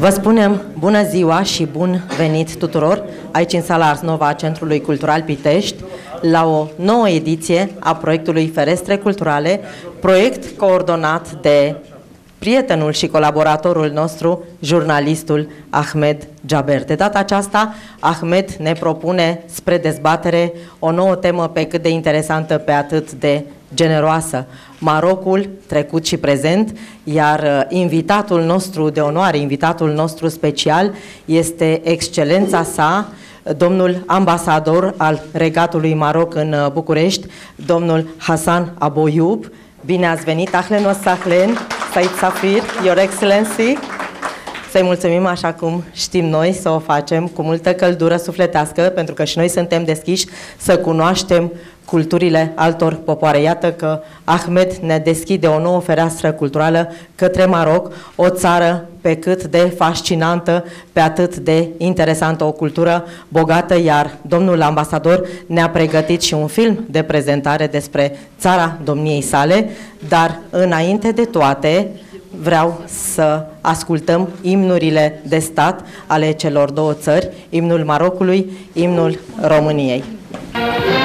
Vă spunem bună ziua și bun venit tuturor aici în sala Ars Nova a Centrului Cultural Pitești la o nouă ediție a proiectului Ferestre Culturale, proiect coordonat de prietenul și colaboratorul nostru, jurnalistul Ahmed Jaber. De data aceasta, Ahmed ne propune spre dezbatere o nouă temă pe cât de interesantă, pe atât de generoasă. Marocul, trecut și prezent, iar uh, invitatul nostru de onoare, invitatul nostru special, este excelența sa, domnul ambasador al Regatului Maroc în uh, București, domnul Hassan Aboyub. Bine ați venit, Ahlen o Sahlen, Said Safir, Your Excellency. Să-i mulțumim așa cum știm noi să o facem, cu multă căldură sufletească, pentru că și noi suntem deschiși să cunoaștem culturile altor popoare. Iată că Ahmed ne deschide o nouă fereastră culturală către Maroc, o țară pe cât de fascinantă, pe atât de interesantă, o cultură bogată, iar domnul ambasador ne-a pregătit și un film de prezentare despre țara domniei sale, dar înainte de toate, vreau să ascultăm imnurile de stat ale celor două țări, imnul Marocului, imnul României. Înainte de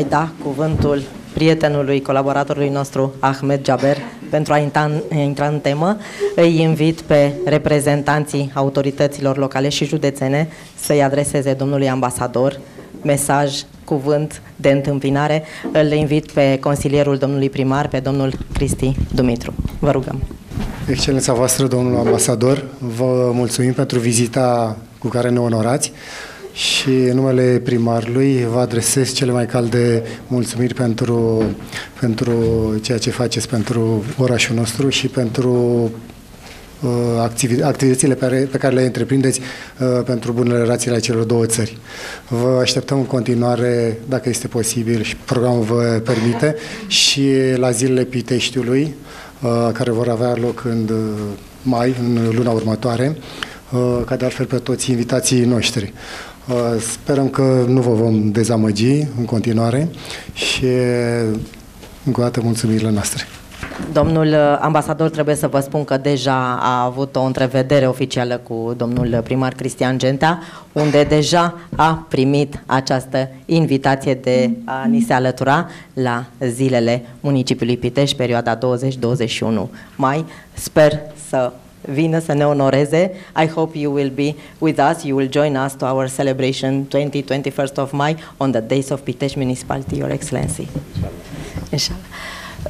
a-i da cuvântul prietenului, colaboratorului nostru, Ahmed Jaber, pentru a intra în, intra în temă, îi invit pe reprezentanții autorităților locale și județene să-i adreseze domnului ambasador mesaj, cuvânt de întâmpinare. Îl invit pe consilierul domnului primar, pe domnul Cristi Dumitru. Vă rugăm. Excelența voastră, domnul ambasador, vă mulțumim pentru vizita cu care ne onorați și în numele primarului vă adresez cele mai calde mulțumiri pentru, pentru ceea ce faceți pentru orașul nostru și pentru uh, activitățile pe care le întreprindeți uh, pentru bunele relații ale celor două țări. Vă așteptăm în continuare, dacă este posibil și programul vă permite, și la zilele Piteștiului, uh, care vor avea loc în mai, în luna următoare, ca de altfel pe toți invitații noștri. Uh, sperăm că nu vă vom dezamăgi în continuare și încă o dată mulțumirile noastre. Domnul uh, ambasador trebuie să vă spun că deja a avut o întrevedere oficială cu domnul primar Cristian Gentea, unde deja a primit această invitație de a ni se alătura la zilele municipiului Pitești, perioada 20-21 mai. Sper să vină să ne onoreze. I hope you will be with us. You will join us to our celebration 20-21st of May on the Days of Pitești Municipality, Your Excellency. Inshallah.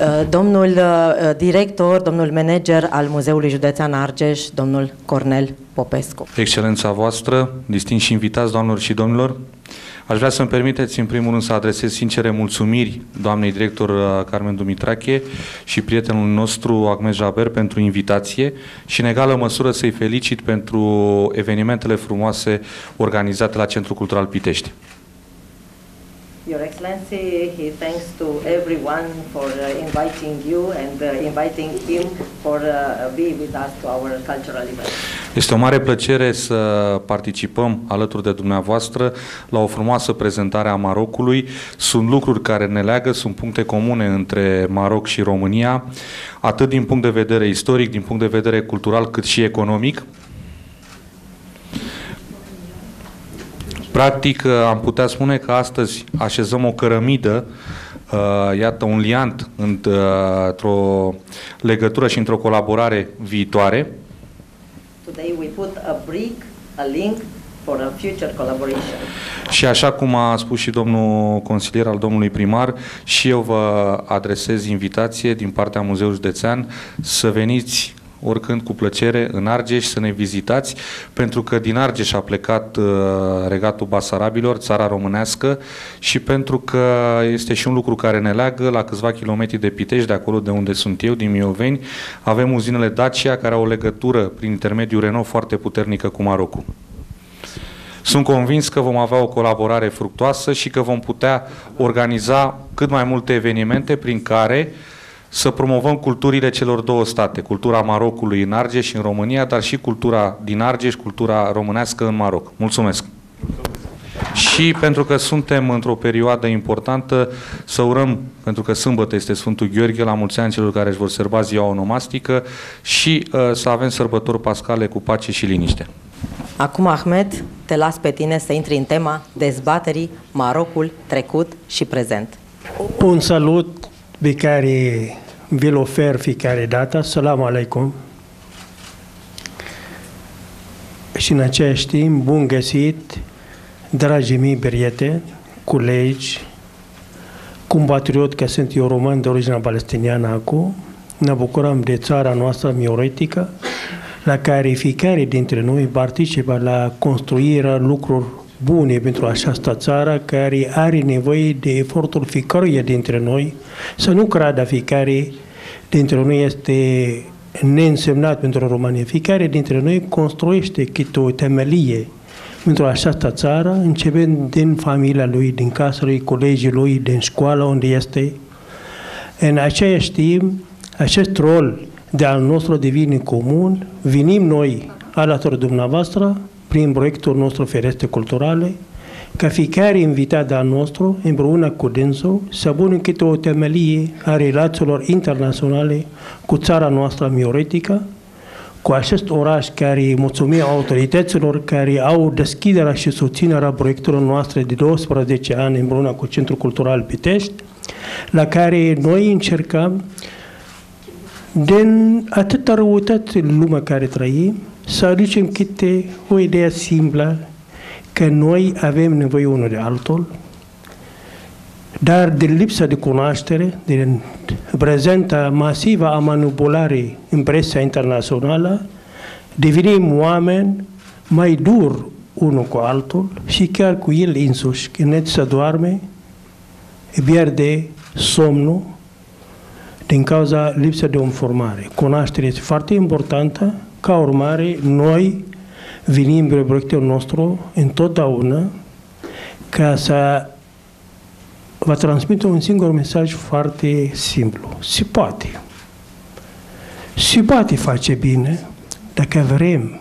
Uh, domnul uh, director, domnul manager al Muzeului Județean Argeș, domnul Cornel Popescu. Excelența voastră, distinși invitați, doamnelor și domnilor, Aș vrea să-mi permiteți, în primul rând, să adresez sincere mulțumiri doamnei director uh, Carmen Dumitrache și prietenul nostru Ahmed Jaber pentru invitație și, în egală măsură, să-i felicit pentru evenimentele frumoase organizate la Centrul Cultural Pitești. Your Excellency, he thanks to everyone for uh, inviting you and uh, inviting him for uh, be with us to our cultural event. Este o mare plăcere să participăm alături de dumneavoastră la o frumoasă prezentare a Marocului. Sunt lucruri care ne leagă, sunt puncte comune între Maroc și România, atât din punct de vedere istoric, din punct de vedere cultural, cât și economic. Practic, uh, am putea spune că astăzi așezăm o cărămidă, uh, iată, un liant uh, într-o legătură și într-o colaborare viitoare. Today we put a brick, a link for a future collaboration. Și așa cum a spus și domnul consilier al domnului primar, și eu vă adresez invitație din partea Muzeului Județean să veniți oricând cu plăcere în Argeș să ne vizitați, pentru că din Argeș a plecat uh, regatul Basarabilor, țara românească, și pentru că este și un lucru care ne leagă la câțiva kilometri de Pitești, de acolo de unde sunt eu, din Mioveni, avem uzinele Dacia care au o legătură prin intermediul Renault foarte puternică cu Marocul. Sunt convins că vom avea o colaborare fructoasă și că vom putea organiza cât mai multe evenimente prin care uh, să promovăm culturile celor două state, cultura Marocului în Argeș și în România, dar și cultura din Argeș, cultura românească în Maroc. Mulțumesc! Și pentru că suntem într-o perioadă importantă, să urăm, pentru că sâmbătă este Sfântul Gheorghe, la mulți ani celor care își vor sărba ziua onomastică și uh, să avem sărbători pascale cu pace și liniște. Acum, Ahmed, te las pe tine să intri în tema dezbaterii Marocul trecut și prezent. Un salut pe care vi-l ofer fiecare dată. Salam alaikum. Și în același timp, bun găsit, dragii mei prieteni, colegi, compatriot că sunt eu român de origine palestiniană acum, ne bucurăm de țara noastră mioretică, la care fiecare dintre noi participă la construirea lucruri bune pentru această țară care are nevoie de efortul fiecăruia dintre noi, să nu creadă fiecare dintre noi este neînsemnat pentru România. Fiecare dintre noi construiește câte o temelie pentru această țară, începând din familia lui, din casa lui, colegii lui, din școală unde este. În același timp, acest rol de al nostru devine comun, venim noi alături dumneavoastră prin proiectul nostru Ferestre Culturale, ca fiecare invitat de al nostru, împreună cu dânsul, să pună câte o temelie a relațiilor internaționale cu țara noastră mioretică, cu acest oraș care mulțumim autorităților care au deschiderea și susținerea proiectelor noastre de 12 ani împreună cu Centrul Cultural Pitești, la care noi încercăm din atâta răutăți în lumea care trăim, să aducem câte o idee simplă că noi avem nevoie unul de altul, dar din lipsa de cunoaștere, din prezenta masivă a manipulării în presa internațională, devenim oameni mai dur unul cu altul și chiar cu el însuși. Când să doarme, pierde somnul din cauza lipsa de informare. Cunoașterea este foarte importantă, ca urmare, noi venim pe proiectul nostru întotdeauna ca să vă transmit un singur mesaj foarte simplu. Se poate. Se poate face bine dacă vrem.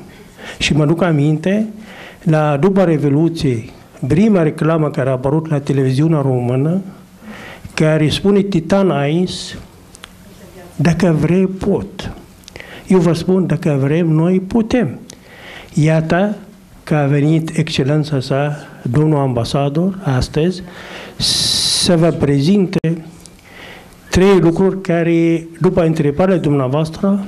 Și mă duc aminte, la după Revoluție, prima reclamă care a apărut la televiziunea română, care spune Titan Ice, dacă vrei, pot. Eu vă spun, dacă vrem, noi putem. Iată că a venit excelența sa, domnul ambasador, astăzi, să vă prezinte trei lucruri care, după întrebarea dumneavoastră,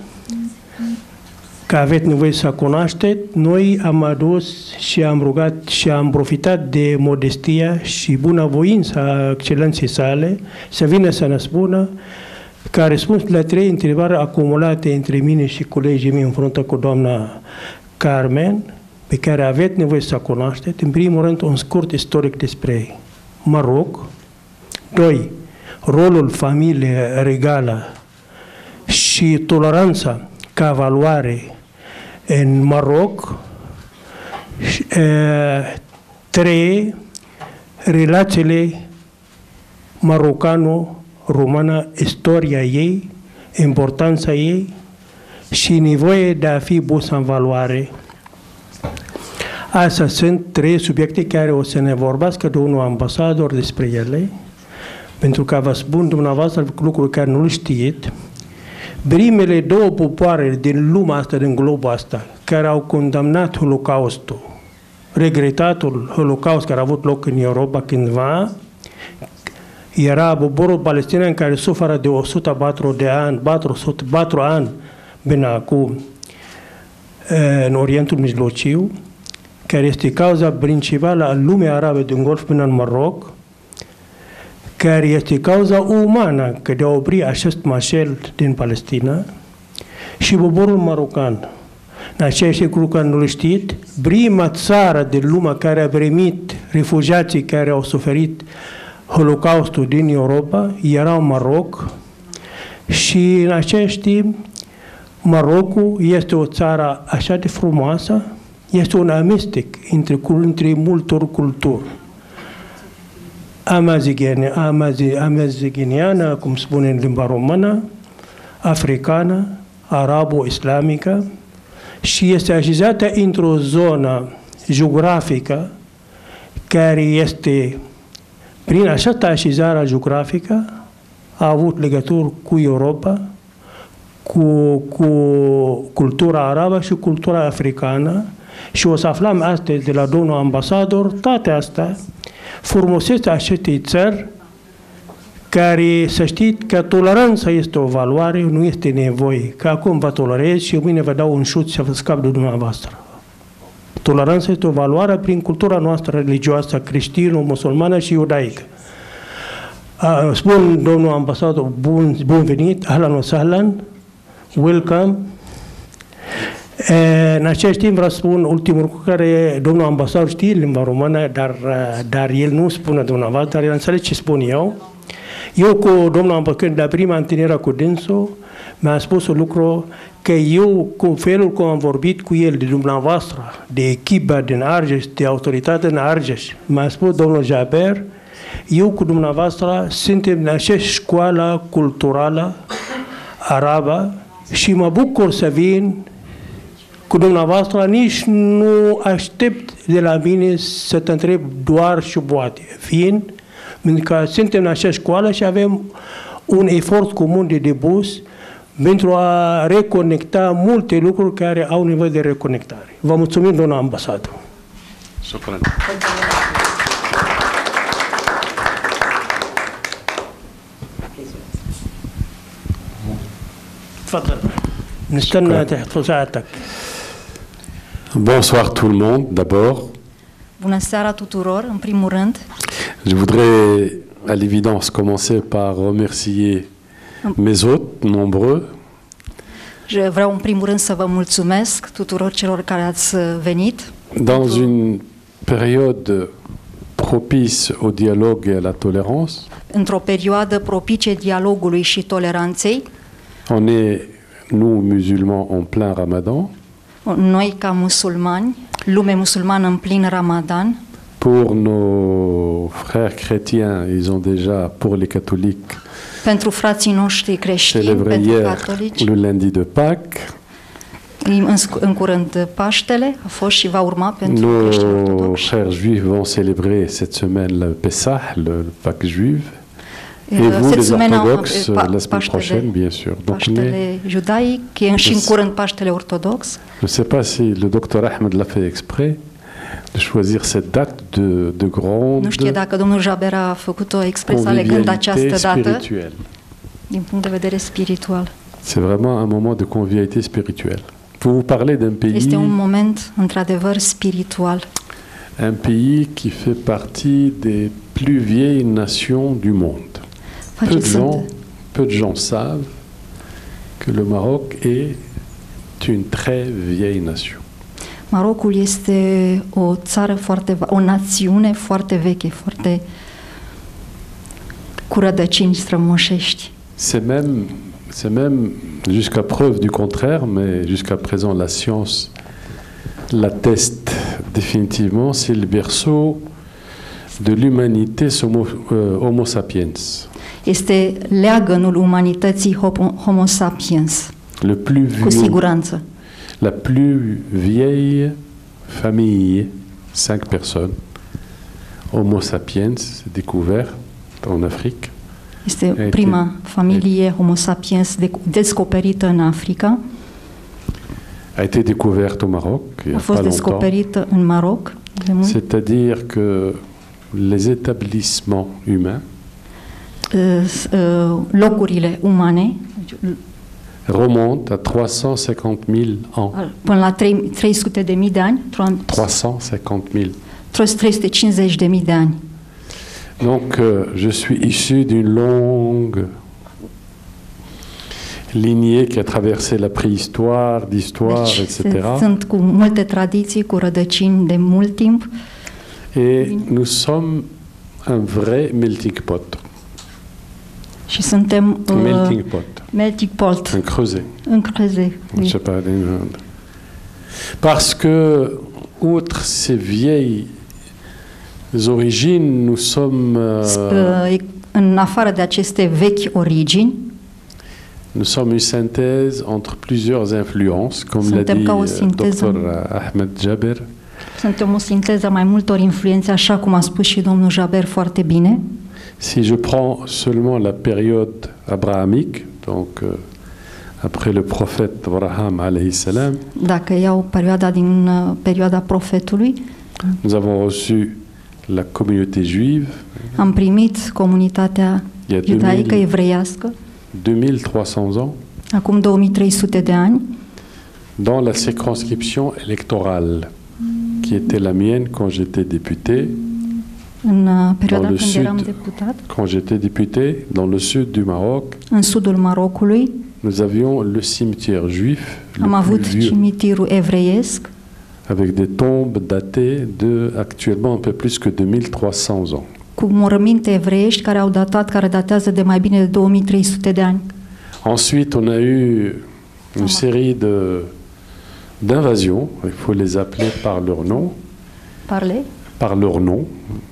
că aveți nevoie să cunoașteți, noi am adus și am rugat și am profitat de modestia și bunăvoința excelenței sale să vină să ne spună ca răspuns la trei întrebări acumulate între mine și colegii mei în fruntă cu doamna Carmen, pe care aveți nevoie să cunoașteți, în primul rând un scurt istoric despre Maroc, doi, rolul familiei regală și toleranța ca valoare în Maroc, e, trei, relațiile marocano-romană, istoria ei, importanța ei și nevoie de a fi pus în valoare. Astea sunt trei subiecte care o să ne vorbească de unul ambasador despre ele, pentru că vă spun dumneavoastră lucruri care nu-l știți. Primele două popoare din lumea asta, din globul asta, care au condamnat Holocaustul, regretatul Holocaust care a avut loc în Europa cândva, era poporul palestinian care suferă de 104 de ani, 404 ani bine acum în Orientul Mijlociu, care este cauza principală a lumii arabe din Golf până în Maroc, care este cauza umană că de a opri acest mașel din Palestina și poporul marocan. În aceeași lucru care nu știți, prima țară din lume care a primit refugiații care au suferit Holocaustul din Europa era Maroc și în același timp Marocul este o țară așa de frumoasă, este un amestec între, între multor culturi. Amazighianiană, cum spune în limba română, africană, arabo-islamică și este așezată într-o zonă geografică care este, prin această așezare geografică, a avut legături cu Europa, cu, cu cultura arabă și cultura africană și o să aflăm astăzi de la domnul ambasador toate astea, frumusețea acestei țări care să știți că toleranța este o valoare, nu este nevoie. Că acum vă tolerez și mâine vă dau un șut și vă scap de dumneavoastră. Toleranța este o valoare prin cultura noastră religioasă, creștină, musulmană și iudaică. Spun, domnul ambasador, bun, bun venit, ahlan wa sahlan, welcome. În acest timp vreau să spun ultimul lucru care domnul ambasador știe limba română, dar, dar el nu spune dumneavoastră, dar el înțelege ce spun eu. Eu cu domnul ambasador, de la prima întâlnire cu dânsul, mi-a spus un lucru că eu, cu felul cum am vorbit cu el, de dumneavoastră, de echipa din Argeș, de autoritatea din Argeș, mi-a spus domnul Jaber, eu cu dumneavoastră suntem în aceeași școală culturală arabă și mă bucur să vin cu dumneavoastră, nici nu aștept de la mine să te întreb doar și poate. Vin, pentru că suntem în aceeași școală și avem un efort comun de debus pentru a reconecta multe lucruri care au nevoie de reconectare. Vă mulțumim, doamna ambasadă. Super. Bonsoir tout le monde, d'abord. Je voudrais à l'évidence commencer par remercier mes hôtes nombreux Je vreau în primul rând să vă mulțumesc tuturor celor care ați venit dans une période propice au dialogue et à la tolérance. într-o perioadă propice dialogului și toleranței. On est, nous musulmans, en plein ramadan. Noi, ca musulmani, lume musulmană în plin Ramadan, Pour nos frères chrétiens, ils ont déjà, pour les catholiques, pentru frații noștri creștini, pentru catolici, le lundi de Pâques. în, în curând Paștele a fost și va urma pentru creștini Nos ortodoxi. frères juifs vont célébrer cette semaine le Pessah, le Pâques juive. Et Uh, vous, les orthodoxes, uh, pa- la semaine prochaine, bien sûr. Donc, on est- Paștele judaic, e și în Yes. curând Paștele ortodox. je ne sais pas si le docteur Ahmed l'a fait exprès de choisir cette date de, de grande Nu știu dacă domnul Jaber a făcut o expresie alegând această convivialité dată spirituelle. din punct de vedere spiritual. C'est vraiment un moment de convivialité spirituelle. Pour vous parler d'un pays, Este un moment într-adevăr spiritual. un pays qui fait partie des plus vieilles nations du monde. Peu Face de, gens, sunt, peu de gens savent que le Maroc est une très vieille nation. Marocul este o țară foarte, o națiune foarte veche, foarte cu rădăcini strămoșești. C'est même, c'est même jusqu'à preuve du contraire, mais jusqu'à présent la science l'atteste définitivement, c'est le berceau de l'humanité homo, euh, homo sapiens. Este leagănul umanității homo, homo sapiens, Le plus cu vieux, siguranță. La plus vieille famille, cinq personnes, Homo sapiens, découvert en Afrique. Este Ei, prima familie homo sapiens de, descoperită în Africa. a été découverte au Maroc il A a fost descoperită în Maroc. C'est-à-dire que les établissements humains Uh, s- uh, locurile umane remontent à 350 000 ans. până la 3, 300 de mii de ani, 350 000. 350 de mii de ani. Donc, euh, je suis issu d'une longue lignée qui a traversé la préhistoire, l'histoire, Deci, etc. sunt cu multe tradiții, cu rădăcini de mult timp Et nous sommes un vrai melting pot. și suntem uh, melting pot. Melting pot, Un creuset. sais pas. une- Parce que, outre ces vieilles origines, nous sommes, euh, Uh, în afară de aceste vechi origini, nous sommes une synthèse entre plusieurs influences, comme l'a dit euh. Dr Ahmed Jaber. suntem o sinteză mai multor influențe, așa cum a spus și domnul Jaber foarte bine. Si je prends seulement la période abrahamique, donc euh, après le prophète Abraham alayhi salam, Dacă iau perioada din uh, perioada profetului, nous avons reçu la communauté juive. am primit comunitatea il y a iudaică, 2000 evreiască, 2300 ans. Acum 2300 de ani, dans la circonscription électorale qui était la mienne quand j'étais député, în uh, perioada Dans le când eram sud. deputat, quand j'étais député dans le sud du Maroc, în sudul Marocului, nous avions le cimetière juif le am avut vieux, cimitirul evreiesc, avec des tombes datées de actuellement un peu plus que 2300 ans. cu morăminte evreiești care au datat, care datează de mai bine de 2300 de ani. Ensuite, on a eu une série de d'invasions, il faut les appeler par leur nom, Parle? Par leur nom,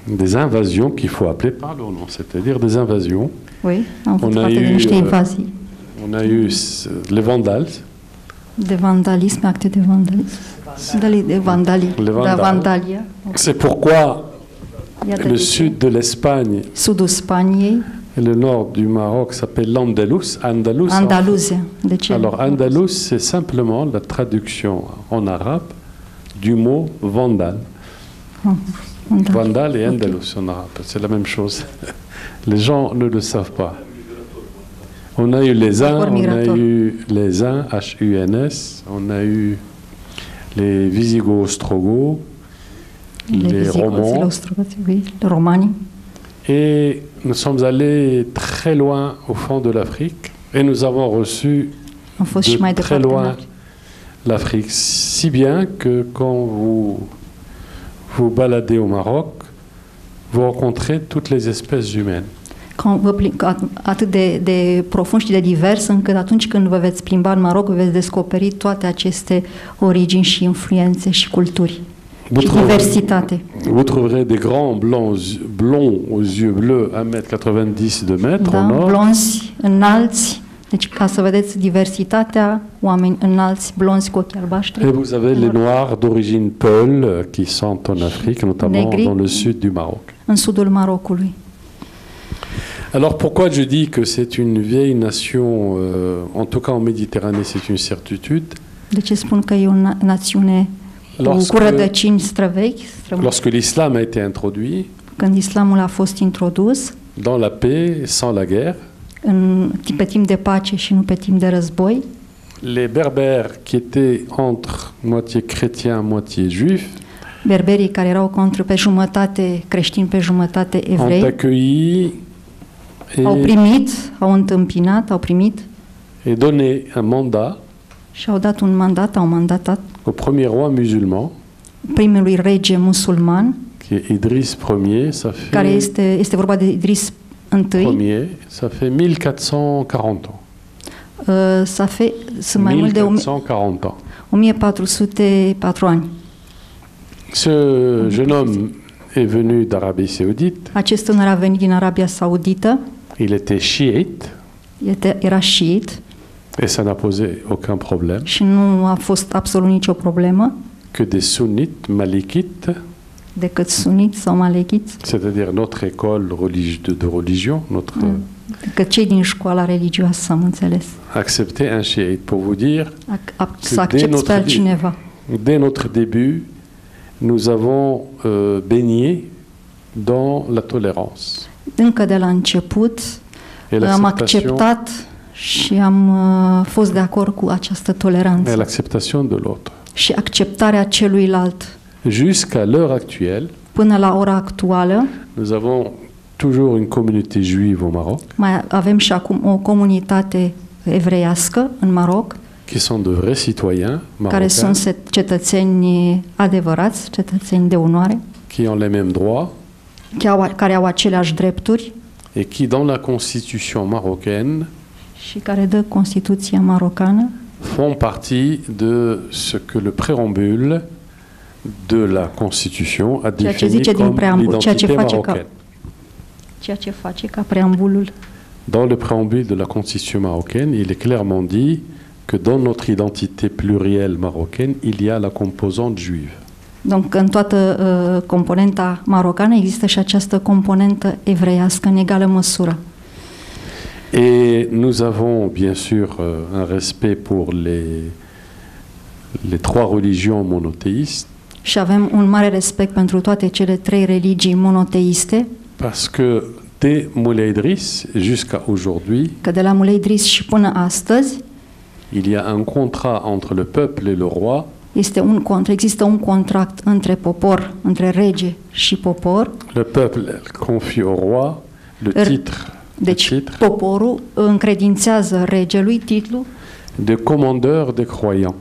des invasions qu'il faut appeler par leur nom, c'est-à-dire des invasions. Oui, avut On a eu, niște invazii On a eu euh, les Vandales, de vandalism, acte de vandalism. De, vandalia. c'est pourquoi le sud de l'Espagne Spaniei Le nord du Maroc s'appelle l'Andalus. Andalus. Andaluze. De ce? Alors, Andalus, c'est simplement la traduction en arabe du mot vandal. Andaluz. Vandal et. Andalus en arabe, c'est la même chose. Les gens ne le savent pas. On a eu les uns, on a eu les uns, H-U-N-S, on a eu les Visigoths ostrogoths, les visigoții, Romans, oui, romanii. et nous sommes allés très loin au fond de l'Afrique, et nous avons reçu de très loin Africa. l'Afrique, si bien que quand vous vous baladez au Maroc, vous rencontrez toutes les espèces humaines. Că vă plim- că at- atât de, de profund și de divers, încât atunci când vă veți plimba în Maroc, veți descoperi toate aceste origini și influențe și culturi Vous, și trouverez- diversitate. vous trouverez des grands blonds, aux yeux- blonds aux yeux bleus, 1m90 de mètre Da? au nord, Blonzi, înalți, deci ca să vedeți diversitatea, oameni înalți, blonzi cu ochi albaștri. et vous avez les noirs d'origine peul euh, qui sont en Afrique, notamment Négri. dans le sud du Maroc. în sudul Marocului. Alors pourquoi je dis que c'est une vieille nation, euh, en tout cas en Méditerranée, c'est une certitude? De ce spun că e o na- națiune cu, cu Lorsque, rădăcini străvechi? strămoși? lorsque l'islam a été introduit, Când islamul a fost introdus, dans la paix, sans la guerre, în, pe timp de pace și nu pe timp de război, les berbères qui étaient entre moitié chrétiens, moitié juifs, berberii care erau contra pe jumătate creștini, pe jumătate ont evrei, accueilli au et, primit, au întâmpinat, au primit et donné un mandat și au dat un mandat, au mandatat au premier roi musulman, primului rege musulman, qui est Idriss Ier, ça care fait, este, este vorba de Idris I, premier, ça fait 1440 ans. uh, să fe, sunt mai mult de 1440 ans. 1404 ani. Ce jeune homme est venu d'Arabie Saoudite, Acest tânăr a venit din Arabia Saudită, il était chiite. Este- era șiit et ça n'a posé aucun problème, și nu a fost absolut nicio problemă. Que des sunnites malikites, decât sunit sau malechiți, c'est-à-dire notre école religi- de, de religion, notre Mm. decât cei din școala religioasă, am înțeles. accepter un chiite. Pour vous dire, A, a, să de accepti pe notre altcineva. dès notre début, nous avons euh, baigné dans la tolérance Încă de la început et am l'acceptation acceptat și am uh, fost de acord cu această et toleranță l'acceptation de l'autre. și acceptarea celuilalt. Jusqu'à l'heure actuelle, Până la ora actuală, nous avons toujours une communauté juive au Maroc mai avem și acum o comunitate evreiască în Maroc, qui sont de vrais citoyens care sunt marocains cetățeni adevărați, cetățeni de onoare, qui ont les mêmes droits care au aceleași drepturi et qui, dans la constitution marocaine, și care dă Constituția marocană font partie de ce que le préambule de la Constitution a Ceea ce défini zice din comme preambul, ceea ce l'identité face ca, marocaine. ceea ce face ca preambulul Dans le préambule de la Constitution marocaine, il est clairement dit que dans notre identité plurielle marocaine, il y a la composante juive. Donc, în toată uh, componenta marocană există și această componentă evreiască în egală măsură. Et nous avons bien sûr euh, un respect pour les, les trois religions monothéistes, Și avem un mare respect pentru toate cele trei religii monoteiste, parce que dès Moulay Idriss jusqu'à aujourd'hui, că de la Mulei Idris și până astăzi il y a un contrat entre le peuple et le roi este un contra, există un contract între popor, între rege și popor. Le peuple confie au roi le Er- titre, le Deci titre poporul încredințează regelui titlul de commandeur des croyants.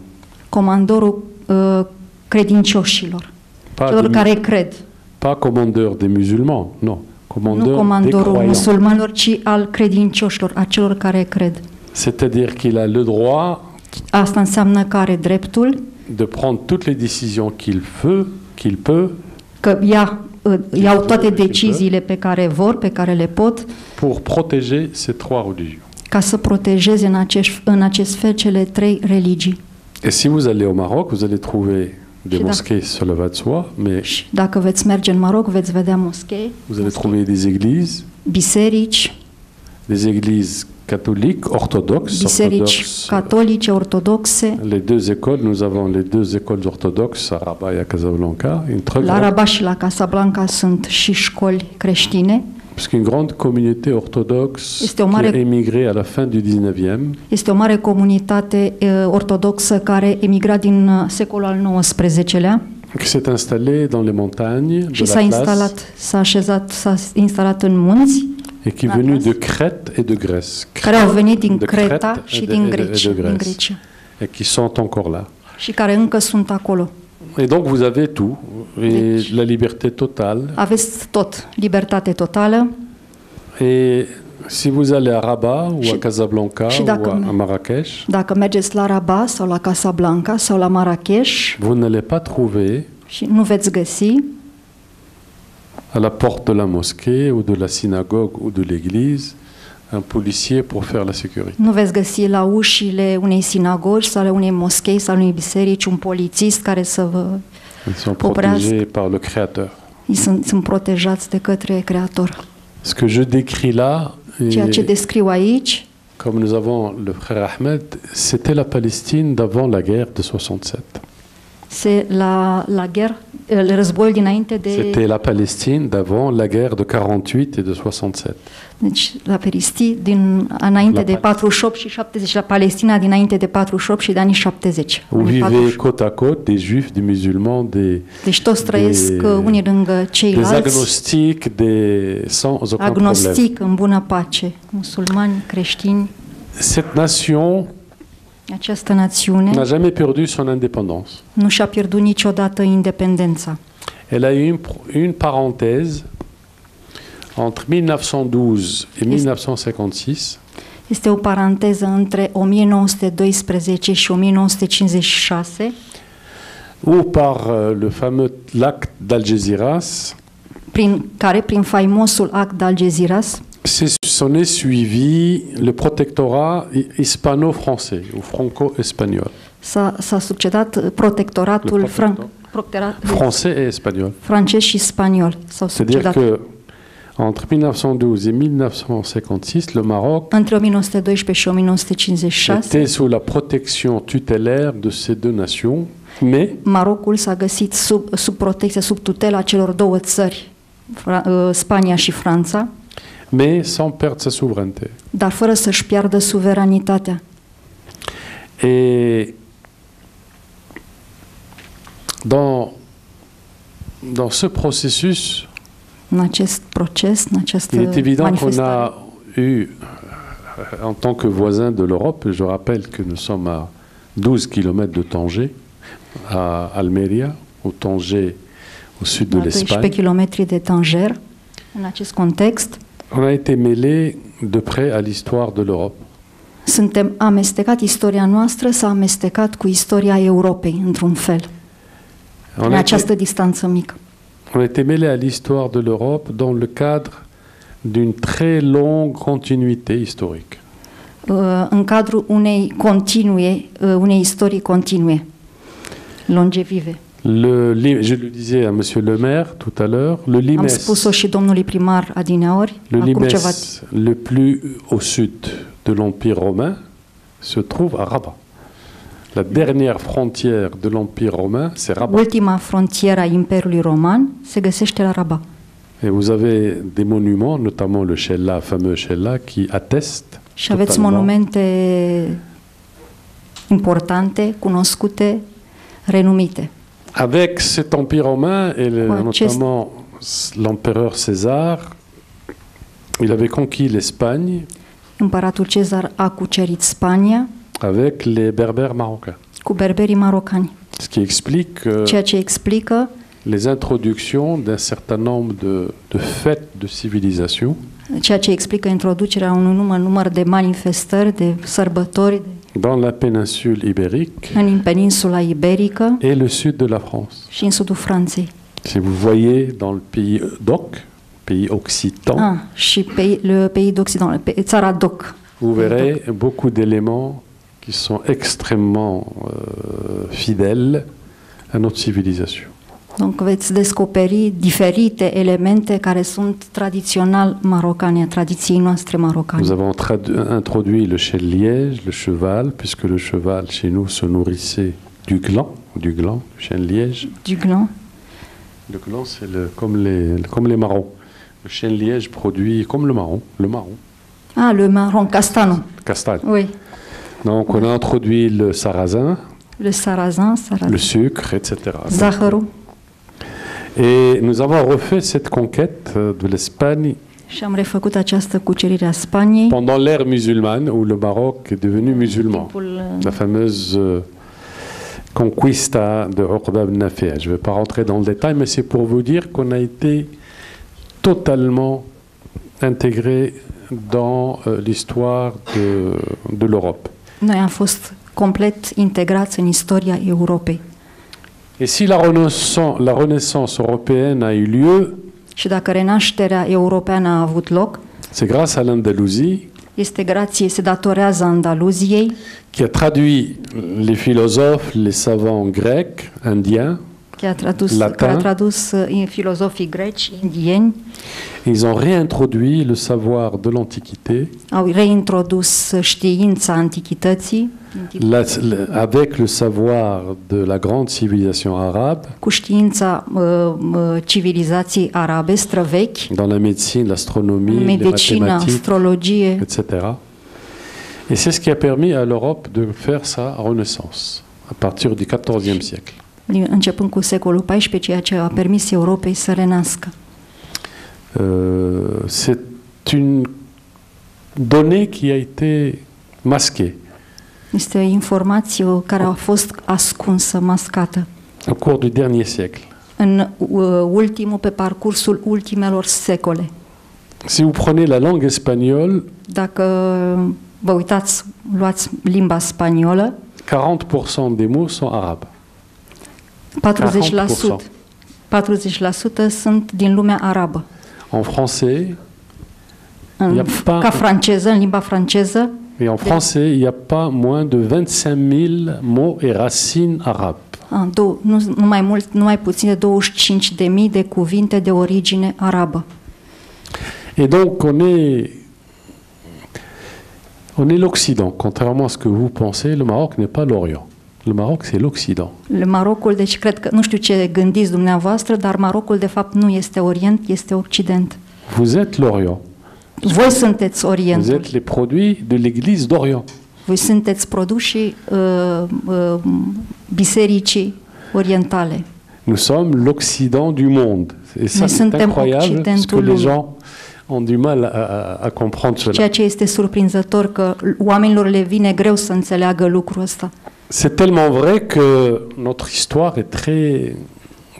comandorul uh, credincioșilor, Pas, celor de- care cred. pas commandeur des musulmans, non. Commandeur Nu des comandorul musulmanilor, ci al credincioșilor, a celor care cred. C'est-à-dire qu'il a le droit Asta înseamnă că are dreptul de prendre toutes les décisions qu'il veut, qu'il peut, că ia, iau toate deciziile pe care vor, pe care le pot, pour protéger ces trois religions. ca să protejeze în acest, în acest fel cele trei religii. Et si vous allez au Maroc, vous allez trouver des mosquées, cela va de soi, mais dacă veți merge în Maroc, veți vedea moschee, vous allez trouver des églises, biserici, des églises catholiques, orthodoxes, biserici catolice, ortodoxe, les deux écoles, nous avons les deux écoles orthodoxes à Rabat et à Casablanca, une très la grande, Rabat și la Casablanca sunt și școli creștine. Parce qu'une grande communauté orthodoxe Este o qui mare- a émigré à la fin du 19e, Este o mare comunitate uh, ortodoxă care emigra din uh, secolul al XIX-lea qui s'est installée dans les montagnes și de s-a la Classe instalat, s-a așezat, s-a instalat în munți, et qui est La venue Classe. de Crète et de Grèce. care au venit din de Creta Crète și et de- din et de- et Grecia, de din Grèce. Grecia Et qui sont encore là. și care încă sunt acolo. Et donc vous avez tout, et Deci- la liberté totale. Aveți tot, libertate totală. Et si vous allez à Rabat ou Și- à Casablanca și ou dacă à, Marrakech, Dacă mergeți la Rabat sau la Casablanca sau la Marrakech vous n'allez pas trouver și nu veți găsi à la porte de la mosquée ou de la synagogue ou de l'église un policier pour faire la sécurité. Nu veți găsi la ușile unei sinagogi sau ale unei moschei sau unei biserici un polițist care să vă... Ils sont protégés par le Créateur. Ei sunt, sunt protejați de către Creator. Ce que je décris là, Ceea ce descriu aici, comme nous avons le frère Ahmed, c'était la Palestine d'avant la guerre de 67. Se, la, la guerre, dinainte de... C'était la Palestine d'avant la guerre de 48 et de 67. Deci la Peristi din înainte La de Pal- 48 și 70, la Palestina dinainte de 48 și de anii 70. Où vivaient 48. côte à côte des juifs, des musulmans, des, Deci toți trăiesc de- unii lângă des ceilalți, agnostiques, des, sans aucun problème. agnostic, în bună pace, musulmani, creștini. Cette nation Această națiune n'a jamais perdu son indépendance. nu și-a pierdut niciodată independența. Elle a eu une, une parenthèse entre 1912 et 1956 Este o paranteză între 1912 și 1956, où par euh, le fameux lac d'Algeciras prin care, prin faimosul act de s'en est suivi le protectorat hi- hispano-français ou franco-espagnol. s-a, s-a succedat protectoratul fran, protector. protectorat, Français et espagnol. și spaniol. S-au C'est-à-dire que entre 1912 et 1956, le Maroc Între 1912 și 1956, était sous la protection tutélaire de ces deux nations, mais Marocul s-a găsit sub, sub protecție, sub tutela celor două țări, Fra, uh, Spania și Franța, mais sans perdre sa souveraineté. dar fără să-și piardă suveranitatea. Et dans, dans ce processus, În acest proces, în această il est évident qu'on a eu, euh, en tant que voisin de l'Europe, je rappelle que nous sommes à 12 km de Tanger, à Almeria, au Tanger, au sud de la 12 l'Espagne. km de Tanger, în acest context, On a été mêlés de près à l'histoire de l'Europe. suntem amestecat, istoria noastră s-a amestecat cu istoria Europei, într-un fel, On în a, această été, distanță mică. on a été mêlés à l'histoire de l'Europe dans le cadre d'une très longue continuité historique. Uh, în cadrul unei continue, uh, unei istorii continue, longevive. Le, je le disais à Monsieur le maire tout à l'heure, le Am Limes, spus-o și domnului primar adineori, le ceva plus au sud de l'Empire romain se trouve à Rabat. La dernière frontière de l'Empire romain, c'est Rabat. Ultima frontieră a Imperiului Roman se găsește la Rabat. Et vous avez des monuments, notamment le Shella, fameux Shella, qui attestent Și aveți monumente importante, cunoscute, renumite. Avec cet empire romain, et le- Ouais, notamment l'empereur César, il avait conquis l'Espagne. Împăratul Cezar a cucerit Spania avec les berbères marocains. cu berberii marocani, Ce qui explique euh, ceea ce explică les introductions d'un certain nombre de, de fêtes de civilisation. ceea ce explică introducerea unui număr, număr de manifestări, de sărbători dans la péninsule ibérique în peninsula iberică et le sud de la France. și în sudul Franței. Si vous voyez dans le pays d'Oc, pays occitan, Ah, și pe, le pays d'Occident, pe, țara Doc. vous verrez beaucoup d'éléments qui sont extrêmement euh, fidèles à notre civilisation. Donc veți descoperi diferite elemente care sunt tradițional marocane, tradiției noastre marocane. Nous avons introduit le chêne liège, le cheval, puisque le cheval chez nous se nourrissait du gland, du gland, du chêne liège. Du gland. Le gland, c'est le, comme, les, comme les marrons. Le chêne liège produit comme le marron, le marron, Ah, le marron castano. castagne. Oui. Donc on a introduit le sarrasin, Le sarrasin, sarrasin. le sucre, etc. Zahărul. Et nous avons refait cette conquête euh, de l'Espagne Și am refăcut această cucerire a Spaniei. pendant l'ère musulmane où le Maroc est devenu musulman. Timpul, La fameuse euh, conquista de Uqba ibn Nafi'. Je ne vais pas rentrer dans le détail, mais c'est pour vous dire qu'on a été totalement intégré dans euh, l'histoire de, de l'Europe. Noi am fost complet integrați în istoria Europei. Et si la renaissance, la renaissance européenne a eu lieu, Și dacă renașterea europeană a avut loc, c'est grâce à l'Andalousie este grație, se datorează Andaluziei, qui a traduit les philosophes, les savants grecs, indiens. Care a tradus, Latin. care a tradus uh, filozofii greci, indieni, Ils ont réintroduit le savoir de l'Antiquité au reintrodus știința antichității la- avec le savoir de la grande civilisation arabe cu știința uh, civilizației arabe străvechi, dans la médecine, l'astronomie, les mathématiques, etc. Et c'est ce qui a permis à l'Europe de faire sa renaissance à partir du XIVe siècle. Începând cu secolul XIV, ceea ce a permis Europei să renască. Euh, c'est une donnée qui a été masquée Este o informație care a fost ascunsă, mascată. au cours du dernier siècle. În uh, ultimul, pe parcursul ultimelor secole. Si vous prenez la langue espagnole, Dacă vă uitați, luați limba spaniolă, 40% des mots sont arabes. 40%, 40% sunt din lumea arabă. En français, În, Y a pas- ca franceză, în limba franceză, et en français, il n'y a pas moins de 25 000 mots et racines arabes. a, dou, nu, nu mai mult, nu mai puțin de 25.000 de cuvinte de origine arabă. Et donc, on est, on est l'Occident. Contrairement à ce que vous pensez, le Maroc n'est pas l'Orient. Le Maroc, c'est l'Occident. Marocul, deci cred că, nu știu ce gândiți dumneavoastră, dar Marocul de fapt nu este Orient, este Occident. Vous êtes l'Orient. Voi sunteți Vous Orientul. êtes les produits de l'Église d'Orient. Voi sunteți produși uh, uh, bisericii orientale. Nous sommes l'Occident du monde. Et ça, c'est incroyable, parce que les gens ont du mal à, à- à comprendre cela. Ceea ce este surprinzător că oamenilor le vine greu să înțeleagă lucrul ăsta. C'est tellement vrai que notre histoire est très,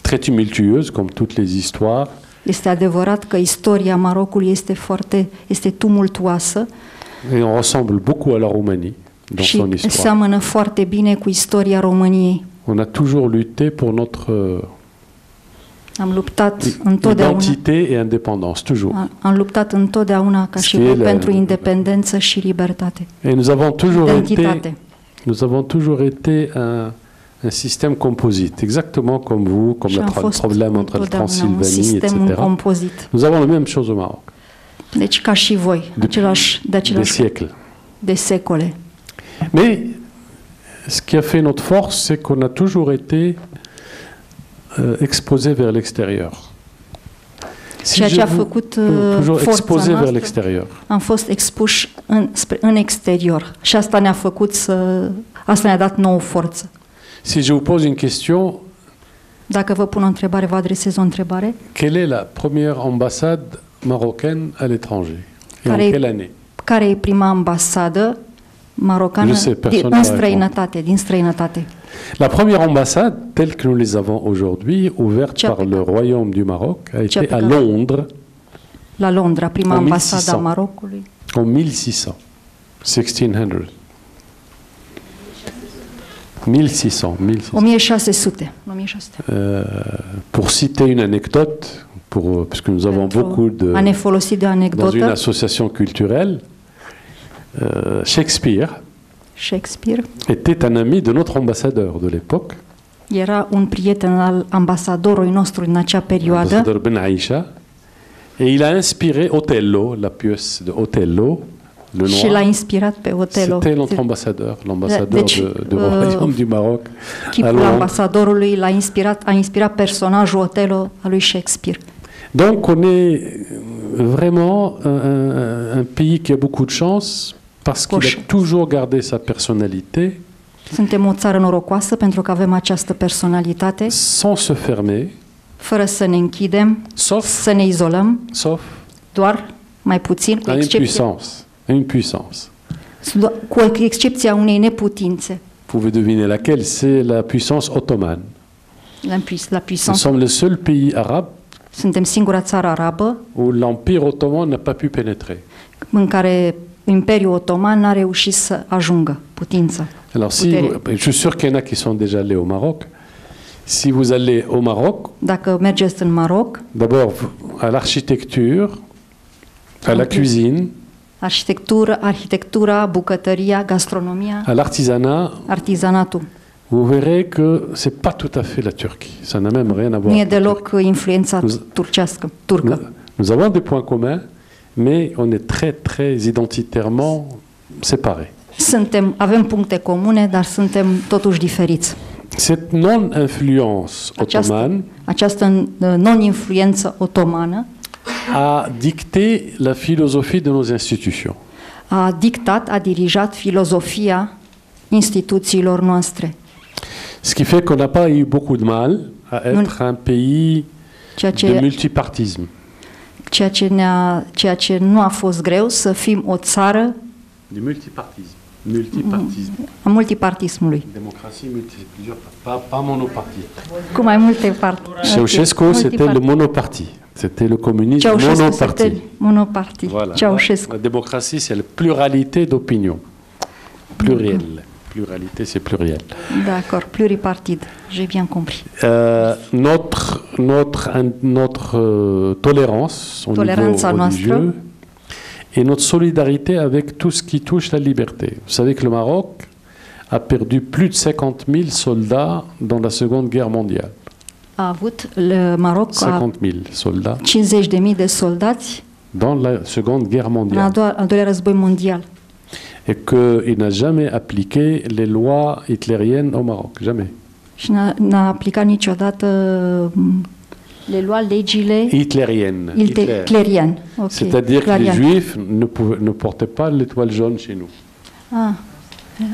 très tumultueuse, comme toutes les histoires. Este adevărat că istoria Marocului este foarte este tumultuoasă Et on ressemble beaucoup à la Roumanie dans și son histoire. seamănă foarte bine cu istoria României. On a toujours lutté pour notre Am luptat întotdeauna identité et indépendance, toujours. am luptat întotdeauna ca și voi pentru independență și libertate. Et nous avons toujours été, Identitate. Nous avons toujours été un, un système composite, exactement comme vous, comme le problème entre la Transylvanie, etc. compozit. Nous avons la même chose au Maroc, Deci ca și voi, același, de des același siècles. de secole. Mais ce qui a fait notre force, c'est qu'on a toujours été euh, exposé vers l'extérieur. Si Ceea ce je a vous- făcut euh, uh, toujours forța exposé vers noastră, l'extérieur. am fost expuși în, spre, în exterior și asta ne-a făcut să... Asta ne-a dat nouă forță. Si je vous pose une question, Dacă vă pun o întrebare, vă adresez o întrebare. quelle est la première ambassade marocaine à l'étranger Et en Care e- quelle année Care e prima ambasadă marocană Je sais, din, personne în va străinătate, din străinătate? La première ambassade, telle que nous les avons aujourd'hui, ouverte par le Royaume du Maroc, a été à Londres La Londra, prima În ambasadă a 1600. Marocului. en 1600. 1600. 1600, 1600. 1600. 1600. Euh, pour citer une anecdote, pour, parce que nous avons Pentru beaucoup de... Dans une association culturelle, euh, Shakespeare Shakespeare était un ami de notre ambassadeur de l'époque, Era un prieten al ambasadorului nostru în acea perioadă l'ambassadeur Ben Aïcha, et il a inspiré Othello, la pièce de Othello, le și l-a noir. inspirat pe Otelo. C'était notre ambassadeur, l'ambassadeur Deci, de, de uh, royaume du Maroc Chipul ambasadorului l-a inspirat, a inspirat personajul Otelo al lui Shakespeare. Donc on est vraiment un, un- un pays qui a beaucoup de chance parce qu'il a toujours gardé sa personnalité Suntem o țară norocoasă pentru că avem această personalitate, sans se fermer, fără să ne închidem, sauf, să ne izolăm, sauf doar mai puțin, cu à une excepția, puissance. À une puissance. cu excepția unei neputințe Vous pouvez deviner laquelle? C'est la puissance ottomane. la, pui- la Nous puissance. sommes le seul pays arabe Suntem singura țară arabă où l'Empire ottoman n'a pas pu pénétrer. în care Imperiul Otoman n-a reușit să ajungă putința. Alors, si Putere. vous- je suis sûr qu'il y en a qui sont déjà allés au Maroc. Si vous allez au Maroc, Dacă mergeți în Maroc, d'abord à l'architecture, à la cuisine, arhitectură, arhitectura, bucătăria, gastronomia, à l'artisanat, artizanatul. vous verrez que c'est pas tout à fait la Turquie. Ça n'a même rien à voir. Nu e avec la deloc influența Nous- turcească, Nous, turcă. nous avons des points communs, mais on est très, très identitairement séparés. Suntem, avem puncte comune, dar suntem totuși diferiți. Cette non-influence ottomane această uh, non-influență otomană a dicté la philosophie de nos institutions. a dictat, a dirijat filozofia instituțiilor noastre. Ce qui fait qu'on n'a pas eu beaucoup de mal à être un pays de multipartisme. Ceea, ce ne-a, ceea ce nu a fost greu să fim o țară Du multipartisme. Multipartisme. a multipartismului, Démocratie multi, plusieurs, pas, pas monopartie. cu mai multe parti. Ceausescu, c'était le monoparti. C'était le communisme Ceaușescu monoparti. este monoparti. Voilà. Ceaușescu. La démocratie, c'est la pluralité d'opinions. Pluriel. Pluralité, c'est pluriel. D'accord, pluripartid. J'ai bien compris. Euh, notre notre, notre euh, tolérance au Toleranța niveau religieux et notre solidarité avec tout ce qui touche la liberté. Vous savez que le Maroc a perdu plus de 50 000 soldats dans la Seconde Guerre mondiale. A avut le Maroc a 50 000 soldats 50.000 de soldați dans la Seconde Guerre mondiale. doua, al doilea război mondial Et qu'il n'a jamais appliqué les lois hitlériennes au Maroc. Jamais. și n-a, aplicat niciodată m, le lua legile Hitlériennes. Hitler. clerian. Ok, C'est-à-dire que les juifs ne, pouvaient- ne portaient pas l'étoile jaune chez nous. Ah,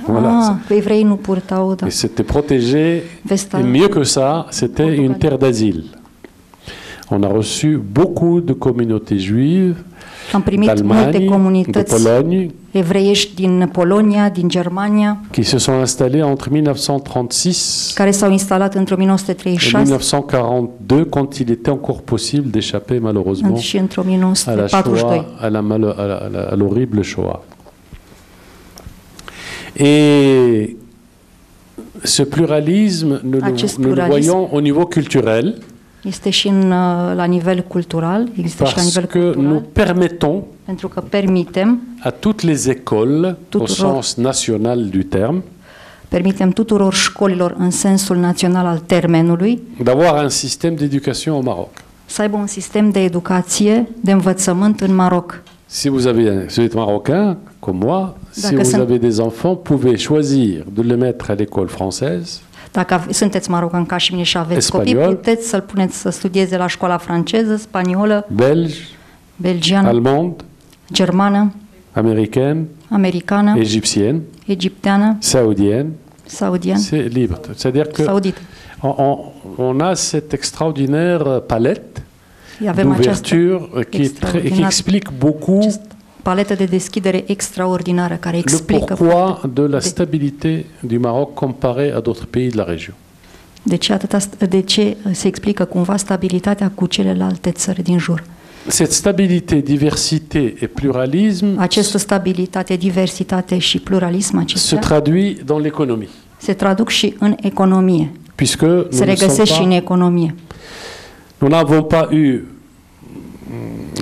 Voilà. ah. Et c'était protégé. Et mieux que ça, c'était une terre d'asile. On a reçu beaucoup de communautés juives Am primit multe d'Allemagne, de Pologne, evreiești din Polonia, din Germania, qui se sont installées entre 1936 care s-au instalat între et 1936 1942, quand il était encore possible d'échapper malheureusement și à la 1942. Shoah, à la malo- à la- à la- à l'horrible Shoah. Et ce pluralisme, nous, le- Acest nous le pluralisme. voyons au niveau culturel, Este și în, uh, la nivel cultural, există și la parce nivel que nous cultural, permettons pentru că permitem, à toutes les écoles, au sens national du terme, permitem tuturor școlilor în sensul național al termenului d'avoir un système d'éducation au Maroc. să aibă un sistem de educație, de învățământ în Maroc. Si vous, avez, si vous êtes marocain, comme moi, si vous avez des enfants, pouvez choisir de le mettre à l'école française, Dacă sunteți marocan ca și mine și aveți Spaniol. copii, puteți să-l puneți să studieze la școala franceză, spaniolă, belge, belgiană, allemande, germană, américaine, americană, égyptienne, egipteană, saoudienne, saudiană, c'est libre. C'est-à-dire que on, on- a cette extraordinaire palette d'ouverture qui, qui explique beaucoup paletă de deschidere extraordinară care le pourquoi de la stabilité du Maroc comparé à d'autres pays de la région. de ce, atâta, de ce se explică cumva stabilitatea cu celelalte țări din jur? Cette stabilité, diversité et pluralisme Această stabilitate, diversitate și pluralism se traduit dans l'économie, se traduc și în economie, puisque nous se ne sommes regăsesc și în pas- economie. nous n'avons pas eu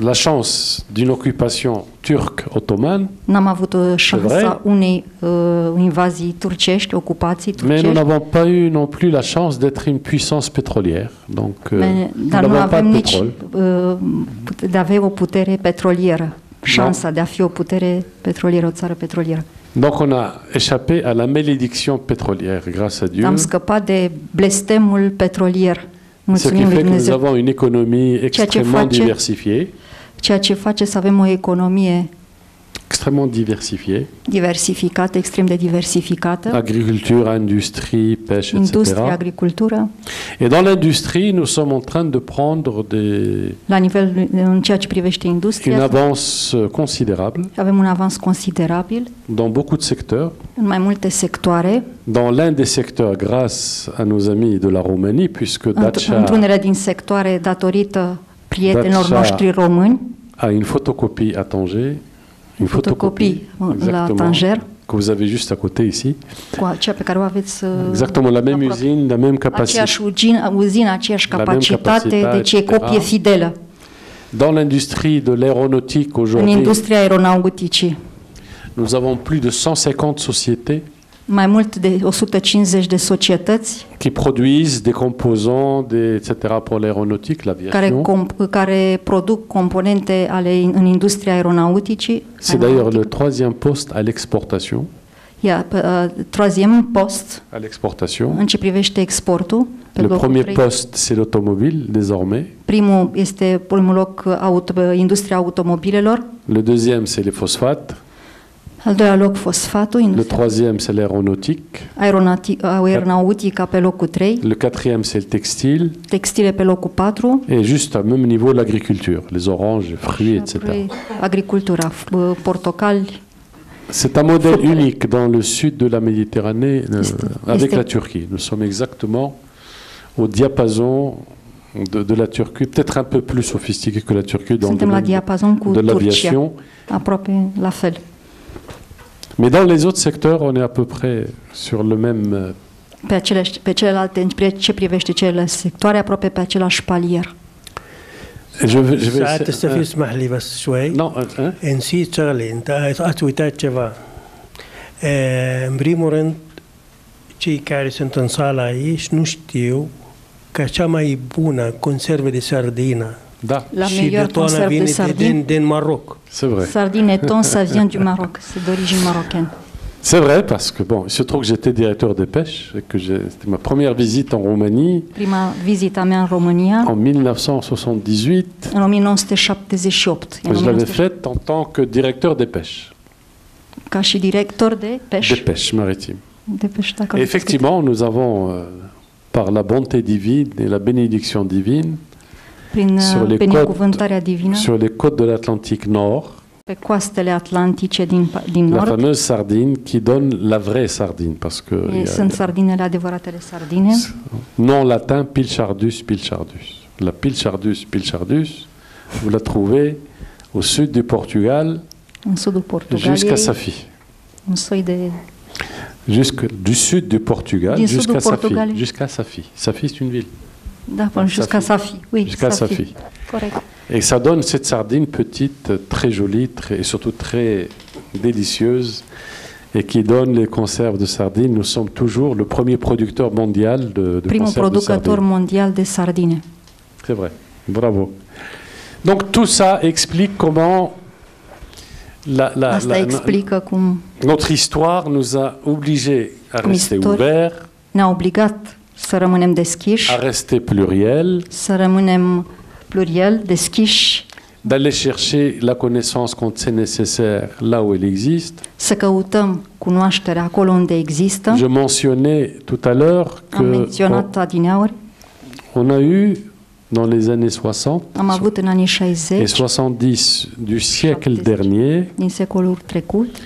la chance d'une occupation turque-ottomane, N-am avut uh, vrai. șansa unei uh, invazii turcești, ocupații mais nous n'avons pas eu non plus la chance d'être une puissance pétrolière. Donc, euh, Me- nous dar nu avem de nici pétrole. uh, put- de a avea o putere petrolieră. Șansa de a fi o putere petrolieră, o țară petrolieră. Donc on a échappé à la malédiction pétrolière, grâce à Dieu. Am scăpat de blestemul petrolier. Ce qui Mulțumim lui fait que nous avons une économie extrêmement diversifiée, Ceea ce face să avem o economie extrêmement diversifiée, diversificată, extrem de diversificată, agriculture, industrie, pêche, industrie, etc. agricultură, Et dans l'industrie, nous sommes en train de prendre des, la nivel în ceea ce privește une industria, avance euh, considérable. avem un avans considerabil dans beaucoup de secteurs. în mai multe sectoare, Dans l'un des secteurs, grâce à nos amis de la Roumanie, puisque într- Dacia într-unele din sectoare datorită prietenilor Dacia- noștri români, a une photocopie à Tanger, une fotocopii la exactement, Tanger, que vous avez juste à côté ici. cu aceea pe care o aveți uh, Exactement la même aproape. usine, la même capacité. aceeași uzină, uzină aceeași La même capacitate, capacitate, deci e copie fidelă. Dans l'industrie de l'aéronautique aujourd'hui, nous avons plus de 150 sociétés Mai mult de 150 de societăți qui produisent des composants, des, etc. pour l'aéronautique, care, l'aviation. comp- care produc componente ale în industria aeronauticii. C'est d'ailleurs le troisième poste à l'exportation. Ia, pe, uh, troisième post À l'exportation. în ce privește exportul. Le premier trei. poste, c'est l'automobile, désormais. Primul este primul loc auto, industria automobilelor. Le deuxième, c'est les phosphates. Al doilea loc fosfatul, Le troisième, c'est l'aéronautique. aeronati- aeronautica pe locul 3, Le quatrième, c'est le textile. textile pe locul 4, Et juste à même niveau, l'agriculture, les oranges, les fruits, etc. agricultura, portocali. C'est un modèle unique dans le sud de la Méditerranée euh, avec la Turquie. Nous sommes exactement au diapason de, de la Turquie, peut-être un peu plus sophistiqué que la Turquie dans le domaine de l'aviation. aproape la fel. Mais dans les autres secteurs, on est à peu près sur le même... euh, Pe, acele, pe celelalte, în pri- ce privește celelalte sectoare, aproape pe același palier. Je vais, je vais ساعات essa- تستفيد euh, اسمح لي بس شوي non, euh, hein? نسيت شغله انت ați uitat ceva. E, în primul rând, cei care sunt în sala aici nu știu că cea mai bună conservă de sardină Da, La și de toana conserve vine de de, din, sardine. din Maroc. c'est vrai. Sardine ton, ça vient du Maroc. C'est d'origine marocaine. C'est vrai parce que, bon, il se trouve que j'étais directeur de pêche et que c'était ma première visite en Roumanie Prima vizita mea în România, en 1978. în 1978. În Je l'avais 1978 faite en tant que directeur des pêches, ca și director de peș. des pêches maritimes. De Et nu știți. effectivement, nous avons, euh, par la bonté divine et la bénédiction divine, Prin sur uh, les binecuvântarea divină, sur les côtes de l'Atlantique Nord, pe coastele atlantice din, pa- din la nord, fameuse sardine qui donne la vraie sardine, parce que e, y a- sunt sardinele adevăratele sardine? nom latin Pilchardus pilchardus. La Pilchardus pilchardus, vous la trouvez au sud du Portugal jusqu'à Safi. un soi de... Jusque, du sud du Portugal jusqu'à Safi. Jusqu'à Safi. Safi, c'est une ville. Jusqu'à Safi. Oui, Jusqu'à Safi. Corect. Et ça donne cette sardine petite, très jolie, très, et surtout très délicieuse, et qui donne les conserves de sardines. Nous sommes toujours le premier producteur mondial de, de Primul conserves de sardines. mondial de sardine. C'est vrai. Bravo. Donc tout ça explique comment la, la- Asta la- explică cum notre histoire nous a obligés à rester ouverts, ne-a obligat să rămânem deschiși, à rester pluriels, să rămânem pluriel, deschiși, d'aller chercher la connaissance quand c'est nécessaire là où elle existe. să căutăm cunoașterea acolo unde există. Je mentionnais tout à l'heure Am que adineauri, on, on a eu dans les années 60 am avut în anii et 60 70 du siècle 70. dernier din secolul trecut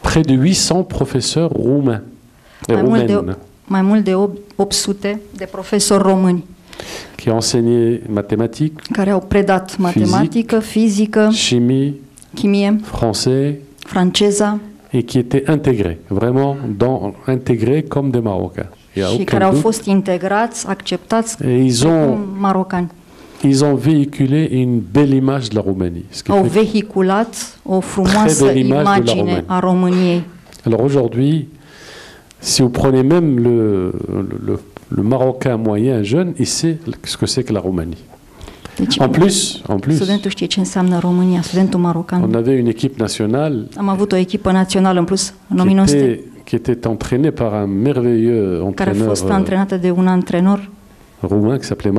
près de 800 professeurs roumains et roumaines mai mult de 800 de profesori români qui enseignaient mathématiques, care au predat matematică, fizică, chimie, chimie, français franceza et qui étaient intégrés, vraiment dans, intégrés comme des Marocains. Il y a și aucun care au doute. fost integrați, acceptați Et ils ont, precum marocani. ils ont véhiculé une belle image de la Roumanie. Ce qui au o frumoasă imagine a României. Alors aujourd'hui, si vous prenez même le, le, le Marocain moyen jeune, il sait ce que c'est que la Roumanie. Deci, En plus, en plus, studentul știe ce înseamnă România, studentul marocan. on avait une équipe nationale Am avut o echipă națională în plus în qui 1900 était, qui était entraînée par un merveilleux care a entraîneur fost euh, antrenată de un antrenor, roumain qui s'appelait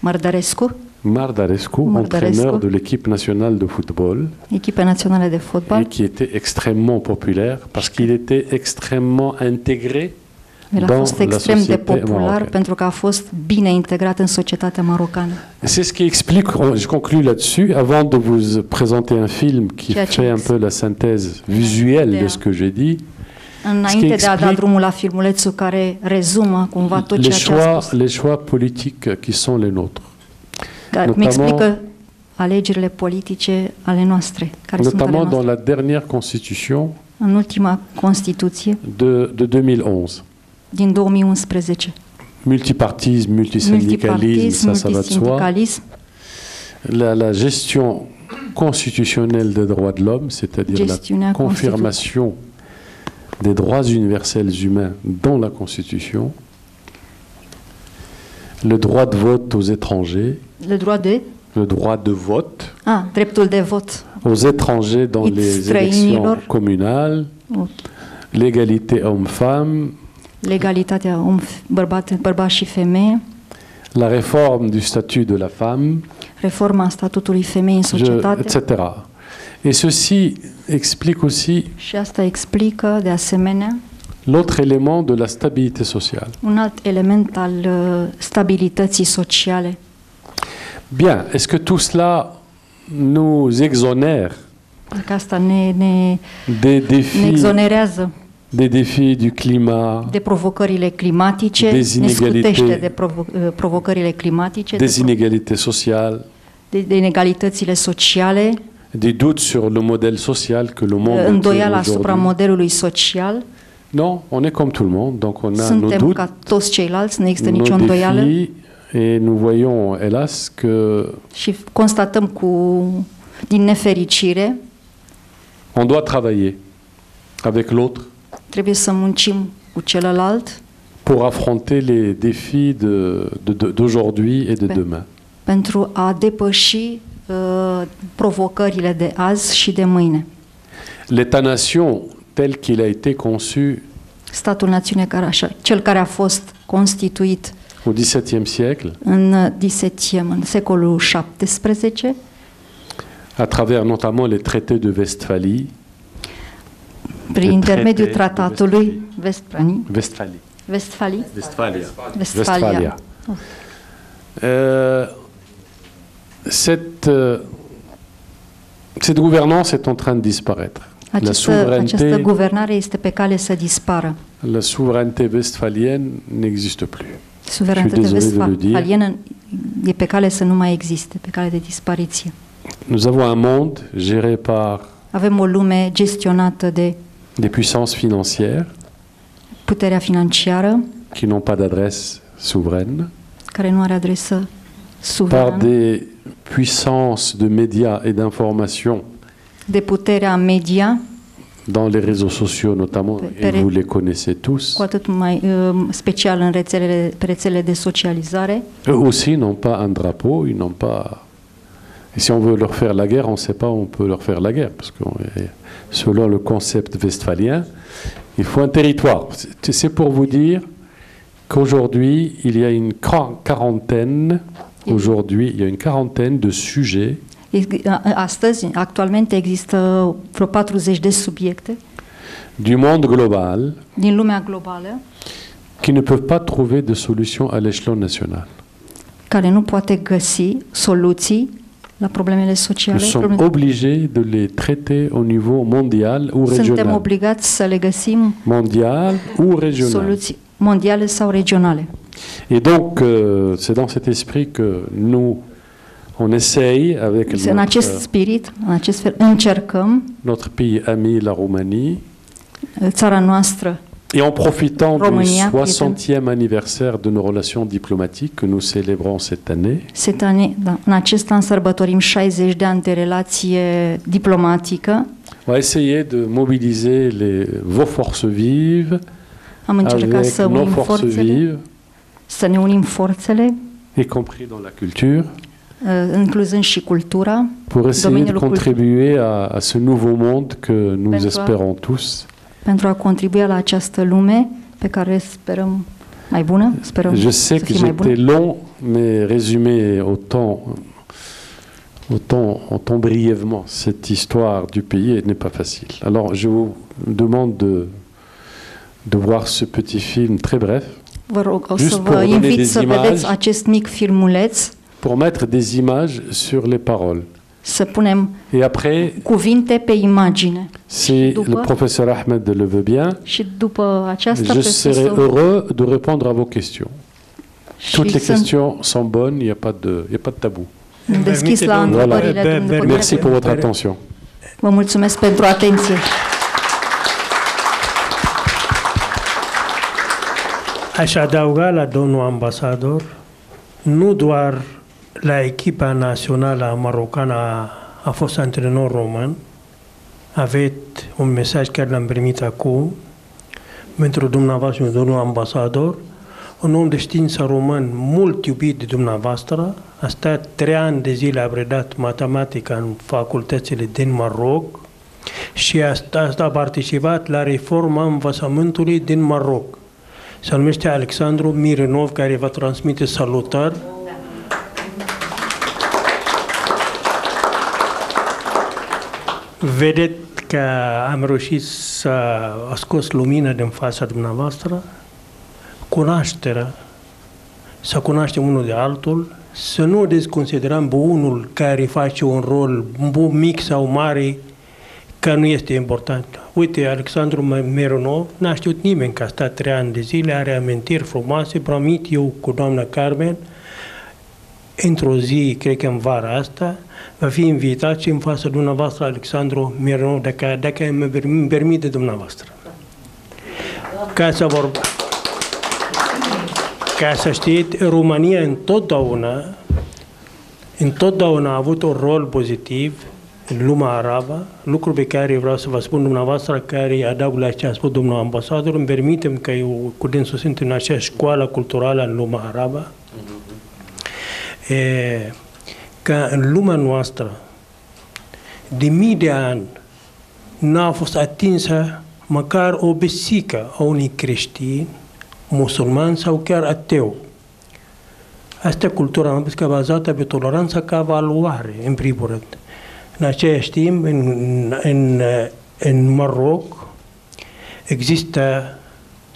Mardarescu. Mardarescu, Mardarescu. entraîneur de l'équipe nationale de football, echipe naționale de et fotbal. qui était extrêmement populaire parce qu'il était extrêmement intégré El a dans fost la extrem de société popular marocaine. pentru că a fost bine integrat în societatea marocană. Et C'est ce qui explique, je conclus là-dessus, avant de vous présenter un film qui Ceea fait un peu la synthèse visuelle de ce que j'ai dit, Înainte de a da drumul la filmulețul care rezumă cumva tot les ceea ce a choix, spus, les choix politiques qui sont les nôtres. Mi notamment- explică alegerile politice ale noastre, care sunt ale Notamment noastre. dans la dernière constitution În ultima Constituție de, de 2011. din 2011. Multipartisme, multisyndicalisme, ça, ça va de soi. La, la gestion constitutionnelle des droits de l'homme, c'est-à-dire la confirmation des droits universels humains dans la Constitution, le droit de vote aux étrangers, le droit de le droit de vote ah, dreptul de vot, aux étrangers dans It's les élections communales, o- l'égalité homme-femme, legalitatea om, bărbat, bărbat și femeie, la réforme du statut de la femme, reforma statutului femeii în je- societate. etc. Et ceci explique aussi Și asta explică, de asemenea, l'autre élément de la stabilité sociale. un alt element al uh, stabilității sociale. Bien, est-ce que tout cela nous exonère ne, ne, des défis, exonerează? des défis du climat, de provocările climatice, Des de provo- uh, provocările climatice, de, des pro- inégalités sociales, de, de inegalitățile sociale, des doutes sur le modèle social que le monde entier îndoiala asupra aujourd'hui. modelului social? Non, on est comme tout le monde, donc on a nos Suntem doutes, ca toți ceilalți, nu există nos nicio îndoială? défis, et nous voyons, hélas, que și constatăm cu din nefericire on doit travailler avec l'autre trebuie să muncim cu celălalt pour affronter les défis de- de- de- d'aujourd'hui et de demain. pentru a depăși uh, provocările de azi și de mâine. L'État-nation tel qu'il a été conçu Statul națiune care așa, cel care a fost constituit au XVIIe siècle, în XVII, în secolul XVII, à travers notamment les traités de Westphalie, prin intermediul traité de tratatului Westphalie, Westphalie, Westphalie, Westphalia, Westphalia. Euh, cette, euh, cette gouvernance est en train de disparaître. La Această, această souveraineté, guvernare este pe cale să dispară. la souveraineté westphalienne n'existe plus. Suveranitatea désolé de le dire. westfaliană e pe cale să nu mai existe, pe cale de dispariție. Nous avons un monde géré par Avem o lume gestionată de des puissances financières puterea financiară, qui n'ont pas d'adresse souveraine, care nu are adresă par suverană, des puissances de médias et d'information de puterea media, dans les réseaux sociaux notamment, Pe- et vous les connaissez tous, cu atât mai uh, special în rețelele, pe rețelele de socializare. eux aussi n'ont pas un drapeau, ils n'ont pas... Et si on veut leur faire la guerre, on ne sait pas où on peut leur faire la guerre, parce que selon le concept westphalien, il faut un territoire. C'est- pour vous dire qu'aujourd'hui, il y a une qua- quarantaine, aujourd'hui, il y a une quarantaine de sujets Astăzi, actualmente, există vreo 40 de subiecte du monde global din lumea globală qui ne peuvent pas trouver de solution à l'échelon national. care nu poate găsi soluții la problemele sociale. Nous sommes obligés de les traiter au niveau mondial ou Suntem régional. obligați să le găsim Mondial ou régional. soluții mondiale sau regionale. Et donc, euh, c'est dans cet esprit que nous, on essaye avec În acest notre, spirit, în acest fel, încercăm notre pays ami, la Roumanie, țara noastră Et en profitant du România, 60e anniversaire de nos relations diplomatiques que nous célébrons cette année, Cette ane, da, în acest an sărbătorim 60 de ani de relație diplomatică. on va essayer de mobiliser les, vos forces vives Am încercat avec să nos unim forces forțele, vives, să ne unim forțele, y compris dans la culture, incluzând și cultura, pour essayer de contribuer à, à ce nouveau monde que nous Pentru a- espérons tous. pentru a contribui la această lume pe care sperăm mai bună, sperăm Je să sais que mai bună. j'étais long, mais résumé autant, autant, autant brièvement cette histoire du pays n'est pas facile. Alors je vous demande de, de voir ce petit film très bref Vă rog, o Just să vă invit să images. vedeți acest mic filmuleț, pour mettre des images sur les paroles. să punem Et après, cuvinte pe imagine. si După? le professeur Ahmed le veut bien, Și după aceasta, je serai heureux de répondre à vos questions. Toutes les sunt questions sont bonnes, il n'y a, pas de- il y a pas de tabou. deschis la întrebările. Merci pour votre attention. Vă mulțumesc pentru atenție. Aș adăuga la domnul ambasador, nu doar la echipa națională marocană a, a fost antrenor român, aveți un mesaj care l-am primit acum pentru dumneavoastră, domnul ambasador, un om de știință român mult iubit de dumneavoastră, a stat trei ani de zile, a predat matematica în facultățile din Maroc și a, stat, a participat la reforma învățământului din Maroc. Se numește Alexandru Mirinov, care va transmite salutări. Vedeți că am reușit să a scos lumină din fața dumneavoastră, cunoașterea, să cunoaștem unul de altul, să nu desconsiderăm pe unul care face un rol bu- mic sau mare, că nu este important. Uite, Alexandru Meronov n-a știut nimeni că a stat trei ani de zile, are amintiri frumoase, promit eu cu doamna Carmen, într-o zi, cred că în vara asta, va fi invitat și în fața dumneavoastră Alexandru Mironov, dacă, dacă îmi per- îmi permite dumneavoastră. Ca să vorb... Ca să știți, România întotdeauna, întotdeauna a avut un rol pozitiv în lumea arabă, lucru pe care vreau să vă spun dumneavoastră, care adaug la ce a spus domnul ambasador, îmi permitem că eu cu dânsul sunt în acea școală culturală în lumea arabă, e, că în lumea noastră, de mii de ani, n-a fost atinsă măcar o besică a unui creștin, musulman sau chiar ateu. Asta e cultura noastră bazată pe toleranța ca valoare, în primul rând. În același timp, în, în, în Maroc există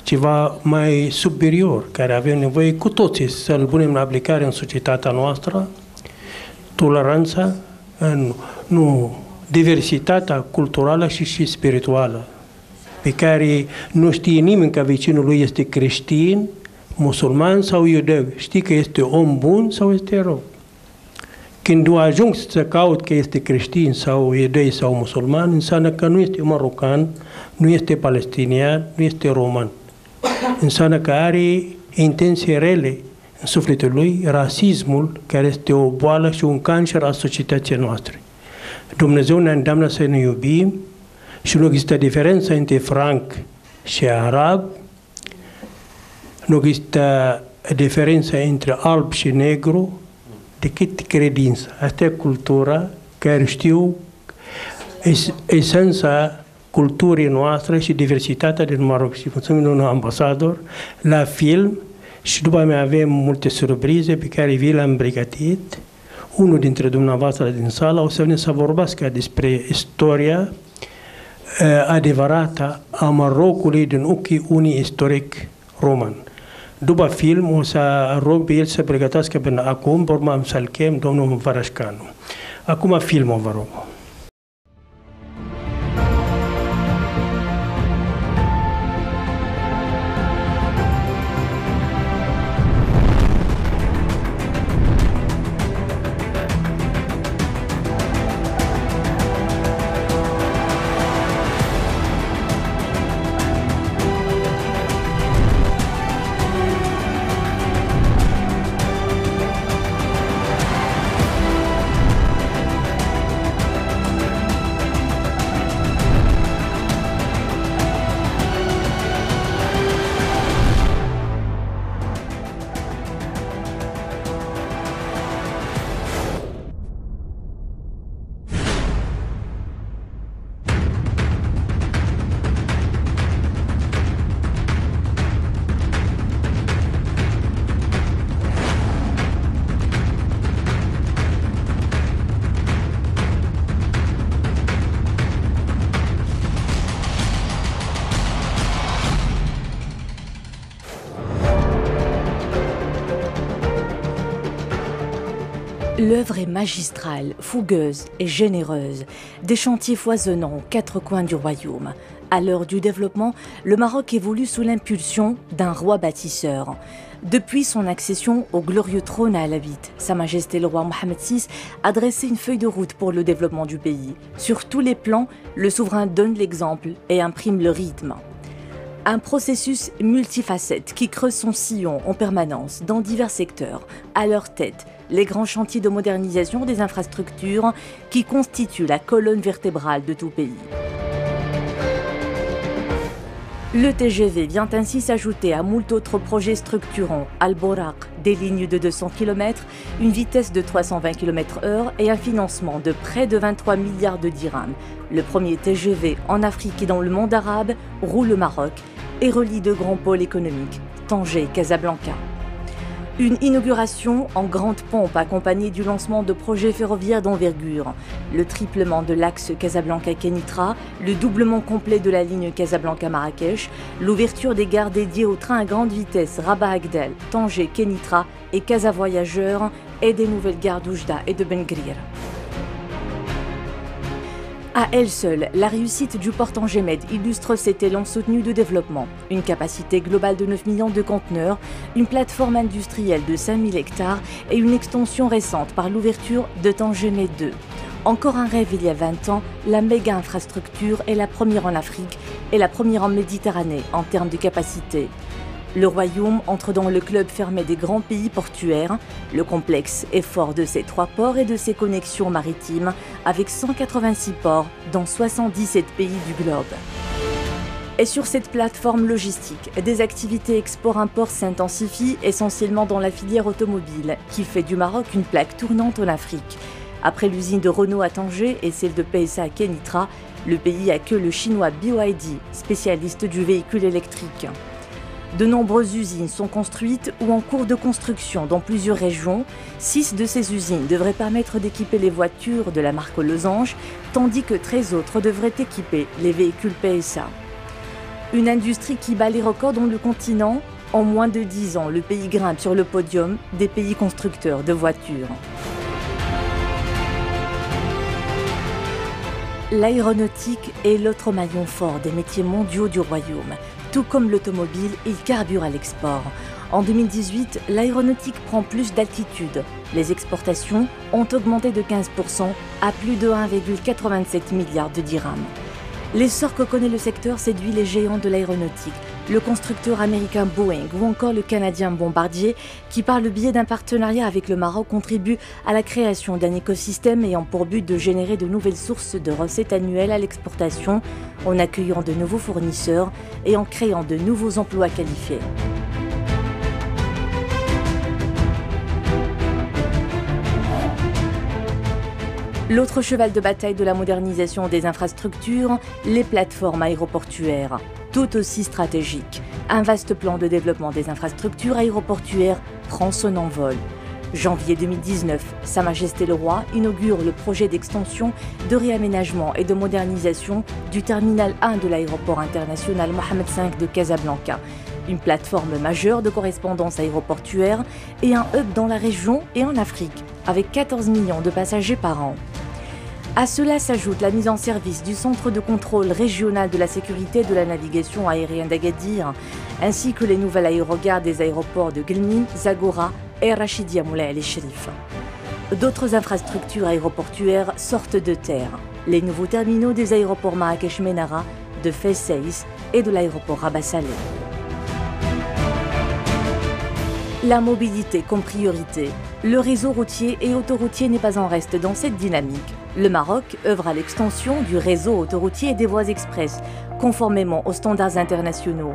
ceva mai superior, care avem nevoie cu toții să-l punem în aplicare în societatea noastră, toleranța, în, nu, diversitatea culturală și, și spirituală, pe care nu știe nimeni că vecinul lui este creștin, musulman sau iudeu. Știi că este om bun sau este rău. Când tu ajungi să caut că este creștin sau iudei sau musulman, înseamnă că nu este marocan, nu este palestinian, nu este roman. Înseamnă că are intenții rele în sufletul lui, rasismul, care este o boală și un cancer a societății noastre. Dumnezeu ne îndeamnă să ne iubim și nu există diferență între franc și arab, nu există diferență între alb și negru, decât credință. Asta e cultura care știu es- esența culturii noastre și diversitatea din Maroc. Și mulțumim domnul ambasador la film și după mai avem multe surprize pe care vi le-am pregătit. Unul dintre dumneavoastră din sală o să vină să vorbească despre istoria uh, adevărată a Marocului din ochii unui istoric roman. După film o să rog pe el să pregătească până acum, pe urmă am să-l chem domnul Varașcanu. Acum filmul, vă rog. L'œuvre est magistrale, fougueuse et généreuse. Des chantiers foisonnants aux quatre coins du royaume. À l'heure du développement, le Maroc évolue sous l'impulsion d'un roi bâtisseur. Depuis son accession au glorieux trône à Alawite, Sa Majesté le roi Mohamed VI a dressé une feuille de route pour le développement du pays. Sur tous les plans, le souverain donne l'exemple et imprime le rythme. Un processus multifacette qui creuse son sillon en permanence dans divers secteurs. À leur tête, les grands chantiers de modernisation des infrastructures qui constituent la colonne vertébrale de tout pays. Le TGV vient ainsi s'ajouter à moult autres projets structurants, Al-Borak, des lignes de 200 km, une vitesse de 320 km/h et un financement de près de 23 milliards de dirhams. Le premier TGV en Afrique et dans le monde arabe roule le Maroc et relie de grands pôles économiques, Tanger et Casablanca. Une inauguration en grande pompe accompagnée du lancement de projets ferroviaires d'envergure, le triplement de l'axe Casablanca-Kenitra, le doublement complet de la ligne Casablanca-Marrakech, l'ouverture des gares dédiées aux trains à grande vitesse Rabat-Agdel, Tanger-Kenitra et Casa Voyageurs et des nouvelles gares d'Oujda et de Ben Grir. À elle seule, la réussite du port Angemed illustre cet élan soutenu de développement. Une capacité globale de 9 millions de conteneurs, une plateforme industrielle de 5000 hectares et une extension récente par l'ouverture de Tangemed 2. Encore un rêve il y a 20 ans, la méga infrastructure est la première en Afrique et la première en Méditerranée en termes de capacité. Le royaume entre dans le club fermé des grands pays portuaires. Le complexe est fort de ses trois ports et de ses connexions maritimes avec 186 ports dans 77 pays du globe. Et sur cette plateforme logistique, des activités export-import s'intensifient essentiellement dans la filière automobile qui fait du Maroc une plaque tournante en Afrique. Après l'usine de Renault à Tanger et celle de PSA à Kenitra, le pays accueille le chinois BYD, spécialiste du véhicule électrique. De nombreuses usines sont construites ou en cours de construction dans plusieurs régions. Six de ces usines devraient permettre d'équiper les voitures de la marque Losange, tandis que 13 autres devraient équiper les véhicules PSA. Une industrie qui bat les records dans le continent. En moins de 10 ans, le pays grimpe sur le podium des pays constructeurs de voitures. L'aéronautique est l'autre maillon fort des métiers mondiaux du royaume. Tout comme l'automobile, il carbure à l'export. En 2018, l'aéronautique prend plus d'altitude. Les exportations ont augmenté de 15% à plus de 1,87 milliards de dirhams. L'essor que connaît le secteur séduit les géants de l'aéronautique, le constructeur américain Boeing ou encore le canadien Bombardier, qui par le biais d'un partenariat avec le Maroc contribue à la création d'un écosystème ayant pour but de générer de nouvelles sources de recettes annuelles à l'exportation, en accueillant de nouveaux fournisseurs et en créant de nouveaux emplois qualifiés. L'autre cheval de bataille de la modernisation des infrastructures, les plateformes aéroportuaires, tout aussi stratégiques. Un vaste plan de développement des infrastructures aéroportuaires prend son envol. Janvier 2019, Sa Majesté le Roi inaugure le projet d'extension, de réaménagement et de modernisation du terminal 1 de l'aéroport international Mohamed V de Casablanca. Une plateforme majeure de correspondance aéroportuaire et un hub dans la région et en Afrique, avec 14 millions de passagers par an. À cela s'ajoute la mise en service du Centre de contrôle régional de la sécurité de la navigation aérienne d'Agadir, ainsi que les nouvelles aérogares des aéroports de Gilmin, Zagora et Rachidia Moulay El Sherif. D'autres infrastructures aéroportuaires sortent de terre. Les nouveaux terminaux des aéroports Marrakech Menara, de Fès et de l'aéroport Rabat Saleh. La mobilité comme priorité. Le réseau routier et autoroutier n'est pas en reste dans cette dynamique. Le Maroc œuvre à l'extension du réseau autoroutier et des voies express, conformément aux standards internationaux.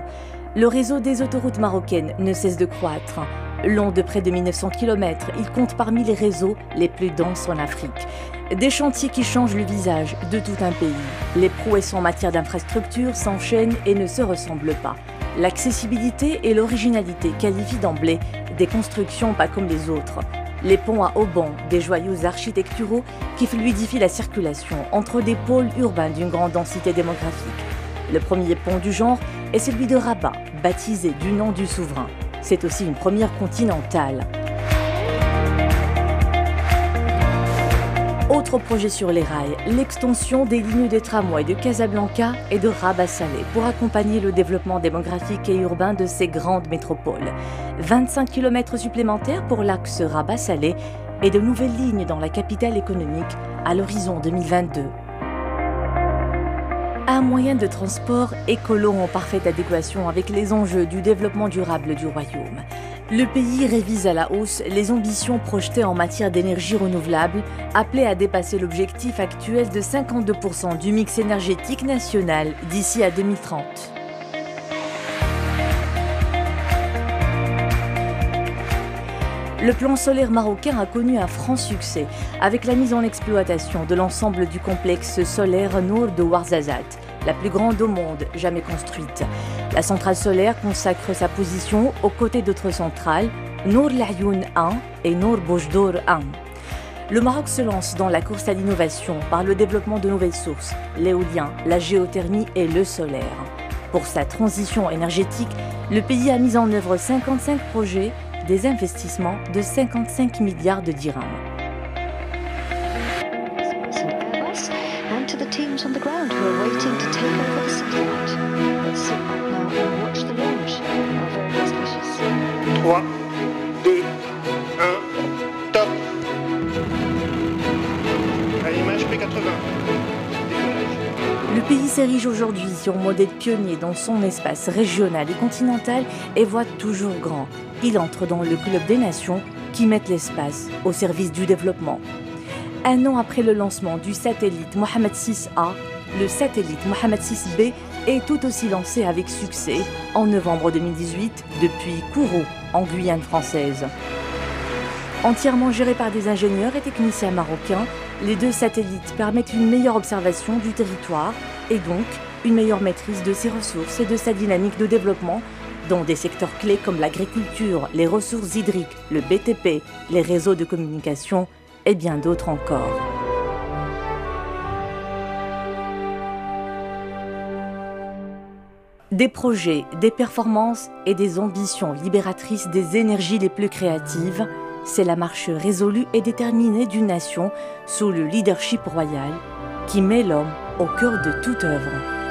Le réseau des autoroutes marocaines ne cesse de croître. Long de près de 1900 km, il compte parmi les réseaux les plus denses en Afrique. Des chantiers qui changent le visage de tout un pays. Les prouesses en matière d'infrastructure s'enchaînent et ne se ressemblent pas. L'accessibilité et l'originalité qualifient d'emblée des constructions pas comme les autres. Les ponts à haubans, des joyaux architecturaux qui fluidifient la circulation entre des pôles urbains d'une grande densité démographique. Le premier pont du genre est celui de Rabat, baptisé du nom du souverain. C'est aussi une première continentale. Autre projet sur les rails, l'extension des lignes de tramway de Casablanca et de Rabat Salé pour accompagner le développement démographique et urbain de ces grandes métropoles. 25 km supplémentaires pour l'axe Rabat Salé et de nouvelles lignes dans la capitale économique à l'horizon 2022 un moyen de transport écolo en parfaite adéquation avec les enjeux du développement durable du royaume. Le pays révise à la hausse les ambitions projetées en matière d'énergie renouvelable, appelées à dépasser l'objectif actuel de 52% du mix énergétique national d'ici à 2030. Le plan solaire marocain a connu un franc succès avec la mise en exploitation de l'ensemble du complexe solaire Nour de Ouarzazate, la plus grande au monde jamais construite. La centrale solaire consacre sa position aux côtés d'autres centrales, Nour Layoun 1 et Nour Boujdour 1. Le Maroc se lance dans la course à l'innovation par le développement de nouvelles sources, l'éolien, la géothermie et le solaire. Pour sa transition énergétique, le pays a mis en œuvre 55 projets des investissements de 55 milliards de dirhams. Pays s'érige aujourd'hui sur modèle pionnier dans son espace régional et continental et voit toujours grand il entre dans le club des nations qui mettent l'espace au service du développement. Un an après le lancement du satellite Mohamed 6A, le satellite Mohamed 6B est tout aussi lancé avec succès en novembre 2018 depuis Kourou, en Guyane française. Entièrement géré par des ingénieurs et techniciens marocains, les deux satellites permettent une meilleure observation du territoire et donc une meilleure maîtrise de ses ressources et de sa dynamique de développement dans des secteurs clés comme l'agriculture, les ressources hydriques, le BTP, les réseaux de communication et bien d'autres encore. Des projets, des performances et des ambitions libératrices des énergies les plus créatives, c'est la marche résolue et déterminée d'une nation sous le leadership royal qui met l'homme au cœur de toute œuvre.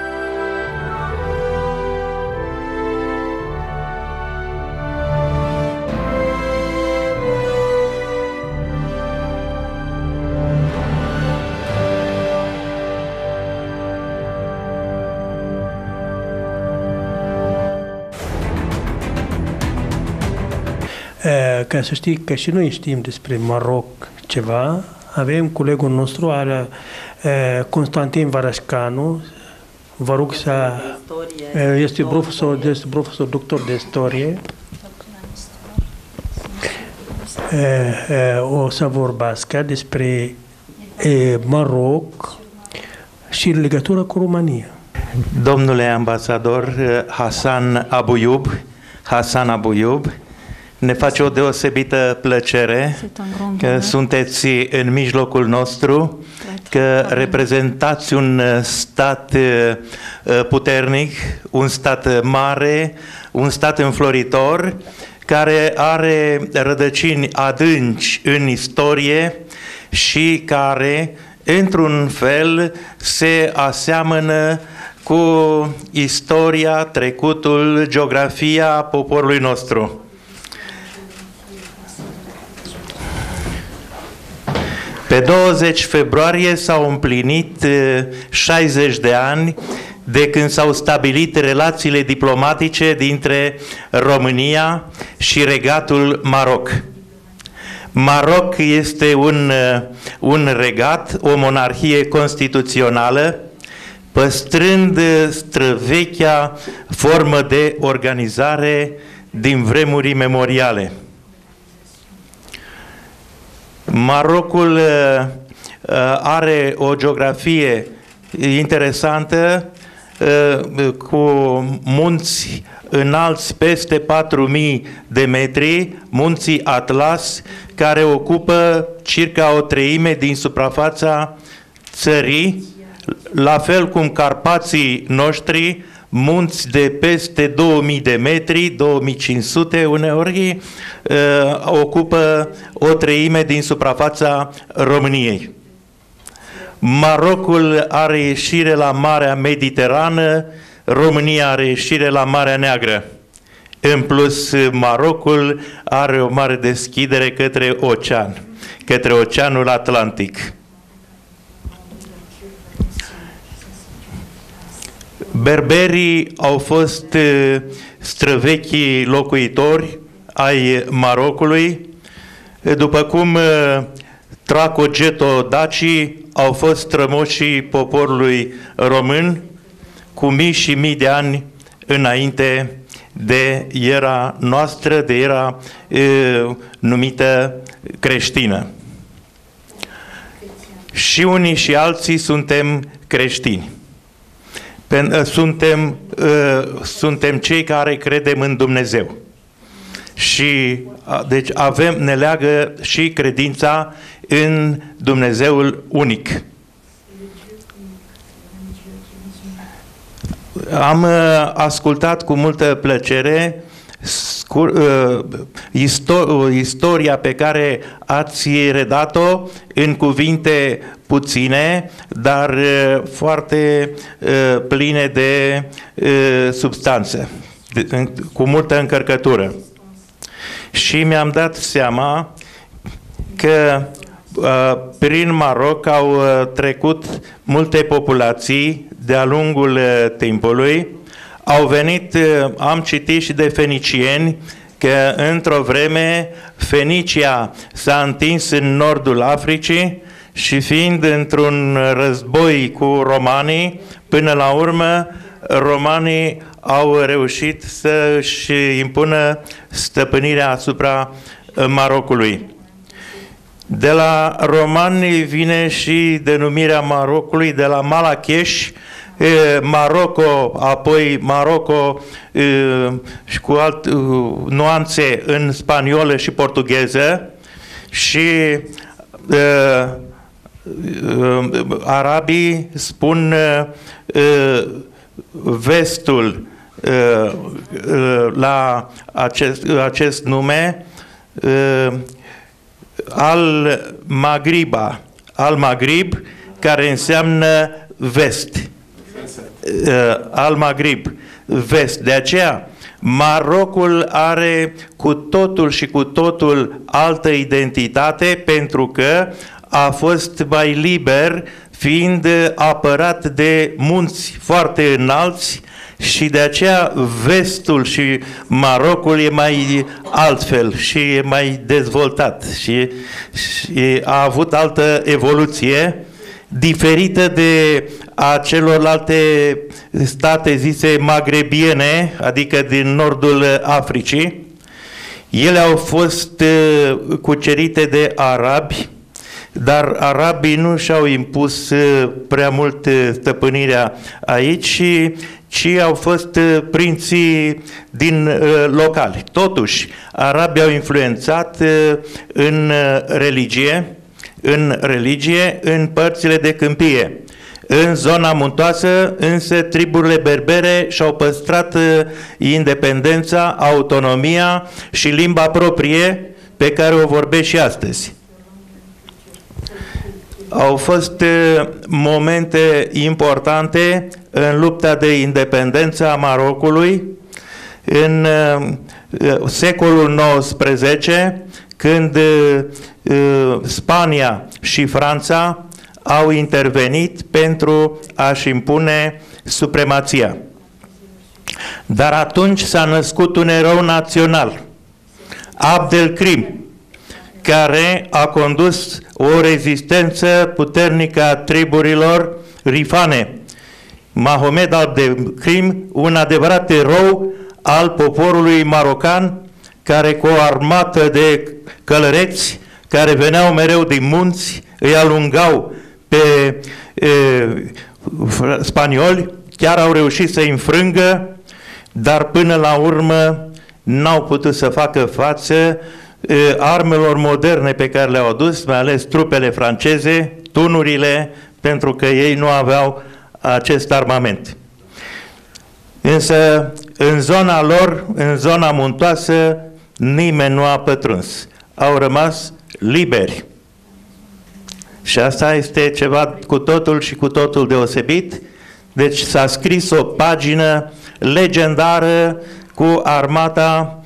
Ca să știi că și noi știm despre Maroc ceva, avem colegul nostru, are, Constantin Varascanu, vă rog să... Este profesor, este profesor doctor de istorie. O să vorbească despre Maroc și legătura cu România. Domnule ambasador Hasan Abuyub, Hasan Abuyub, ne face o deosebită plăcere că sunteți în mijlocul nostru, că reprezentați un stat uh, puternic, un stat mare, un stat înfloritor, care are rădăcini adânci în istorie și care, într-un fel, se aseamănă cu istoria, trecutul, geografia poporului nostru. Pe 20 februarie s-au împlinit 60 de ani de când s-au stabilit relațiile diplomatice dintre România și regatul Maroc. Maroc este un, un regat, o monarhie constituțională, păstrând străvechea formă de organizare din vremuri memoriale. Marocul uh, uh, are o geografie interesantă uh, cu munți înalți peste 4000 de metri, munții Atlas, care ocupă circa o treime din suprafața țării, la fel cum Carpații noștri munți de peste 2000 de metri, 2500 uneori, uh, ocupă o treime din suprafața României. Marocul are ieșire la Marea Mediterană, România are ieșire la Marea Neagră. În plus, Marocul are o mare deschidere către ocean, către Oceanul Atlantic. Berberii au fost străvechii locuitori ai Marocului, după cum Traco Geto Dacii au fost strămoșii poporului român cu mii și mii de ani înainte de era noastră, de era e, numită creștină. Și unii și alții suntem creștini. Suntem, suntem cei care credem în Dumnezeu. Și deci avem, ne leagă și credința în Dumnezeul unic. Am uh, ascultat cu multă plăcere scur, uh, istor, istoria pe care ați redat-o în cuvinte puține, dar uh, foarte uh, pline de uh, substanță, de, cu multă încărcătură. Și mi-am dat seama că uh, prin Maroc au uh, trecut multe populații de-a lungul uh, timpului, au venit, uh, am citit și de fenicieni, că într-o vreme Fenicia s-a întins în nordul Africii și fiind într-un război cu romanii, până la urmă romanii au reușit să-și impună stăpânirea asupra uh, Marocului. De la romani vine și denumirea Marocului, de la Malachesh, Maroco, apoi Maroco și cu alt nuanțe în spaniolă și portugheză și arabii spun vestul la acest, acest nume al Magriba, al Magrib, care înseamnă vest. Uh, al Maghrib, vest. De aceea, Marocul are cu totul și cu totul altă identitate pentru că a fost mai liber fiind apărat de munți foarte înalți și de aceea vestul și Marocul e mai altfel și e mai dezvoltat și, și a avut altă evoluție diferită de a celorlalte state zise magrebiene, adică din nordul Africii. Ele au fost uh, cucerite de arabi, dar arabii nu și-au impus uh, prea mult uh, stăpânirea aici, ci au fost prinții din locali. Totuși, arabii au influențat în religie, în religie, în părțile de câmpie. În zona muntoasă, însă, triburile berbere și-au păstrat uh, independența, autonomia și limba proprie pe care o vorbesc și astăzi. Au fost uh, momente importante în lupta de independență a Marocului în uh, secolul XIX, când Spania și Franța au intervenit pentru a-și impune supremația. Dar atunci s-a născut un erou național, Abdelkrim, care a condus o rezistență puternică a triburilor rifane. Mahomed Abdelkrim, un adevărat erou al poporului marocan, care cu o armată de călăreți care veneau mereu din munți, îi alungau pe e, spanioli, chiar au reușit să-i înfrângă, dar până la urmă n-au putut să facă față e, armelor moderne pe care le-au adus, mai ales trupele franceze, tunurile, pentru că ei nu aveau acest armament. Însă, în zona lor, în zona muntoasă, nimeni nu a pătruns. Au rămas liberi. Și asta este ceva cu totul și cu totul deosebit. Deci s-a scris o pagină legendară cu armata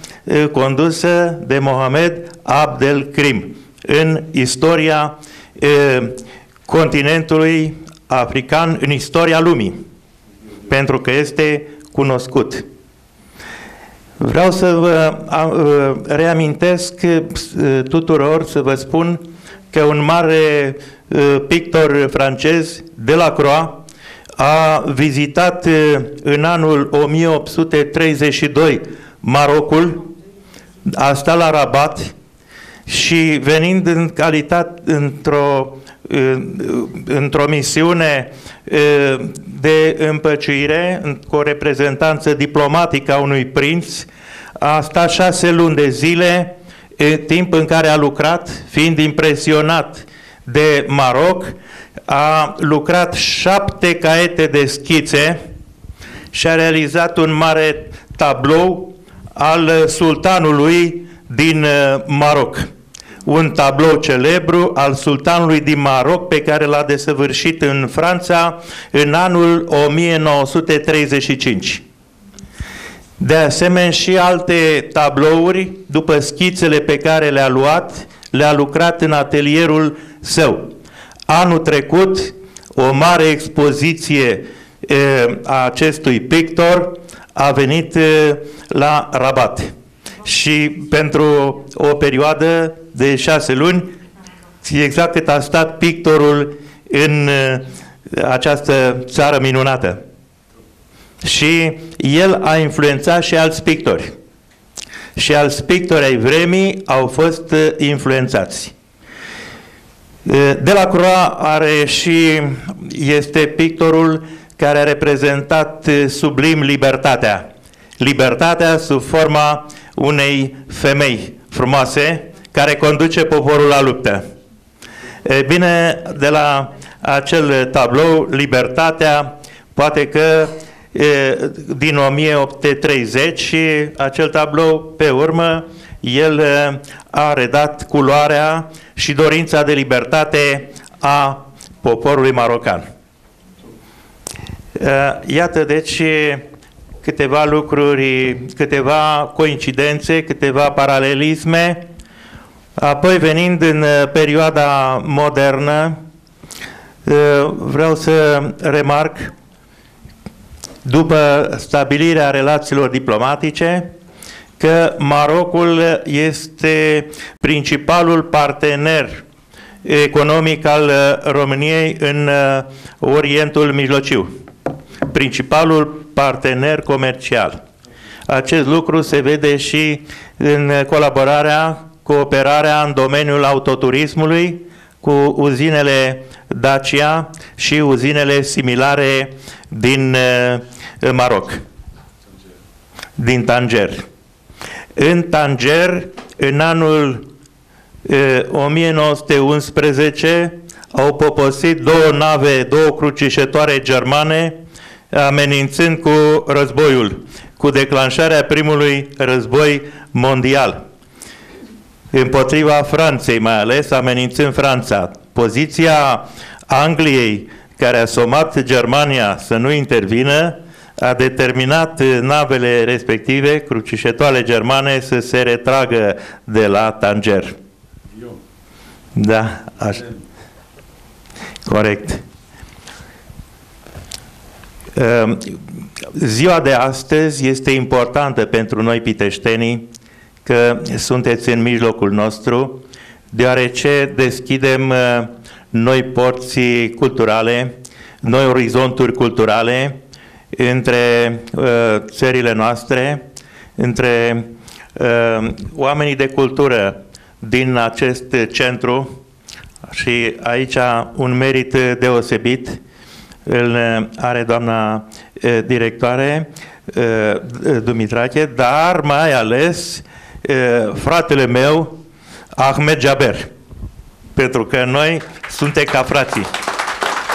condusă de Mohamed Abdel Krim în istoria continentului african, în istoria lumii, pentru că este cunoscut. Vreau să vă reamintesc tuturor, să vă spun că un mare pictor francez, Delacroix, a vizitat în anul 1832 Marocul, a stat la Rabat și venind în calitate într-o într-o misiune de împăciuire cu o reprezentanță diplomatică a unui prinț, a stat șase luni de zile, timp în care a lucrat, fiind impresionat de Maroc, a lucrat șapte caiete de schițe și a realizat un mare tablou al sultanului din Maroc un tablou celebru al sultanului din Maroc pe care l-a desăvârșit în Franța în anul 1935. De asemenea și alte tablouri, după schițele pe care le-a luat, le-a lucrat în atelierul său. Anul trecut, o mare expoziție e, a acestui pictor a venit e, la Rabat. Și pentru o perioadă de șase luni, exact cât a stat pictorul în uh, această țară minunată. Și el a influențat și alți pictori. Și alți pictori ai vremii au fost uh, influențați. Uh, de la Croa are și este pictorul care a reprezentat sublim libertatea. Libertatea sub forma unei femei frumoase, care conduce poporul la luptă. E bine, de la acel tablou, Libertatea, poate că e, din 1830 și acel tablou pe urmă, el a redat culoarea și dorința de libertate a poporului marocan. Iată, deci, câteva lucruri, câteva coincidențe, câteva paralelisme Apoi, venind în uh, perioada modernă, uh, vreau să remarc, după stabilirea relațiilor diplomatice, că Marocul este principalul partener economic al uh, României în Orientul Mijlociu. Principalul partener comercial. Acest lucru se vede și în colaborarea cooperarea în domeniul autoturismului cu uzinele Dacia și uzinele similare din uh, Maroc, din Tanger. În Tanger, în anul 1911, uh, au poposit două nave, două crucișătoare germane, amenințând cu războiul, cu declanșarea primului război mondial împotriva Franței, mai ales amenințând Franța. Poziția Angliei, care a somat Germania să nu intervină, a determinat navele respective, crucișetoare germane, să se retragă de la Tanger. Da, așa. Corect. Ehm, ziua de astăzi este importantă pentru noi piteștenii că sunteți în mijlocul nostru, deoarece deschidem uh, noi porții culturale, noi orizonturi culturale între uh, țările noastre, între uh, oamenii de cultură din acest centru și aici un merit deosebit îl are doamna directoare Dumitrache, dar mai ales fratele meu, Ahmed Jaber. Pentru că noi suntem ca frații.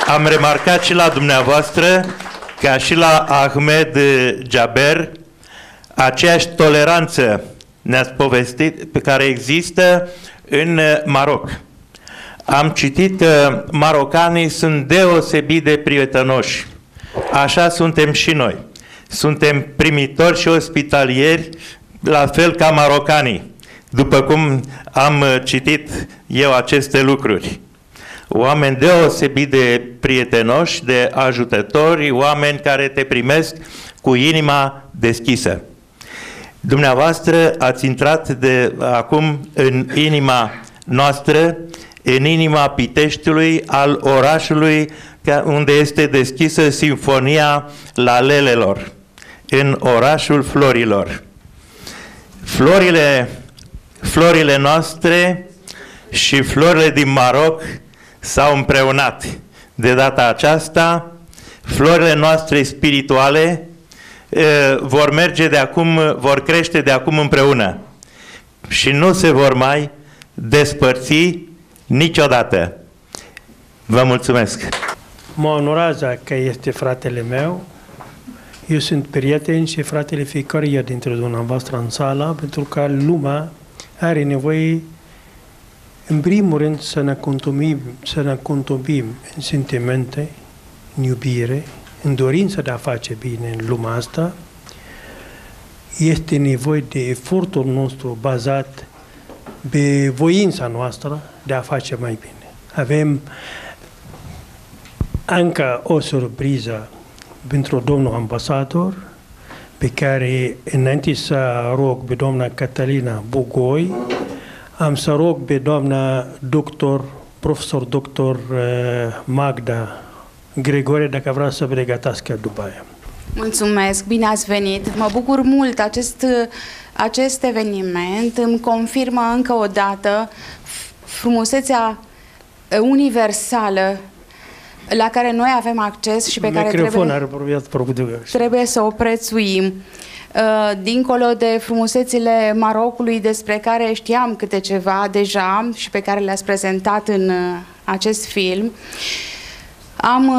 Am remarcat și la dumneavoastră, ca și la Ahmed Jaber, aceeași toleranță ne-ați povestit, pe care există în Maroc. Am citit că marocanii sunt deosebit de prietenoși. Așa suntem și noi. Suntem primitori și ospitalieri, la fel ca marocanii, după cum am citit eu aceste lucruri. Oameni deosebit de prietenoși, de ajutători, oameni care te primesc cu inima deschisă. Dumneavoastră ați intrat de acum în inima noastră, în inima Piteștiului, al orașului unde este deschisă Sinfonia Lalelelor, în orașul Florilor. Florile, florile noastre și florile din Maroc s-au împreunat. De data aceasta, florile noastre spirituale vor merge de acum, vor crește de acum împreună și nu se vor mai despărți niciodată. Vă mulțumesc! Mă onorează că este fratele meu. Eu sunt prieten și fratele fiecăruia dintre dumneavoastră în sala, pentru că lumea are nevoie, în primul rând, să ne contumim, să ne contumim în sentimente, în iubire, în dorința de a face bine în lumea asta, este nevoie de efortul nostru bazat pe voința noastră de a face mai bine. Avem încă o surpriză pentru domnul ambasador, pe care înainte să rog pe doamna Catalina Bugoi, am să rog pe doamna doctor, profesor doctor eh, Magda Grigore dacă vrea să pregătească după aia. Mulțumesc, bine ați venit. Mă bucur mult. Acest, acest eveniment îmi confirmă încă o dată frumusețea universală la care noi avem acces și pe care trebuie, trebuie să o prețuim. Dincolo de frumusețile Marocului despre care știam câte ceva deja și pe care le-ați prezentat în acest film, am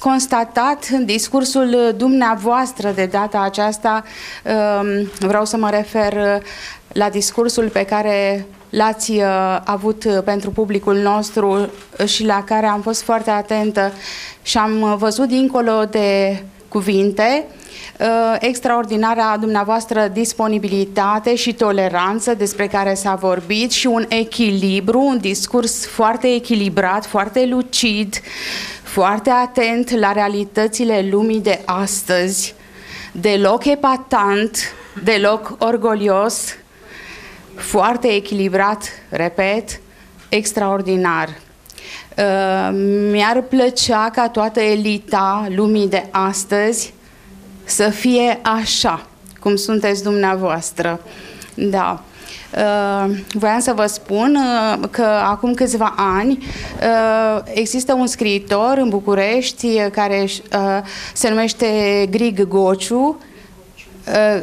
constatat în discursul dumneavoastră de data aceasta, vreau să mă refer la discursul pe care l-ați uh, avut uh, pentru publicul nostru și la care am fost foarte atentă și am uh, văzut dincolo de cuvinte extraordinara dumneavoastră disponibilitate și toleranță despre care s-a vorbit și un echilibru, un discurs foarte echilibrat, foarte lucid, foarte atent la realitățile lumii de astăzi, deloc epatant, deloc orgolios, foarte echilibrat, repet, extraordinar. Uh, mi-ar plăcea ca toată elita lumii de astăzi să fie așa, cum sunteți dumneavoastră. Da. Uh, voiam să vă spun uh, că acum câțiva ani există un scriitor în București care se numește Grig Gociu, Uh,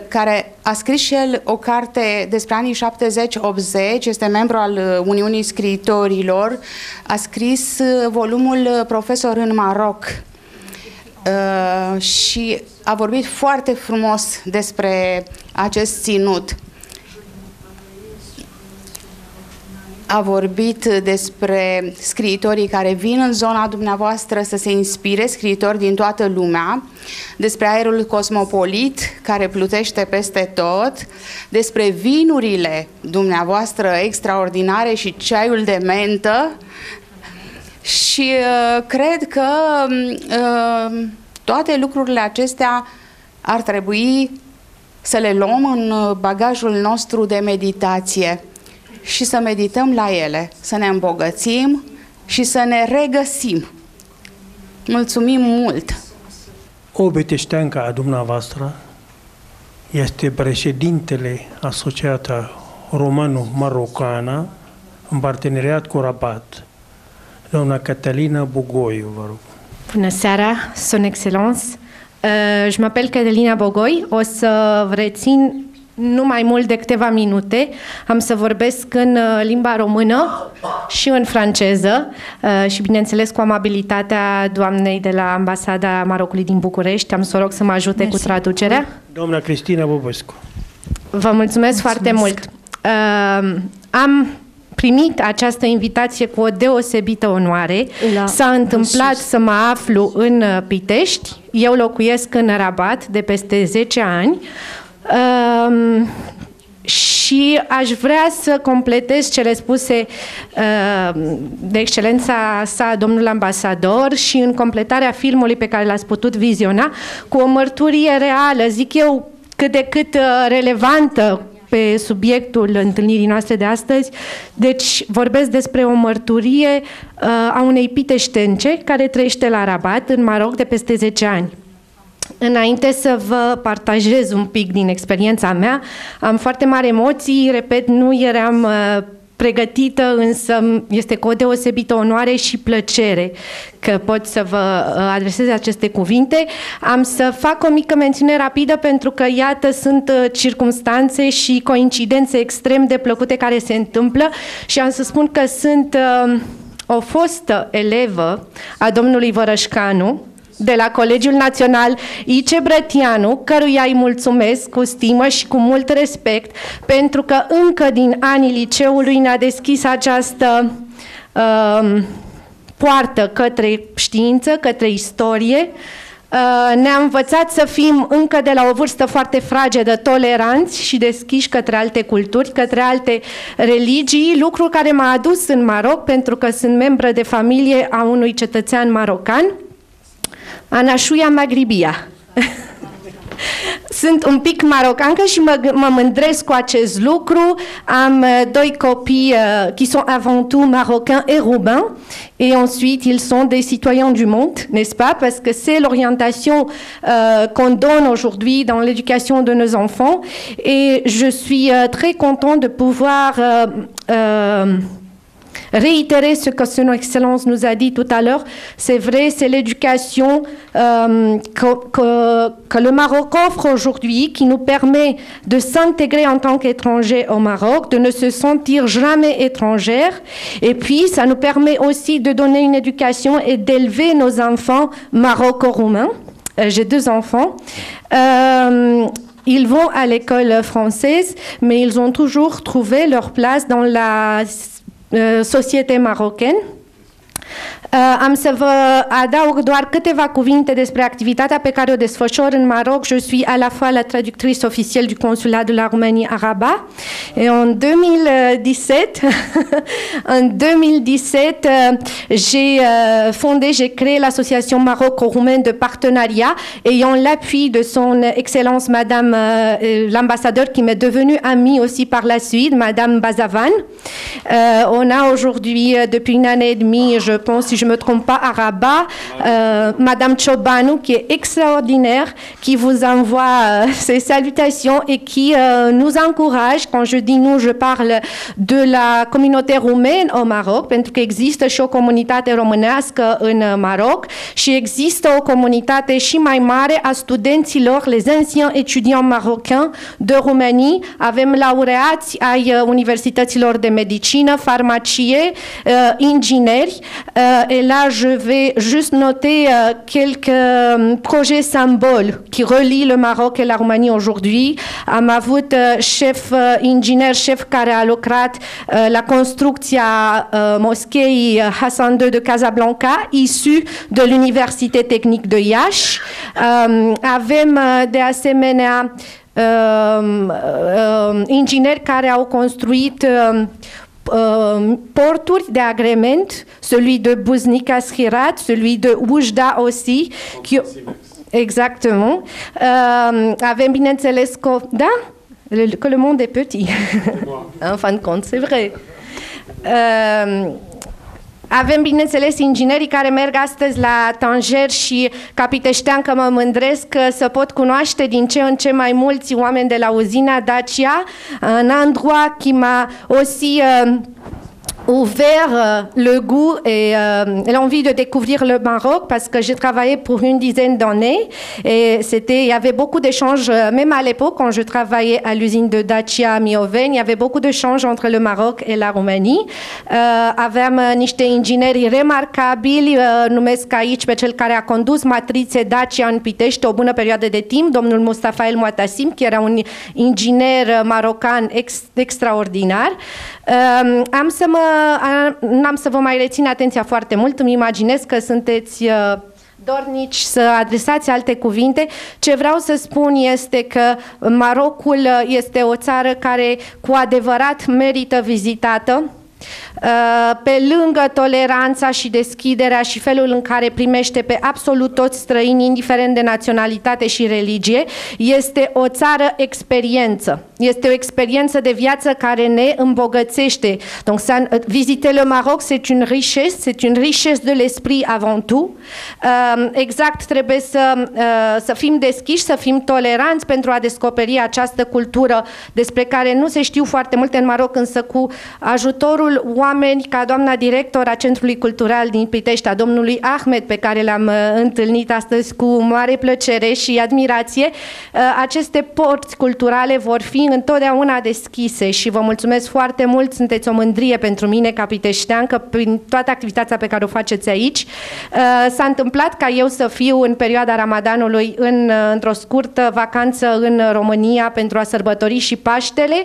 care a scris și el o carte despre anii 70-80, este membru al uh, Uniunii Scriitorilor, a scris uh, volumul Profesor în Maroc și a vorbit foarte frumos despre acest ținut. A vorbit despre scriitorii care vin în zona dumneavoastră să se inspire, scriitori din toată lumea, despre aerul cosmopolit care plutește peste tot, despre vinurile dumneavoastră extraordinare și ceaiul de mentă. Și uh, cred că uh, toate lucrurile acestea ar trebui să le luăm în bagajul nostru de meditație și să medităm la ele, să ne îmbogățim și să ne regăsim. Mulțumim mult! O beteșteancă a dumneavoastră este președintele Asociată Romano-Marocana în parteneriat cu Rabat, doamna Catalina Bugoiu, vă rog. Bună seara, Son Excellence. Uh, je m'appelle Catalina Bogoi. O să vă rețin nu mai mult de câteva minute. Am să vorbesc în uh, limba română și în franceză uh, și, bineînțeles, cu amabilitatea doamnei de la Ambasada Marocului din București. Am să o rog să mă ajute Mersi. cu traducerea. Doamna Cristina Bobescu. Vă mulțumesc, mulțumesc. foarte mult. Uh, am primit această invitație cu o deosebită onoare. La S-a întâmplat sus. să mă aflu în uh, Pitești. Eu locuiesc în Rabat de peste 10 ani. Um, și aș vrea să completez cele spuse uh, de excelența sa, domnul ambasador, și în completarea filmului pe care l-ați putut viziona, cu o mărturie reală, zic eu, cât de cât uh, relevantă pe subiectul întâlnirii noastre de astăzi. Deci vorbesc despre o mărturie uh, a unei piteștence care trăiește la Rabat, în Maroc, de peste 10 ani. Înainte să vă partajez un pic din experiența mea, am foarte mari emoții, repet, nu eram uh, pregătită, însă este cu o deosebită onoare și plăcere că pot să vă uh, adresez aceste cuvinte. Am să fac o mică mențiune rapidă pentru că, iată, sunt uh, circumstanțe și coincidențe extrem de plăcute care se întâmplă și am să spun că sunt uh, o fostă elevă a domnului Vărășcanu, de la Colegiul Național Ice Brătianu, căruia îi mulțumesc cu stimă și cu mult respect, pentru că încă din anii liceului ne-a deschis această uh, poartă către știință, către istorie, Uh, ne-a învățat să fim încă de la o vârstă foarte fragedă, toleranți și deschiși către alte culturi, către alte religii, lucru care m-a adus în Maroc pentru că sunt membră de familie a unui cetățean marocan. Anașuia Magribia. Sunt un pic marocancă și mă, mă mândresc cu acest lucru. Am uh, doi copii uh, qui sont avant tout marocains et roumains et ensuite ils sont des citoyens du monde, n'est-ce pas? Parce que c'est l'orientation euh, qu'on donne aujourd'hui dans l'éducation de nos enfants et je suis euh, très content de pouvoir euh, réitérer ce que Son Excellence nous a dit tout à l'heure. C'est vrai, c'est l'éducation euh, que, le Maroc offre aujourd'hui qui nous permet de s'intégrer en tant qu'étranger au Maroc, de ne se sentir jamais étrangère. Et puis, ça nous permet aussi de donner une éducation et d'élever nos enfants maroco-roumains. Euh, J'ai deux enfants. Euh, ils vont à l'école française, mais ils ont toujours trouvé leur place dans la société marocaine. Uh, am să vă adaug doar câteva cuvinte despre activitatea pe Maroc. Je suis à la fois la traductrice officielle du consulat de la Roumanie à Rabat. Et en 2017, en 2017, euh, j'ai euh, fondé, j'ai créé l'association maroco-roumaine de partenariat ayant l'appui de son excellence Madame euh, l'ambassadeur qui m'est devenue amie aussi par la suite, Madame Bazavan. On a aujourd'hui, depuis une année et demie, je pense, si je ne me trompe pas, à Rabat, euh, Madame Chobanou, qui est extraordinaire, qui vous envoie euh, ses salutations et qui euh, nous encourage. Quand je dis nous, je parle de la communauté roumaine au Maroc, pentru că există și o comunitate românească în Maroc și există o comunitate și mai mare a studenților, les anciens étudiants marocains de Roumanie. Avem laureați ai uh, universităților de medicină, farmacie, ingineri. Uh, et là, je vais juste noter euh, quelques euh, projets symboles qui relient le Maroc et la aujourd'hui. Uh, inginer, șef care a lucrat uh, la construcția uh, moscheii Hassan II de Casablanca, issu de l'Université technique de Iași. Avem de asemenea ingineri care au construit um, porturi de agrement, celui de Buznica Schirat, celui de Oujda aussi, qui, exactement. Um, avem bineînțeles că, da? Le- Que le monde est petit. en fin de compte, c'est vrai. Um, avem, bineînțeles, inginerii care merg astăzi la Tanger și Capiteștean, că mă mândresc că să pot cunoaște din ce în ce mai mulți oameni de la uzina Dacia, un endroit qui m'a aussi euh, ouvert euh, le goût et euh, l'envie de découvrir le Maroc parce que j'ai travaillé pour une dizaine d'années et c'était il y avait beaucoup d'échanges euh, même à l'époque quand je travaillais à l'usine de Dacia à Mioven, il y avait beaucoup d'échanges entre le Maroc et la Roumanie. Uh, niște ingineri remarcabili, numesc aici pe cel care a condus matrițe Dacia în Pitești o bună perioadă de timp, domnul Mustafa El Muatasim, care era un inginer marocan ex, extraordinar. Am să mă, n-am să vă mai rețin atenția foarte mult, îmi imaginez că sunteți uh, dornici să adresați alte cuvinte. Ce vreau să spun este că Marocul este o țară care cu adevărat merită vizitată. Uh, pe lângă toleranța și deschiderea și felul în care primește pe absolut toți străini, indiferent de naționalitate și religie, este o țară experiență. Este o experiență de viață care ne îmbogățește. Donc, ça, uh, visiter le Maroc, c'est une richesse, c'est une richesse de l'esprit avant tout. Um, exact, trebuie să, uh, să fim deschiși, să fim toleranți pentru a descoperi această cultură despre care nu se știu foarte multe în Maroc, însă cu ajutorul oameni ca doamna director a Centrului Cultural din Pitești, a domnului Ahmed, pe care l-am uh, întâlnit astăzi cu mare plăcere și admirație, uh, aceste porți culturale vor fi întotdeauna deschise și vă mulțumesc foarte mult, sunteți o mândrie pentru mine ca piteșteancă prin toată activitatea pe care o faceți aici. Uh, s-a întâmplat ca eu să fiu în perioada Ramadanului în, într-o scurtă vacanță în România pentru a sărbători și Paștele.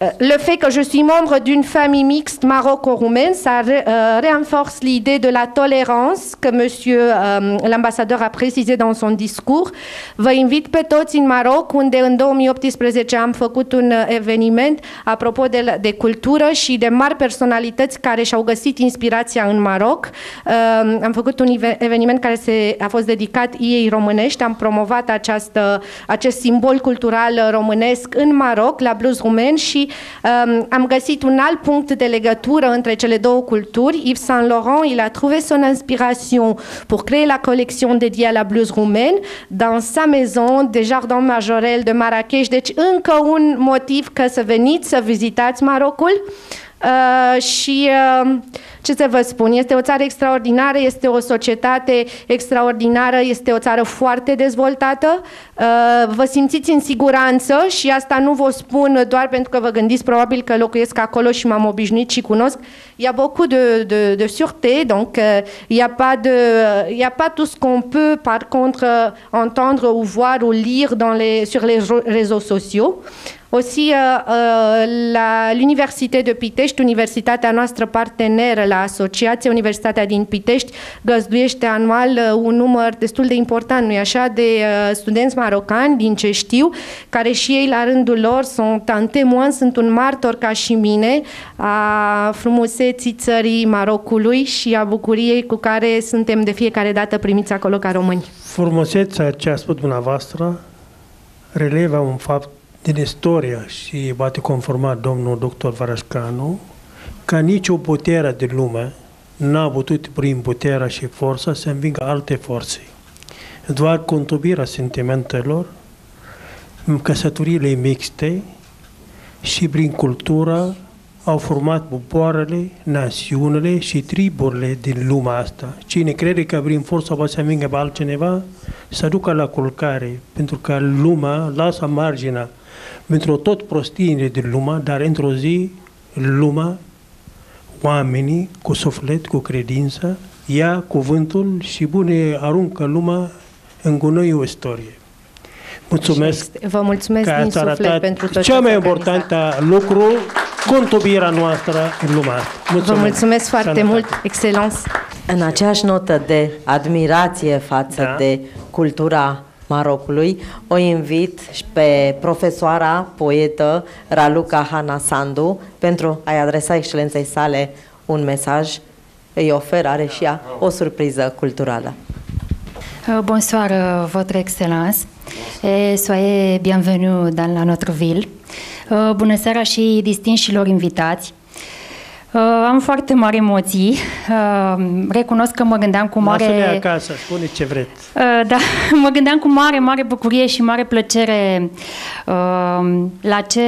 Euh, le fait que je suis membre d'une famille mixte maroco-roumaine, ça euh, renforce l'idée de la tolérance que monsieur euh, l'ambassadeur a précisé dans son discours. Vă invit pe toți în Maroc, unde în 2018 am făcut un eveniment apropo de, de cultură și de mari personalități care și-au găsit inspirația în Maroc. Am făcut un eveniment care se, a fost dedicat ei românești, am promovat această, acest simbol cultural românesc în Maroc, la Blues Rumen și um, am găsit un alt punct de legătură între cele două culturi. Yves Saint Laurent, il a trouvé son inspiration pour créer la collection dédiée à la blues roumaine dans sa maison de Jardin Majorel de Marrakech. Deci încă un motiv că să veniți să vizitați Marocul. Uh, și uh, ce să vă spun, este o țară extraordinară, este o societate extraordinară, este o țară foarte dezvoltată. Uh, vă simțiți în siguranță și asta nu vă spun doar pentru că vă gândiți probabil că locuiesc acolo și m-am obișnuit și cunosc. Il y a beaucoup de, de, de sûreté, donc euh, il n'y a pas de, il y a pas tout ce qu'on peut par contre entendre ou voir ou lire dans les, sur les réseaux sociaux. Aussi, uh, uh, la l'Université de Pitești, universitatea noastră parteneră la asociație, Universitatea din Pitești, găzduiește anual uh, un număr destul de important, nu așa, de uh, studenți marocani, din ce știu, care și ei, la rândul lor, sunt un témoin, sunt un martor ca și mine a frumuseții țării Marocului și a bucuriei cu care suntem de fiecare dată primiți acolo ca români. Frumusețea ce a spus dumneavoastră releva un fapt din istoria și poate conforma domnul doctor Varascanu ca nicio putere din lume n-a putut prin puterea și forța să învingă alte forțe. Doar contubirea sentimentelor, căsătoriile mixte și prin cultura au format popoarele, națiunile și triburile din lumea asta. Cine crede că prin forța va să învingă pe altcineva, să ducă la culcare, pentru că lumea lasă marginea pentru tot prostiile din lume, dar într-o zi lumea, oamenii cu suflet, cu credință, ia cuvântul și bune aruncă lumea în gunoi o istorie. Mulțumesc. Vă mulțumesc din suflet pentru tot cea mai importantă lucru, contubirea noastră în lumea asta. Mulțumesc. Vă mulțumesc foarte Sănătate. mult, excelență. În aceeași notă de admirație față da. de cultura Marocului, o invit și pe profesoara, poetă Raluca Hana Sandu pentru a-i adresa excelenței sale un mesaj. Îi ofer, are și ea o surpriză culturală. Euh, bonsoir, euh, Votre Excellence, et soyez bienvenue dans la notre ville. Euh, bună seara și distinșilor invitați. Uh, am foarte mari emoții. Uh, recunosc că mă gândeam cu mare... Lasă-ne acasă, spune ce vreți. Uh, da, mă gândeam cu mare, mare bucurie și mare plăcere uh, la ce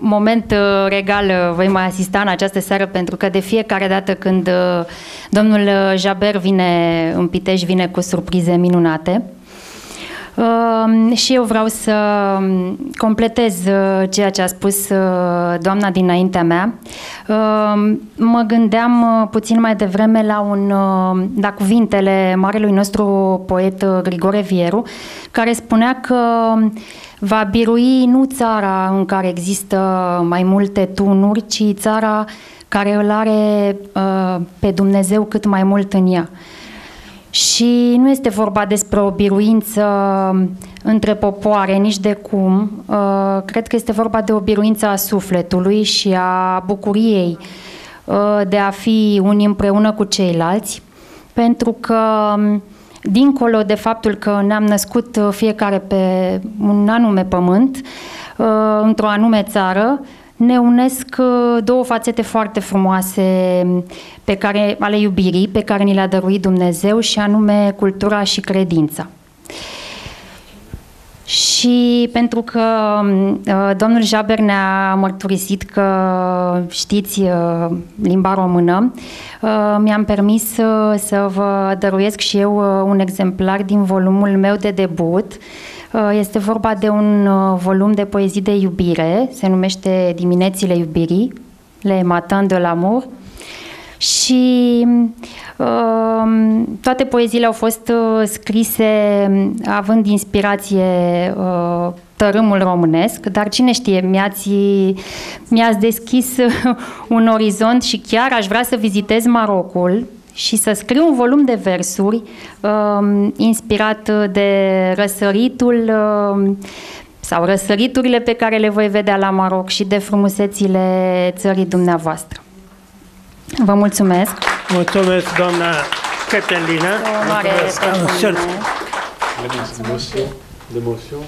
moment uh, regal uh, voi mai asista în această seară, pentru că de fiecare dată când uh, domnul Jaber vine în Pitești, vine cu surprize minunate. Uh, și eu vreau să um, completez uh, ceea ce a spus uh, doamna dinaintea mea. Uh, mă gândeam uh, puțin mai devreme la, un, uh, la cuvintele marelui nostru poet uh, Grigore Vieru, care spunea că va birui nu țara în care există mai multe tunuri, ci țara care îl are uh, pe Dumnezeu cât mai mult în ea. Și nu este vorba despre o biruință între popoare, nici de cum. Uh, cred că este vorba de o biruință a sufletului și a bucuriei uh, de a fi unii împreună cu ceilalți, pentru că um, dincolo de faptul că ne-am născut uh, fiecare pe un anume pământ, într-o anume țară, ne unesc două fațete foarte frumoase pe care, ale iubirii pe care ni le-a dăruit Dumnezeu și anume cultura și credința. Și pentru că uh, domnul Jaber ne-a mărturisit că știți uh, limba română, uh, mi-am permis uh, să vă dăruiesc și eu uh, un exemplar din volumul meu de debut. Uh, este vorba de un uh, volum de poezii de iubire, se numește Diminețile iubirii, Le Matin de l'amour. Și uh, toate poeziile au fost uh, scrise având inspirație uh, tărâmul românesc, dar cine știe, mi-ați, mi-ați deschis un orizont și chiar aș vrea să vizitez Marocul și să scriu un volum de versuri uh, inspirat de răsăritul uh, sau răsăriturile pe care le voi vedea la Maroc și de frumusețile țării dumneavoastră. Vă mulțumesc! Mulțumesc, doamna Cătălina! O mare Mulțumesc. L'émotion,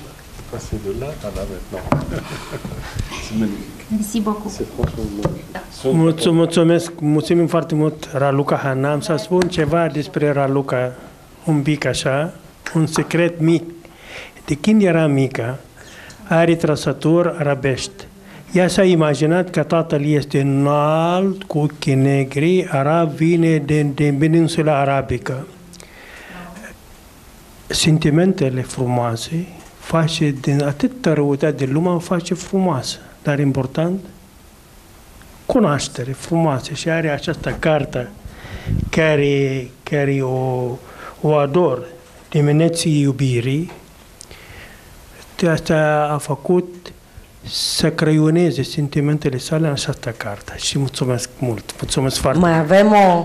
passer de là à là maintenant. C'est magnifique. Merci beaucoup. C'est franchement magnifique. Mulțumesc, mulțumesc, mulțumim foarte mult, Raluca Hanna. Am să spun ceva despre Raluca, un pic așa, un secret mic. De când era mică, are trăsături arabești. Ea s-a imaginat că tatăl este înalt, cu ochii negri, arab, vine din, din peninsula arabică. Sentimentele frumoase face din atâta răutate de lume, o face frumoasă. Dar important, cunoaștere frumoasă și are această carte care, care o, o ador, dimineții iubirii. De asta a făcut să creioneze sentimentele sale în această carte. Și mulțumesc mult, mulțumesc foarte Mai avem o,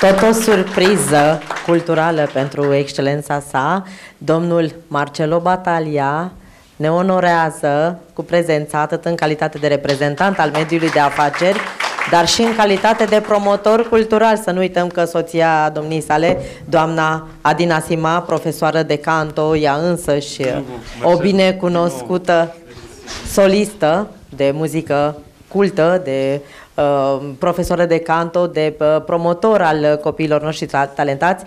tot o surpriză culturală pentru excelența sa. Domnul Marcelo Batalia ne onorează cu prezența atât în calitate de reprezentant al mediului de afaceri, dar și în calitate de promotor cultural. Să nu uităm că soția domnii sale, doamna Adina Sima, profesoară de canto, ea însăși o binecunoscută solistă de muzică cultă, de uh, profesoră de canto, de uh, promotor al copiilor noștri ta- talentați,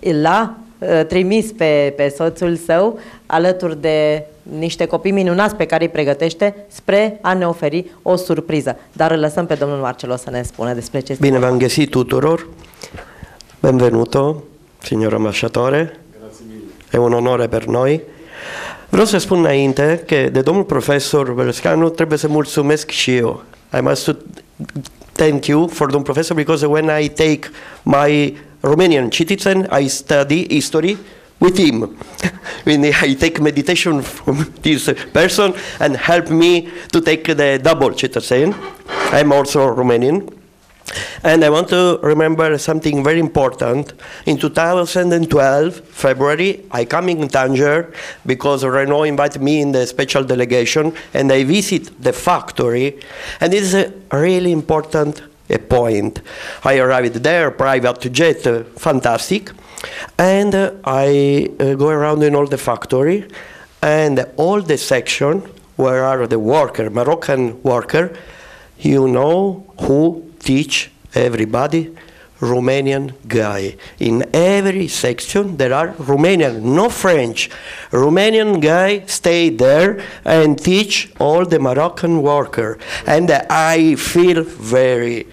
l-a uh, trimis pe, pe soțul său alături de niște copii minunați pe care îi pregătește spre a ne oferi o surpriză. Dar îl lăsăm pe domnul Marcelo să ne spună despre ce este Bine v-am găsit tuturor. Benvenuto, signor ambasciatore. È un onore per noi. Vreau să spun înainte că de domnul profesor Belescanu trebuie să mulțumesc și eu. I must to thank you for domnul professor because when I take my Romanian citizen, I study history with him. when I take meditation from this person and help me to take the double citizen. I'm also Romanian. And I want to remember something very important. In 2012, February, I come in Tanger because Renault invited me in the special delegation and I visit the factory. And it is a really important a point. I arrived there, private jet, uh, fantastic. And uh, I uh, go around in all the factory and all the section where are the worker, Moroccan worker, you know who teach everybody Romanian guy. In every section there are Romanian, no French. Romanian guy stay there and teach all the Moroccan worker. And I feel very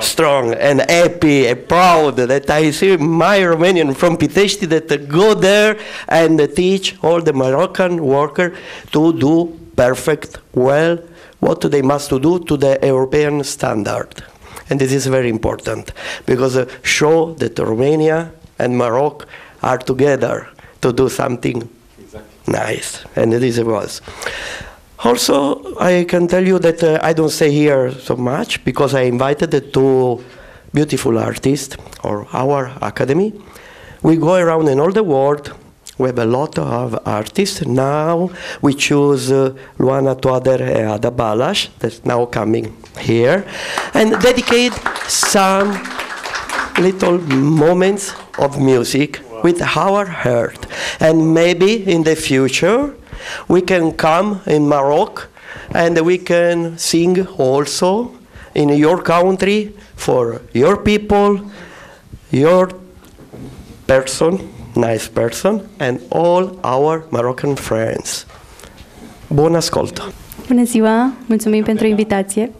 strong and happy and proud that I see my Romanian from Pitești that go there and teach all the Moroccan worker to do perfect well what they must do to the European standard. And this is very important because uh, show that Romania and Morocco are together to do something nice. And this was. Also, I can tell you that uh, I don't stay here so much because I invited the two beautiful artists or our academy. We go around in all the world. We have a lot of artists. Now we choose uh, Luana Toader Ada Balas, that's now coming here, and dedicate some little moments of music with our heart. And maybe in the future, we can come in Morocco and we can sing also in your country for your people, your person, nice person, and all our Moroccan friends. Bun ascolto! Bună ziua, mulțumim pentru invitație.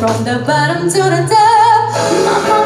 From the bottom to the top.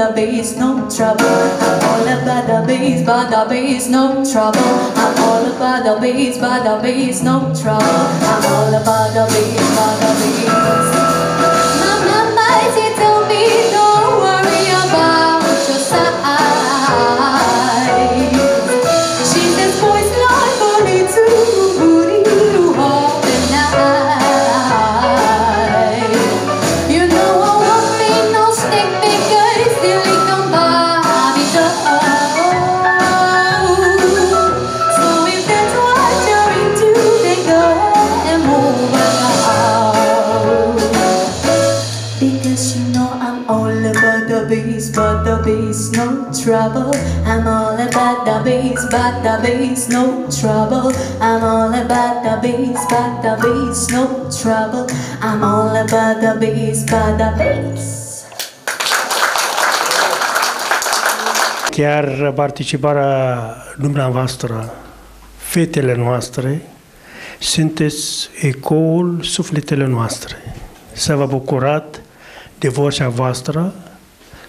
The bass, no trouble. I'm all about the bass, about the bass, no trouble. I'm all about the bass, about the bass, no trouble. I'm all about the bass, about the bass. Trouble. I'm all about the bass, but the bass, no trouble. I'm all about the bass, but the bass, no trouble. I'm all about the bass, but the bass. Chiar participarea dumneavoastră, fetele noastre, sunteți ecoul sufletele noastre. Să vă bucurat de vocea voastră,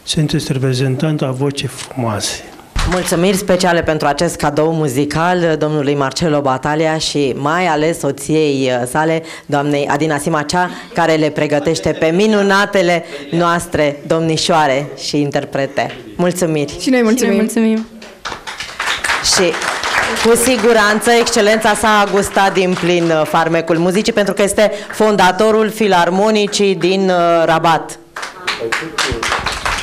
sunteți reprezentant a vocii frumoase. Mulțumiri speciale pentru acest cadou muzical domnului Marcelo Batalia și mai ales soției uh, sale, doamnei Adina Simacea, care le pregătește pe minunatele noastre domnișoare și interprete. Mulțumiri! Și noi mulțumim. mulțumim. Și cu siguranță excelența sa a gustat din plin uh, farmecul muzicii pentru că este fondatorul filarmonicii din uh, Rabat. Thank you.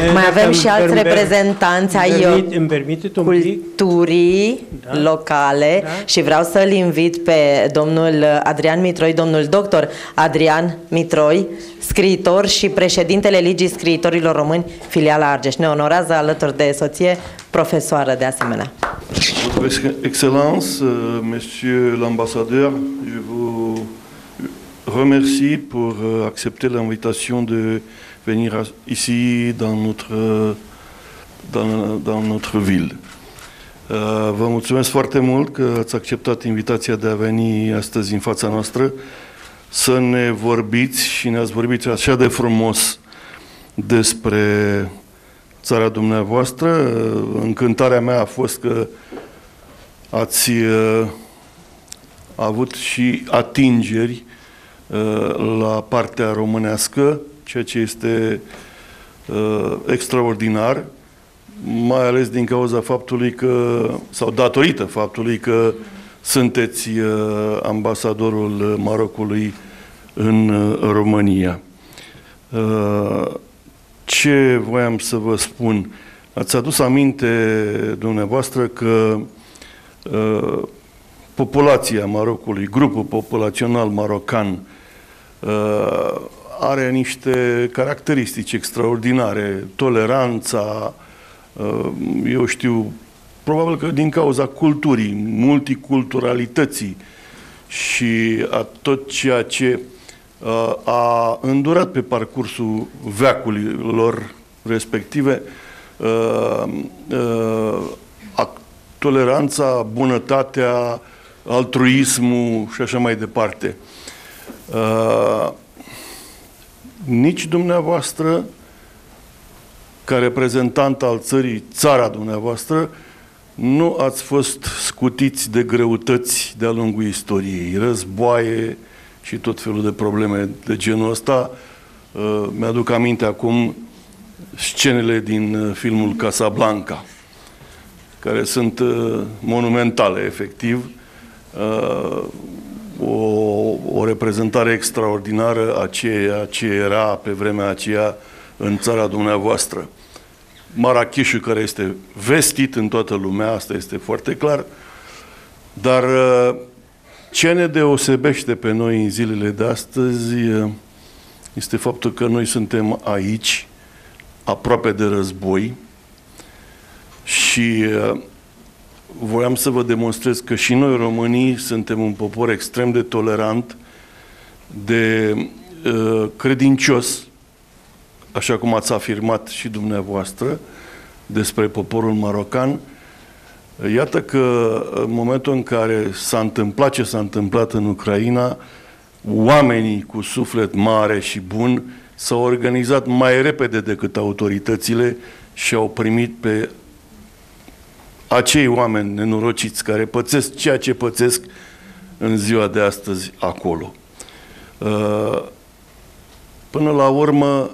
Mai Dacă avem îmi și alți permi- reprezentanți ai îmi uh, permit- Îmi permiteți un pic? culturii locale și vreau să-l invit pe domnul Adrian Mitroi, domnul doctor Adrian Mitroi, scriitor și președintele Ligii Scriitorilor Români, filiala Argeș. Ne onorează alături de soție, profesoară de asemenea. Votre Excellence, euh, Monsieur l'ambassadeur, je vous remercie pour euh, accepter l'invitation de venir à- ici dans notre, dans, dans notre ville. Uh, Vă mulțumesc foarte mult că ați acceptat invitația de a veni astăzi în fața noastră să ne vorbiți și ne-ați vorbit așa de frumos despre țara dumneavoastră. Încântarea mea a fost că ați uh, avut și atingeri uh, la partea românească, ceea ce este uh, extraordinar, mai ales din cauza faptului că, sau datorită faptului că sunteți uh, ambasadorul Marocului în uh, România. Uh, ce voiam să vă spun? Ați adus aminte dumneavoastră că uh, populația Marocului, grupul populațional marocan, uh, are niște caracteristici extraordinare, toleranța, uh, eu știu, probabil că din cauza culturii, multiculturalității și a tot ceea ce uh, a îndurat pe parcursul veacurilor respective uh, uh, a- toleranța, bunătatea, altruismul și așa mai departe. Uh, nici dumneavoastră, ca reprezentant al țării, țara dumneavoastră, nu ați fost scutiți de greutăți de-a lungul istoriei, războaie și tot felul de probleme de genul ăsta. Uh, Mi-aduc aminte acum scenele din uh, filmul Casablanca, care sunt uh, monumentale, efectiv. Uh, O, o reprezentare extraordinară a ceea ce era pe vremea aceea în țara dumneavoastră. Marrakeshul care este vestit în toată lumea, asta este foarte clar, dar uh, ce ne deosebește pe noi în zilele de astăzi uh, este faptul că noi suntem aici, aproape de război și uh, voiam să vă demonstrez că și noi românii suntem un popor extrem de tolerant, de uh, credincios, așa cum ați afirmat și dumneavoastră despre poporul marocan. Iată că în momentul în care s-a întâmplat ce s-a întâmplat în Ucraina, oamenii cu suflet mare și bun s-au organizat mai repede decât autoritățile și au primit pe acei oameni nenorociți care pățesc ceea ce pățesc în ziua de astăzi acolo. Uh, Până la urmă,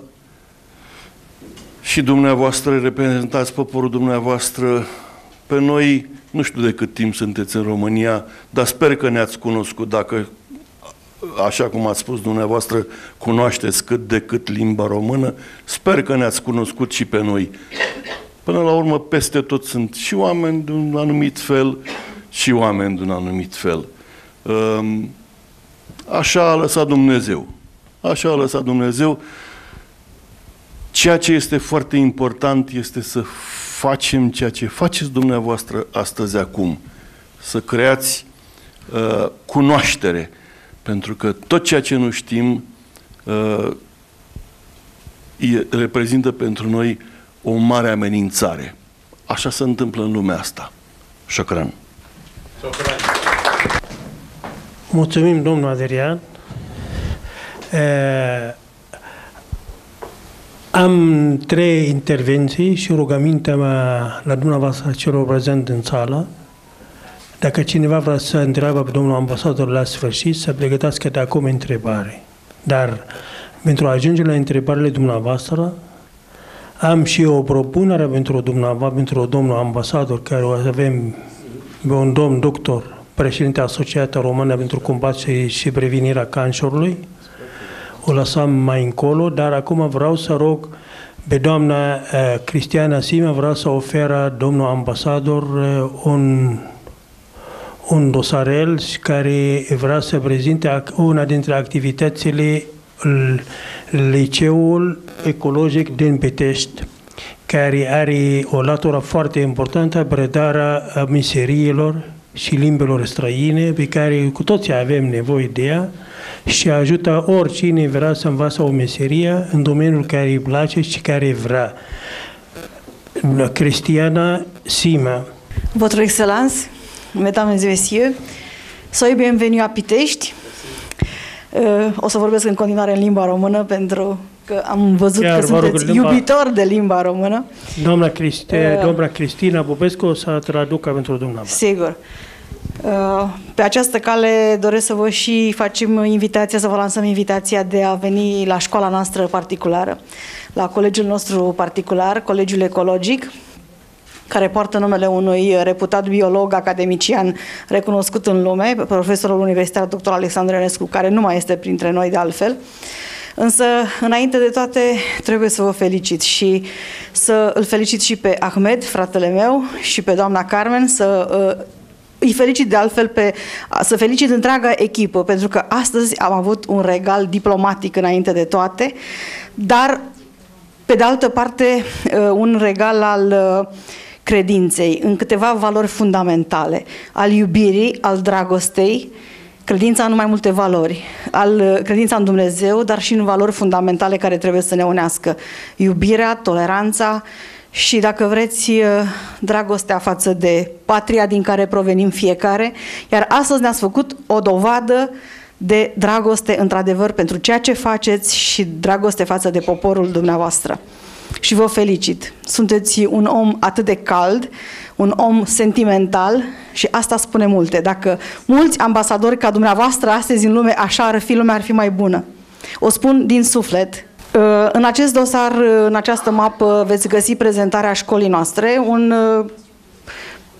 și dumneavoastră reprezentați poporul dumneavoastră. Pe noi, nu știu de cât timp sunteți în România, dar sper că ne-ați cunoscut dacă așa cum ați spus dumneavoastră, cunoașteți cât de cât limba română, sper că ne-ați cunoscut și pe noi. Până la urmă, peste tot sunt și oameni de un anumit fel și oameni de un anumit fel. Um, Așa a lăsat Dumnezeu. Așa a lăsat Dumnezeu. Ceea ce este foarte important este să facem ceea ce faceți dumneavoastră astăzi acum. Să creați uh, cunoaștere. Pentru că tot ceea ce nu știm uh, e, reprezintă pentru noi o mare amenințare. Așa se întâmplă în lumea asta. Șocran. Mulțumim, domnul Adrian. Uh, am trei intervenții și rugămintea mea la dumneavoastră celor prezent în sală. Dacă cineva vrea să întreabă pe domnul ambasador la sfârșit, să pregătească de acum întrebare. Dar pentru a ajunge la întrebările dumneavoastră, am și eu o propunere pentru dumneavoastră, pentru domnul ambasador, care o să avem pe un domn doctor, președinte Asociația Română pentru Combatere și Prevenirea Cancerului. O lăsăm mai încolo, dar acum vreau să rog pe doamna uh, Cristiana Sima, vreau să oferă domnul ambasador uh, un, un dosarel care vrea să prezinte ac- una dintre activitățile l- Liceul Ecologic din Pitești, care are o latură foarte importantă, predarea uh, miseriilor și limbilor străine, pe care cu toții avem nevoie de ea, și ajută oricine vrea să învață o meserie în domeniul care îi place și care vrea. Cristiana Sima. Votre Excellence, Mesdames et Messieurs, soyez bienvenus à Pitești. Uh, O să vorbesc în continuare în limba română pentru că am văzut Chiar, că vă rog, sunteți limba- iubitor de limba română. Doamna, Criste, Uh. doamna Cristina Bubescu o să traducă pentru dumneavoastră. Sigur. Uh, Pe această cale doresc să vă și facem invitația, să vă lansăm invitația de a veni la școala noastră particulară, la colegiul nostru particular, Colegiul Ecologic, care poartă numele unui reputat biolog academician recunoscut în lume, profesorul universitar dr. Alexandru Enescu, care nu mai este printre noi de altfel. Însă, înainte de toate, trebuie să vă felicit și să îl felicit și pe Ahmed, fratele meu, și pe doamna Carmen, să uh, îi felicit de altfel pe, să felicit întreaga echipă, pentru că astăzi am avut un regal diplomatic înainte de toate, dar pe de altă parte uh, un regal al uh, credinței în câteva valori fundamentale, al iubirii, al dragostei, credința în mai multe valori, al credința în Dumnezeu, dar și în valori fundamentale care trebuie să ne unească. Iubirea, toleranța și, dacă vreți, uh, dragostea față de patria din care provenim fiecare. Iar astăzi ne-ați făcut o dovadă de dragoste, într-adevăr, pentru ceea ce faceți și dragoste față de poporul dumneavoastră. Și vă felicit. Sunteți un om atât de cald, un om sentimental și asta spune multe. Dacă mulți ambasadori ca dumneavoastră astăzi în lume așa ar fi, lumea ar fi mai bună. O spun din suflet. Uh, În acest dosar, uh, în această mapă, veți găsi prezentarea școlii noastre, un uh,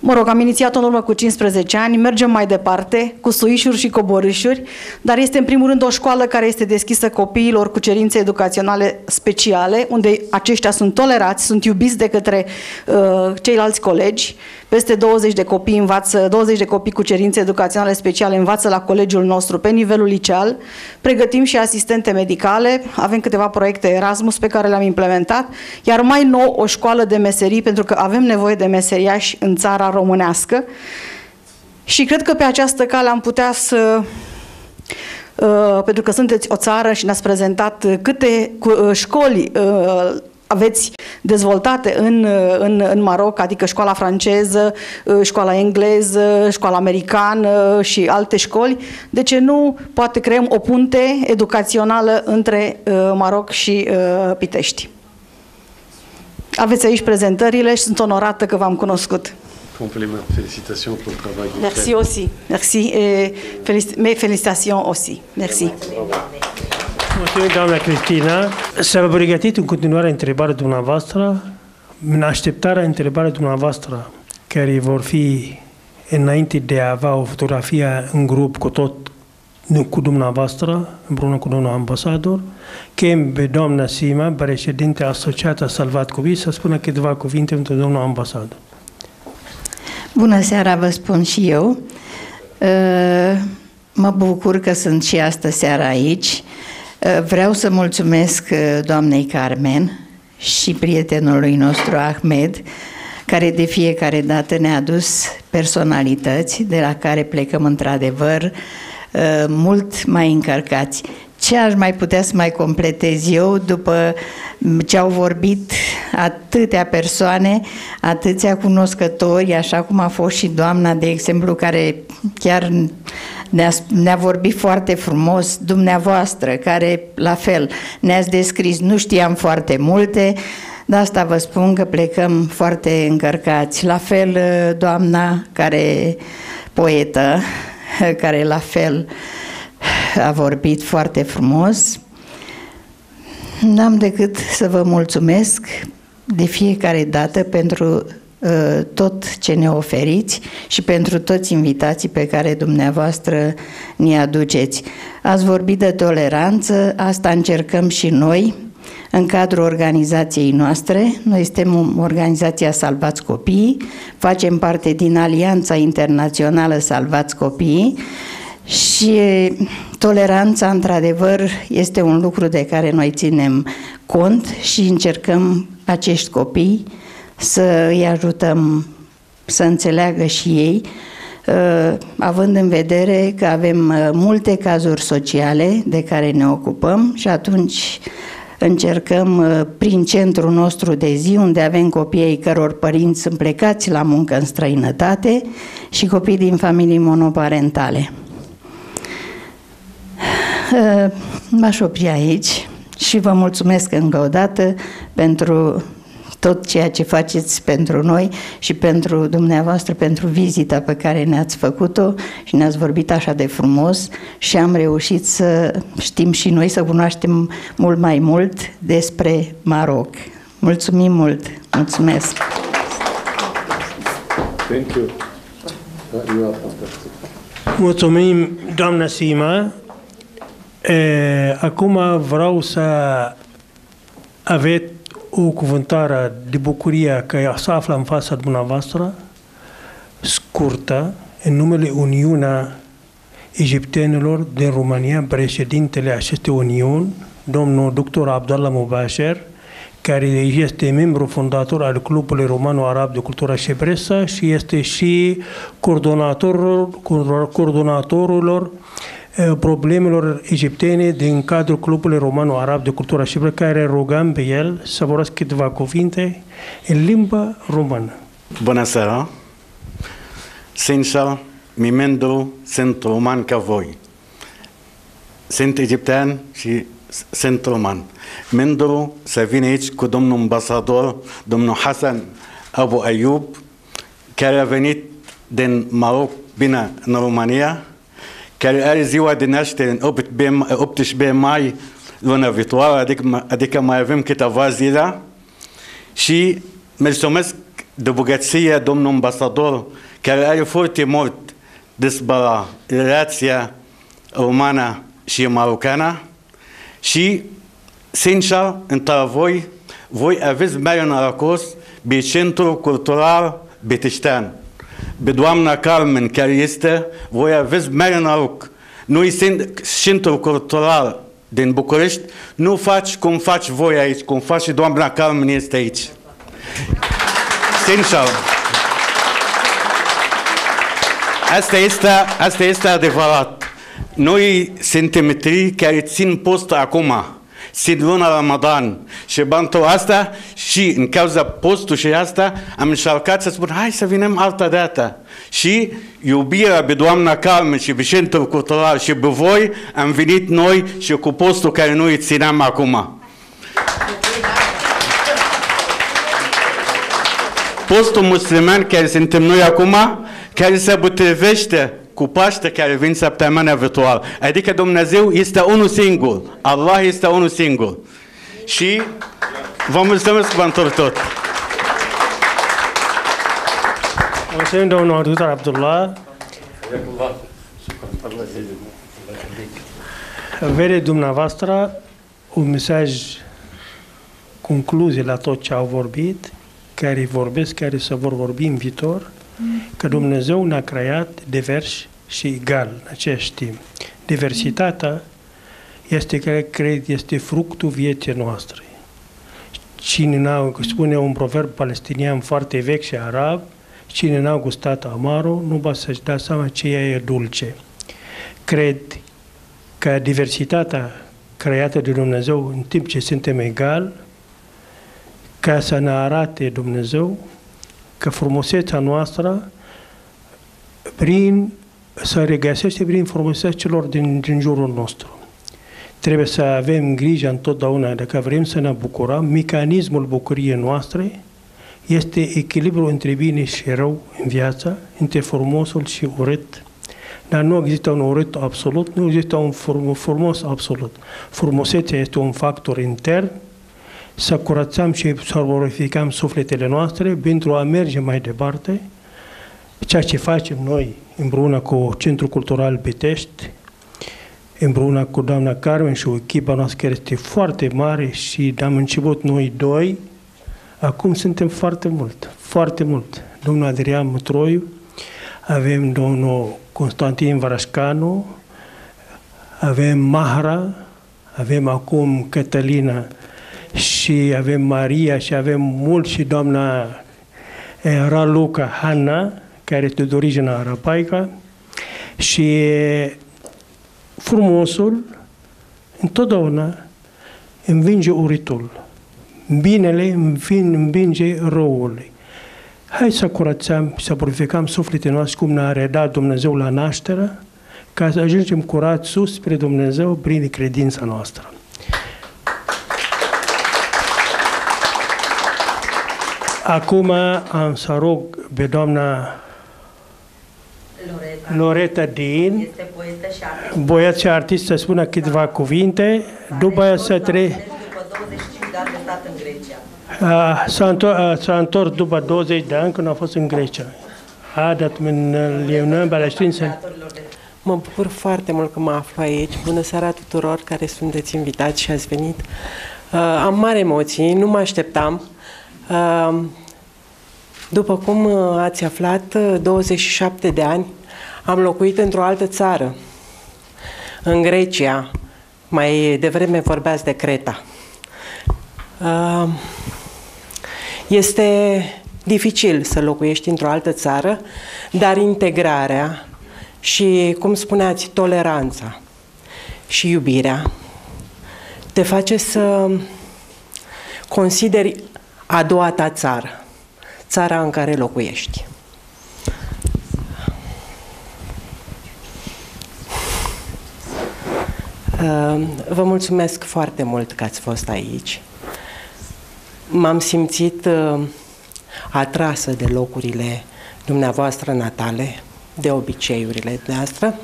Mă rog, am inițiat în urmă cu 15 ani, mergem mai departe, cu suișuri și coborâșuri, dar este în primul rând o școală care este deschisă copiilor cu cerințe educaționale speciale, unde aceștia sunt tolerați, sunt iubiți de către uh, ceilalți colegi. Peste 20 de copii învață, 20 de copii cu cerințe educaționale speciale învață la colegiul nostru pe nivelul liceal. Pregătim și asistente medicale, avem câteva proiecte Erasmus pe care le-am implementat, iar mai nou o școală de meserii, pentru că avem nevoie de meseriași în țara românească. Și cred că pe această cale am putea să Uh, pentru că sunteți o țară și ne-ați prezentat uh, câte cu, uh, școli uh, aveți dezvoltate în, uh, în, în Maroc, adică școala franceză, uh, școala engleză, școala americană și alte școli. De ce nu poate creăm o punte educațională între uh, Maroc și uh, Pitești? Aveți aici prezentările și sunt onorată că v-am cunoscut. Compliment. Félicitations pour le travail. que vous Merci faites. aussi. Merci et félic- mes félicitations aussi. Merci. Mulțumim, doamna Cristina. S-a pregătit în continuare întrebarea dumneavoastră, în așteptarea întrebarea dumneavoastră, care vor fi înainte de a avea o fotografie în grup cu tot cu dumneavoastră, împreună cu domnul ambasador, chem pe doamna Sima, președinte asociată Salvat Copii, să spună câteva cuvinte pentru domnul ambasador. Bună seara, vă spun și eu. Uh, Mă bucur că sunt și astă seara aici. Uh, Vreau să mulțumesc uh, doamnei Carmen și prietenului nostru Ahmed, care de fiecare dată ne-a adus personalități de la care plecăm într-adevăr uh, mult mai încărcați. Ce aș mai putea să mai completez eu după ce au vorbit atâtea persoane, atâția cunoscători, așa cum a fost și doamna, de exemplu, care chiar ne-a, ne-a vorbit foarte frumos, dumneavoastră, care la fel ne-ați descris, nu știam foarte multe, de asta vă spun că plecăm foarte încărcați. La fel, doamna care poetă, care la fel a vorbit foarte frumos. N-am decât să vă mulțumesc de fiecare dată pentru uh, tot ce ne oferiți și pentru toți invitații pe care dumneavoastră ne aduceți. Ați vorbit de toleranță, asta încercăm și noi în cadrul organizației noastre. Noi suntem organizația Salvați Copiii, facem parte din Alianța Internațională Salvați Copiii și toleranța, într-adevăr, este un lucru de care noi ținem cont și încercăm acești copii să îi ajutăm să înțeleagă și ei, uh, având în vedere că avem uh, multe cazuri sociale de care ne ocupăm și atunci încercăm uh, prin centrul nostru de zi, unde avem copii ai căror părinți sunt plecați la muncă în străinătate și copii din familii monoparentale. Uh, M-aș opri aici și vă mulțumesc încă o dată pentru tot ceea ce faceți pentru noi și pentru dumneavoastră, pentru vizita pe care ne-ați făcut-o și ne-ați vorbit așa de frumos și am reușit să știm și noi, să cunoaștem mult mai mult despre Maroc. Mulțumim mult! Mulțumesc! Thank you. You are fantastic. Mulțumim, doamna Sima. E, acum vreau să aveți o cuvântare de bucurie că se află în fața dumneavoastră, scurtă, în numele Uniunea Egiptenilor din România, președintele acestei Uniuni, domnul dr. Abdallah Mubasher, care este membru fondator al Clubului Romano-Arab de Cultură și Presă și este și coordonatorul, coordonatorul eh, problemelor egiptene din cadrul Clubului Romano-Arab de Cultură și Presă, care rugăm pe el să vorbească câteva cuvinte în limba română. Bună seara! Sincer, mi membru sunt roman ca voi. Sunt egiptean și sunt roman. Membru să vin aici cu domnul ambasador, domnul Hassan Abu Ayub, care a venit din Maroc bine în România, care are ziua de naștere în 18 mai luna viitoare, adică, adică mai avem câteva zile și mulțumesc de bogăție domnul ambasador care are foarte mult despre relația romană și marocană și, sincer, între voi, voi aveți mai norocos pe Centrul Cultural Beteștean. Pe doamna Carmen, care este, voi aveți mai noroc. Noi sunt Centrul Cultural din București, nu faci cum faci voi aici, cum faci și doamna Carmen este aici. Sincer. Asta este, asta este adevărat. Noi suntem trei care țin post acum, țin luna Ramadan și pentru asta și în cauza postul și asta am încercat să spun hai să venim altă dată. Și iubirea pe doamna Carmen și pe centrul cultural și pe voi am venit noi și cu postul care noi țineam acum. Postul musliman care suntem noi acum, care se potrivește cu Paște care vin săptămâna viitoare. Adică Dumnezeu este unul singur. Allah este unul singur. Și vă mulțumesc pentru tot. Mulțumim, domnul Ardutar Abdullah. Vede dumneavoastră un mesaj concluzie la tot ce au vorbit, care vorbesc, care să vor vorbi în viitor, că Dumnezeu ne-a creat divers și egal în același timp. Diversitatea este, cred, este fructul vieții noastre. Cine n-a, spune un proverb palestinian foarte vechi și arab, cine n-a gustat amaro, nu va să-și da seama ce e dulce. Cred că diversitatea creată de Dumnezeu în timp ce suntem egal, ca să ne arate Dumnezeu că frumusețea noastră prin, să regăsește prin frumusețea celor din, din jurul nostru. Trebuie să avem grijă întotdeauna, dacă vrem să ne bucurăm, mecanismul bucuriei noastre este echilibru între bine și rău în viață, între frumosul și urât. Dar nu există un urât absolut, nu există un frumos absolut. Frumusețea este un factor intern să curățăm și să glorificăm sufletele noastre pentru a merge mai departe, ceea ce facem noi împreună cu Centrul Cultural Pitești, împreună cu doamna Carmen și echipa noastră care este foarte mare și am început noi doi, acum suntem foarte mult, foarte mult. Domnul Adrian Mutroiu, avem domnul Constantin Varașcanu, avem Mahra, avem acum Cătălina și avem Maria și avem mult și doamna eh, Raluca Hanna, care este de origine arabaică și frumosul întotdeauna învinge uritul. Binele învinge răul. Hai să curățăm, să purificăm sufletele noastre cum ne-a redat Dumnezeu la naștere, ca să ajungem curat sus spre Dumnezeu prin credința noastră. Acum am să rog pe doamna Loreta, Loreta Din, este poetă și artist. băiat și artist, să spună câteva cuvinte, după aia să tre... După 25 de ani de stat în Grecia. A, S-a întors, s-a întors după 20 de ani când a fost în Grecia. A dat min Leonel Balestrin Mă bucur foarte mult că mă aflu aici. Bună seara tuturor care sunteți invitați și ați venit. Uh, am mari emoții, nu mă așteptam. Uh, după cum uh, ați aflat, uh, 27 de ani am locuit într-o altă țară, în Grecia. Mai devreme vorbeați de Creta. Uh, Este dificil să locuiești într-o altă țară, dar integrarea și, cum spuneați, toleranța și iubirea te face să consideri a doua ta țară, țara în care locuiești. Uh, Vă mulțumesc foarte mult că ați fost aici. M-am simțit uh, atrasă de locurile dumneavoastră natale, de obiceiurile noastre.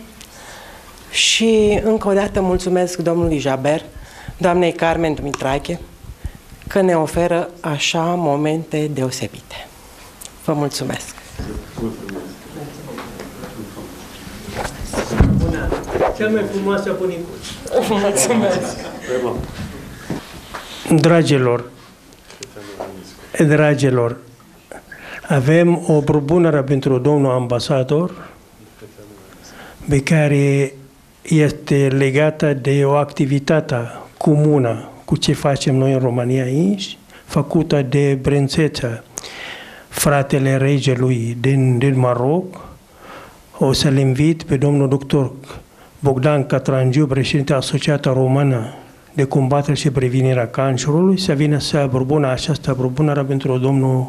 Și încă o dată mulțumesc domnului Jaber, doamnei Carmen Dumitrache, că ne oferă așa momente deosebite. Vă mulțumesc! Cel mai frumoasă bunicuță. Mulțumesc! Dragilor, dragilor, avem o propunere pentru domnul ambasador pe care este legată de o activitate comună cu ce facem noi în România aici, făcută de Brențeța, fratele regelui din, din Maroc. O să-l invit pe domnul doctor Bogdan Catrangiu, președinte Asociată Română de combatere și prevenirea cancerului, să vină să propună această propunere pentru domnul,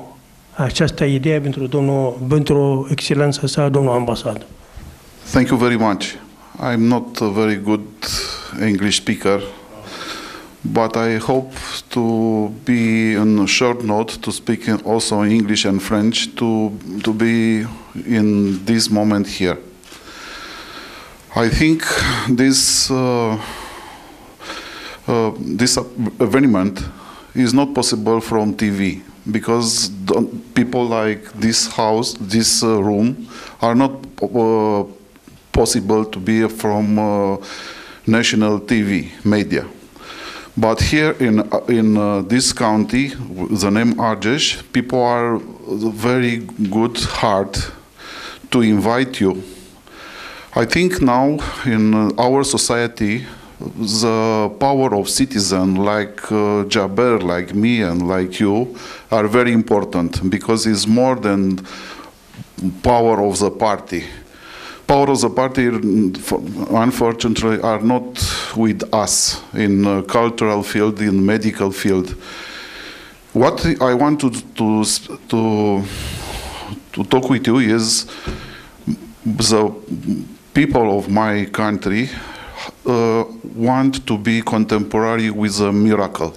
această idee pentru domnul, pentru excelența sa, domnul ambasador. Thank you very much. I'm not a very good English speaker, but I hope to be in a short note to speak also English and French to to be in this moment here. I think this uh, uh, this event is not possible from TV because people like this house, this uh, room, are not uh, possible to be from uh, national TV media. But here in in uh, this county, the name Argeș, people are very good heart to invite you. I think now in uh, our society, the power of citizen like uh, Jaber, like me, and like you are very important because it's more than power of the party. Power of the party, unfortunately, are not with us in uh, cultural field, in medical field. What I want to to to to talk with you is the people of my country uh, want to be contemporary with a miracle.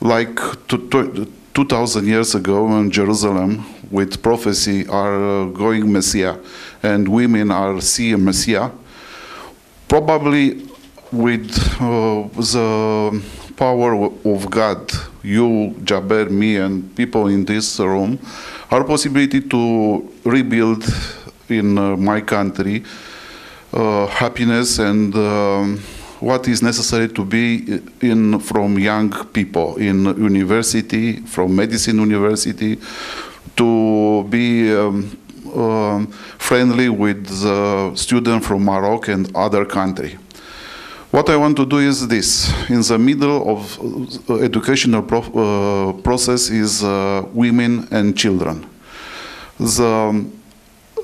Like to, to, 2000 years ago in Jerusalem, with prophecy, are uh, going Messiah, and women are seeing Messiah. Probably with uh, the power of God, you, Jaber, me, and people in this room, our possibility to rebuild in uh, my country uh, happiness and um, what is necessary to be in from young people in university, from medicine university, to be um, um, friendly with the student from Morocco and other country. What I want to do is this: in the middle of uh, educational uh, process is uh, women and children. The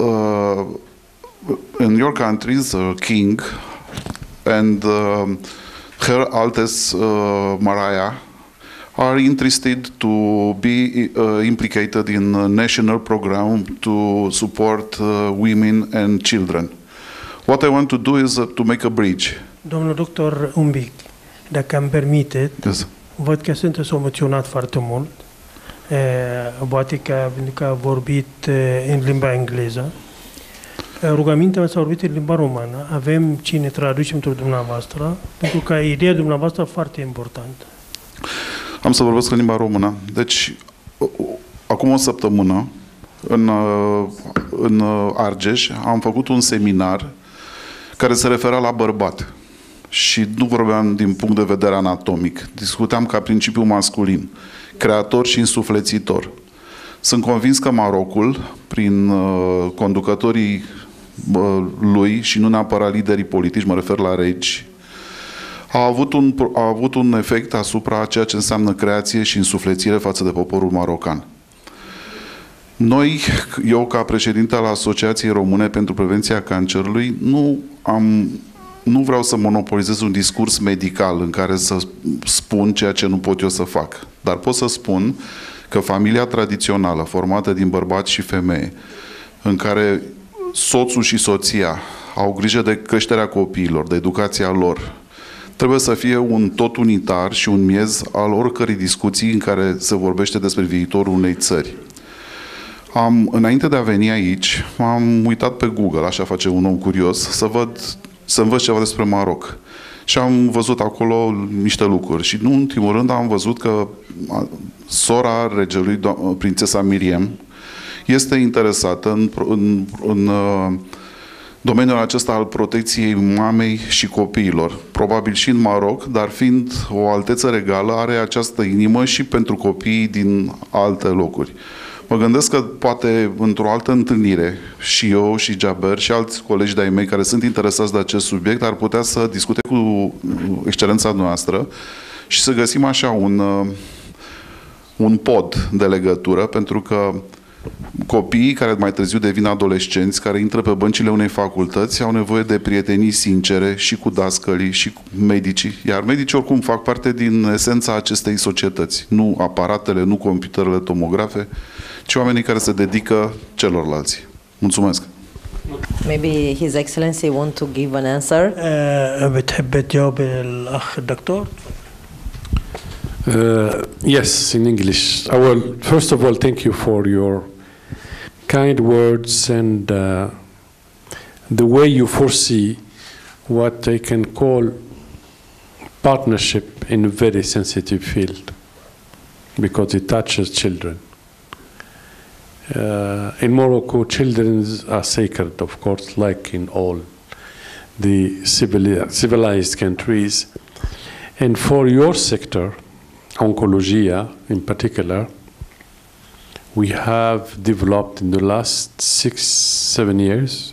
uh, in your country, the king and um, Her Altesse uh, Maria are interested to be uh, implicated in a national program to support uh, women and children. What I want to do is uh, to make a bridge. Domnul doctor, un pic, dacă îmi permiteți, Yes. văd că sunteți emoționat foarte mult. E, poate că, că a vorbit e, în limba engleză. E, Rugămintea mea s-a vorbit în limba română. Avem cine traduce pentru dumneavoastră, pentru că ideea dumneavoastră foarte importantă. Am să vorbesc în limba română. Deci, o- o- acum o săptămână, în, uh, în uh, Argeș, am făcut un seminar care se refera la bărbat. Și nu vorbeam din punct de vedere anatomic. Discutam ca principiu masculin, creator și însuflețitor. Sunt convins că Marocul, prin uh, conducătorii uh, lui și nu neapărat liderii politici, mă refer la regi, a avut, un, a avut un efect asupra ceea ce înseamnă creație și însuflețire față de poporul marocan. Noi, eu ca președinte al Asociației Române pentru Prevenția Cancerului, nu am nu vreau să monopolizez un discurs medical în care să spun ceea ce nu pot eu să fac. Dar pot să spun că familia tradițională, formată din bărbați și femeie, în care soțul și soția au grijă de creșterea copiilor, de educația lor, trebuie să fie un tot unitar și un miez al oricărei discuții în care se vorbește despre viitorul unei țări. Am, înainte de a veni aici, m-am uitat pe Google, așa face un om curios, să văd, să învăț ceva despre Maroc. Și am văzut acolo niște lucruri. Și nu în ultimul rând am văzut că sora regelui, prințesa Miriem, este interesată în, în, în uh, domeniul acesta al protecției mamei și copiilor. Probabil și în Maroc, dar fiind o alteță regală, are această inimă și pentru copiii din alte locuri. Mă gândesc că poate într-o altă întâlnire și eu și Jaber și alți colegi de-ai mei care sunt interesați de acest subiect ar putea să discute cu excelența noastră și să găsim așa un, uh, un pod de legătură, pentru că copiii care mai târziu devin adolescenți, care intră pe băncile unei facultăți, au nevoie de prietenii sincere și cu dascălii și cu medicii. Iar medicii oricum fac parte din esența acestei societăți. Nu aparatele, nu computerele tomografe, ci oamenii care se dedică celorlalți. Mulțumesc! Maybe His Excellency want to give an answer. بتحب تجاوب الأخ الدكتور؟ Uh, yes, in English. I will, first of all, thank you for your kind words and uh, the way you foresee what I can call partnership in a very sensitive field because it touches children. Uh, in Morocco, children are sacred, of course, like in all the civili- civilized countries. And for your sector, oncologia in particular, we have developed in the last six, seven years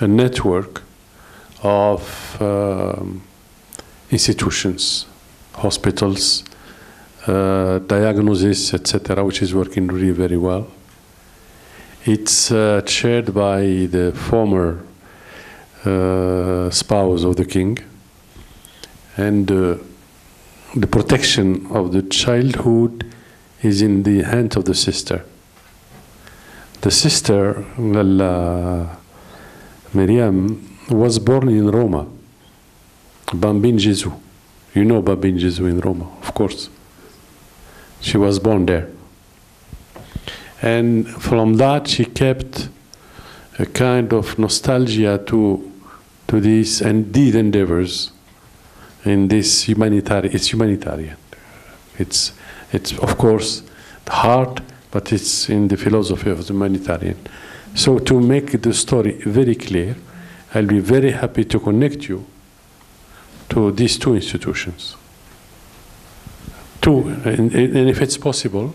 a network of um, institutions, hospitals, uh, diagnosis, etc., which is working really very well. It's uh, chaired by the former uh, spouse of the king, and uh, the protection of the childhood is in the hands of the sister. The sister, Lalla Miriam, was born in Roma, Bambin Gesù. You know Bambin Gesù in Roma, of course. She was born there. And from that, she kept a kind of nostalgia to, to these endeavors in this humanitarian. It's humanitarian. It's, it's of course the heart, but it's in the philosophy of the humanitarian. So to make the story very clear, I'll be very happy to connect you to these two institutions. Two, and, and if it's possible,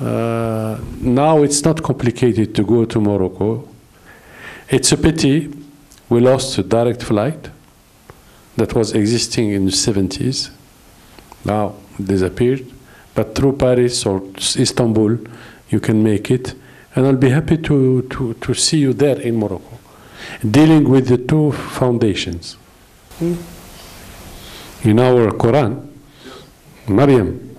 uh, now it's not complicated to go to Morocco. It's a pity we lost a direct flight that was existing in the 70s, now disappeared. But through Paris or Istanbul, you can make it. And I'll be happy to, to, to see you there in Morocco, dealing with the two foundations. In our Quran, Maryam,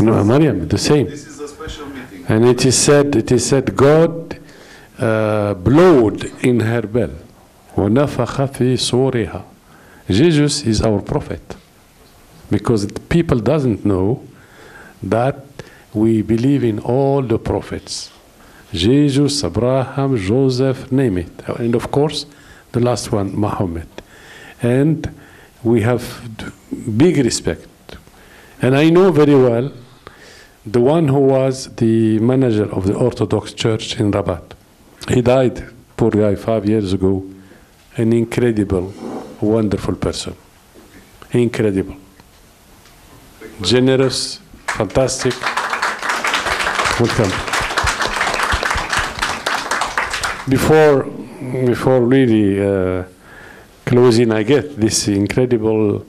no, Maryam, the same. This is a special meeting. And it is said, it is said, God uh, blowed in her bell. وَنَفَخَ فِي صُورِهَا Jesus is our prophet. Because the people doesn't know that we believe in all the prophets. Jesus, Abraham, Joseph, name it. And of course, the last one, Muhammad. And we have big respect. And I know very well the one who was the manager of the Orthodox Church in Rabat. He died, poor guy, five years ago. An incredible, wonderful person. Incredible. Generous, fantastic. Welcome. Before, before really uh, closing, I get this incredible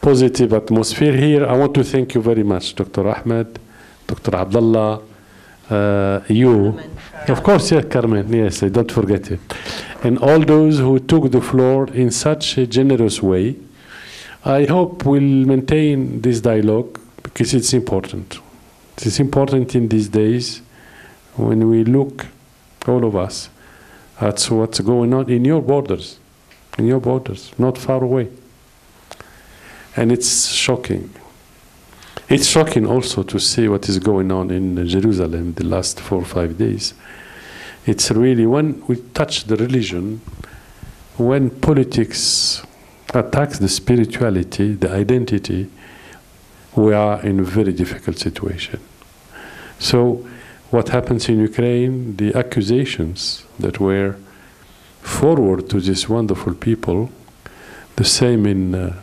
positive atmosphere here. I want to thank you very much, Dr. Ahmed, Dr. Abdullah, uh, you. Of course, yeah, Carmen, yes, I don't forget it. And all those who took the floor in such a generous way. I hope we'll maintain this dialogue because it's important. It's important in these days when we look, all of us, at what's going on in your borders, in your borders, not far away. And it's shocking. It's shocking also to see what is going on in Jerusalem the last four or five days. It's really when we touch the religion, when politics attacks the spirituality, the identity, we are in a very difficult situation. So, what happens in Ukraine, the accusations that were forward to these wonderful people, the same in, uh,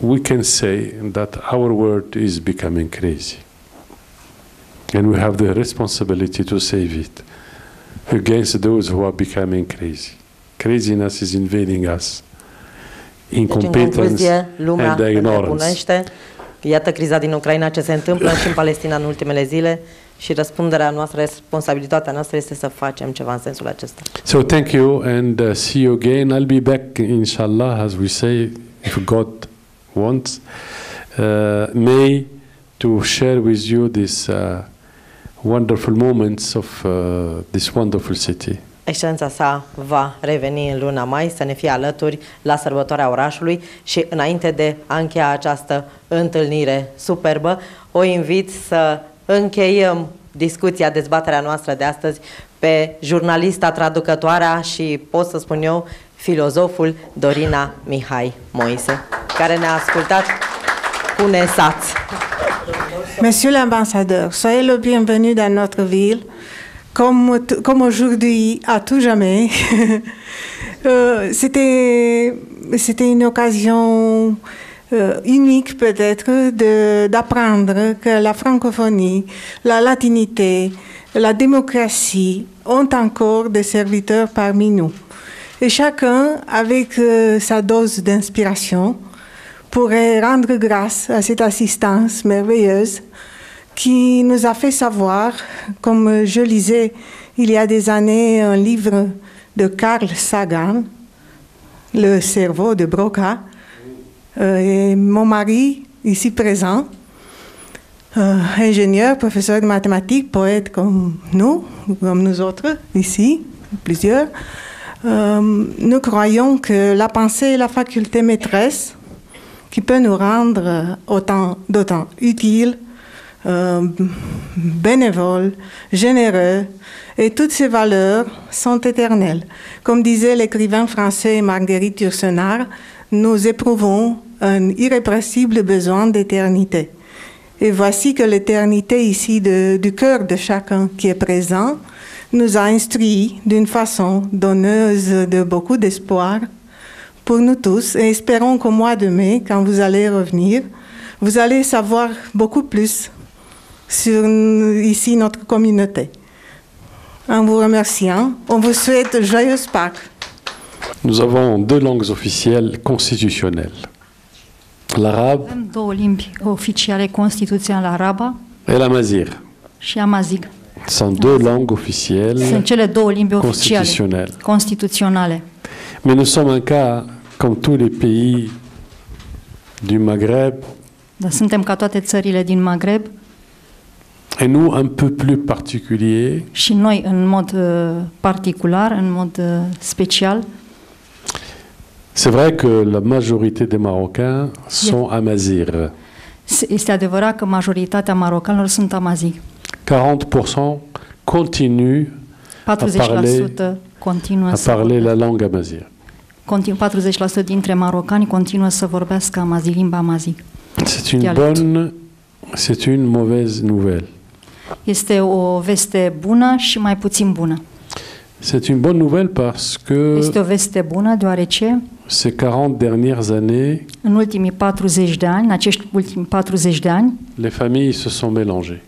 we can say that our world is becoming crazy. And we have the responsibility to save it against those who are becoming crazy. Craziness is invading us. Deci, în Incompetence concluzie, lumea and ignorance. înnebunește. Iată criza din Ucraina, ce se întâmplă și în Palestina în ultimele zile și răspunderea noastră, responsabilitatea noastră este să facem ceva în sensul acesta. So thank you and uh, see you again. I'll be back, inshallah, as we say, if God wants, uh, May to share with you these uh, wonderful moments of uh, this wonderful city. Excelența sa va reveni în luna mai să ne fie alături la sărbătoarea orașului și înainte de a încheia această întâlnire superbă, o invit să încheiem discuția, dezbaterea noastră de astăzi pe jurnalista, traducătoarea și pot să spun eu filozoful Dorina Mihai Moise, care ne-a ascultat cu nesaț. Monsieur l'ambassadeur, soyez le bienvenu dans notre ville, comme, aujourd'hui, à tout jamais. Euh, C'était une occasion euh, unique peut-être d'apprendre que la francophonie, la latinité, la démocratie ont encore des serviteurs parmi nous. Et chacun, avec euh, sa dose d'inspiration, pourrait rendre grâce à cette assistance merveilleuse qui nous a fait savoir, comme je lisais il y a des années un livre de Carl Sagan, Le cerveau de Broca, euh, et mon mari, ici présent, euh, ingénieur, professeur de mathématiques, poète comme nous, comme nous autres, ici, plusieurs, euh, nous croyons que la pensée est la faculté maîtresse qui peut nous rendre autant d'autant utiles, euh, bénévoles, généreux, et toutes ces valeurs sont éternelles. Comme disait l'écrivain français Marguerite Yourcenar, nous éprouvons un irrépressible besoin d'éternité. Et voici que l'éternité ici du cœur de chacun qui est présent nous a instruits d'une façon donneuse de beaucoup d'espoir pour nous tous et espérons qu'au mois de mai, quand vous allez revenir, vous allez savoir beaucoup plus sur ici notre communauté. En vous remerciant, on vous souhaite joyeuse Pâques. Nous avons deux langues officielles constitutionnelles. L'arabe et l'amazigh. și amazigh. sont deux langues officielles Sunt cele două limbi oficiale, constitutionnelles. constituționale. Mais nous sommes un cas, comme tous les pays du Maghreb, Dar suntem ca toate țările din Maghreb et nous un peu plus particulier, și noi în mod uh, particular, în mod uh, special, c'est vrai que la majorité des Marocains sont amazirs. este adevărat că majoritatea marocanilor sunt amazigh. 40% continuent à parler, 40% continuă à parler la langue continu, 40% dintre marocani continuă să vorbească amazigh, limba amazigh. C'est une bonne, c'est une mauvaise nouvelle. Este o veste bună și mai puțin bună. C'est une bonne nouvelle parce que Este o veste bună deoarece ces 40 dernières années, în ultimii 40 de ani, în acești ultimi 40 de ani, les familles se sont mélangées.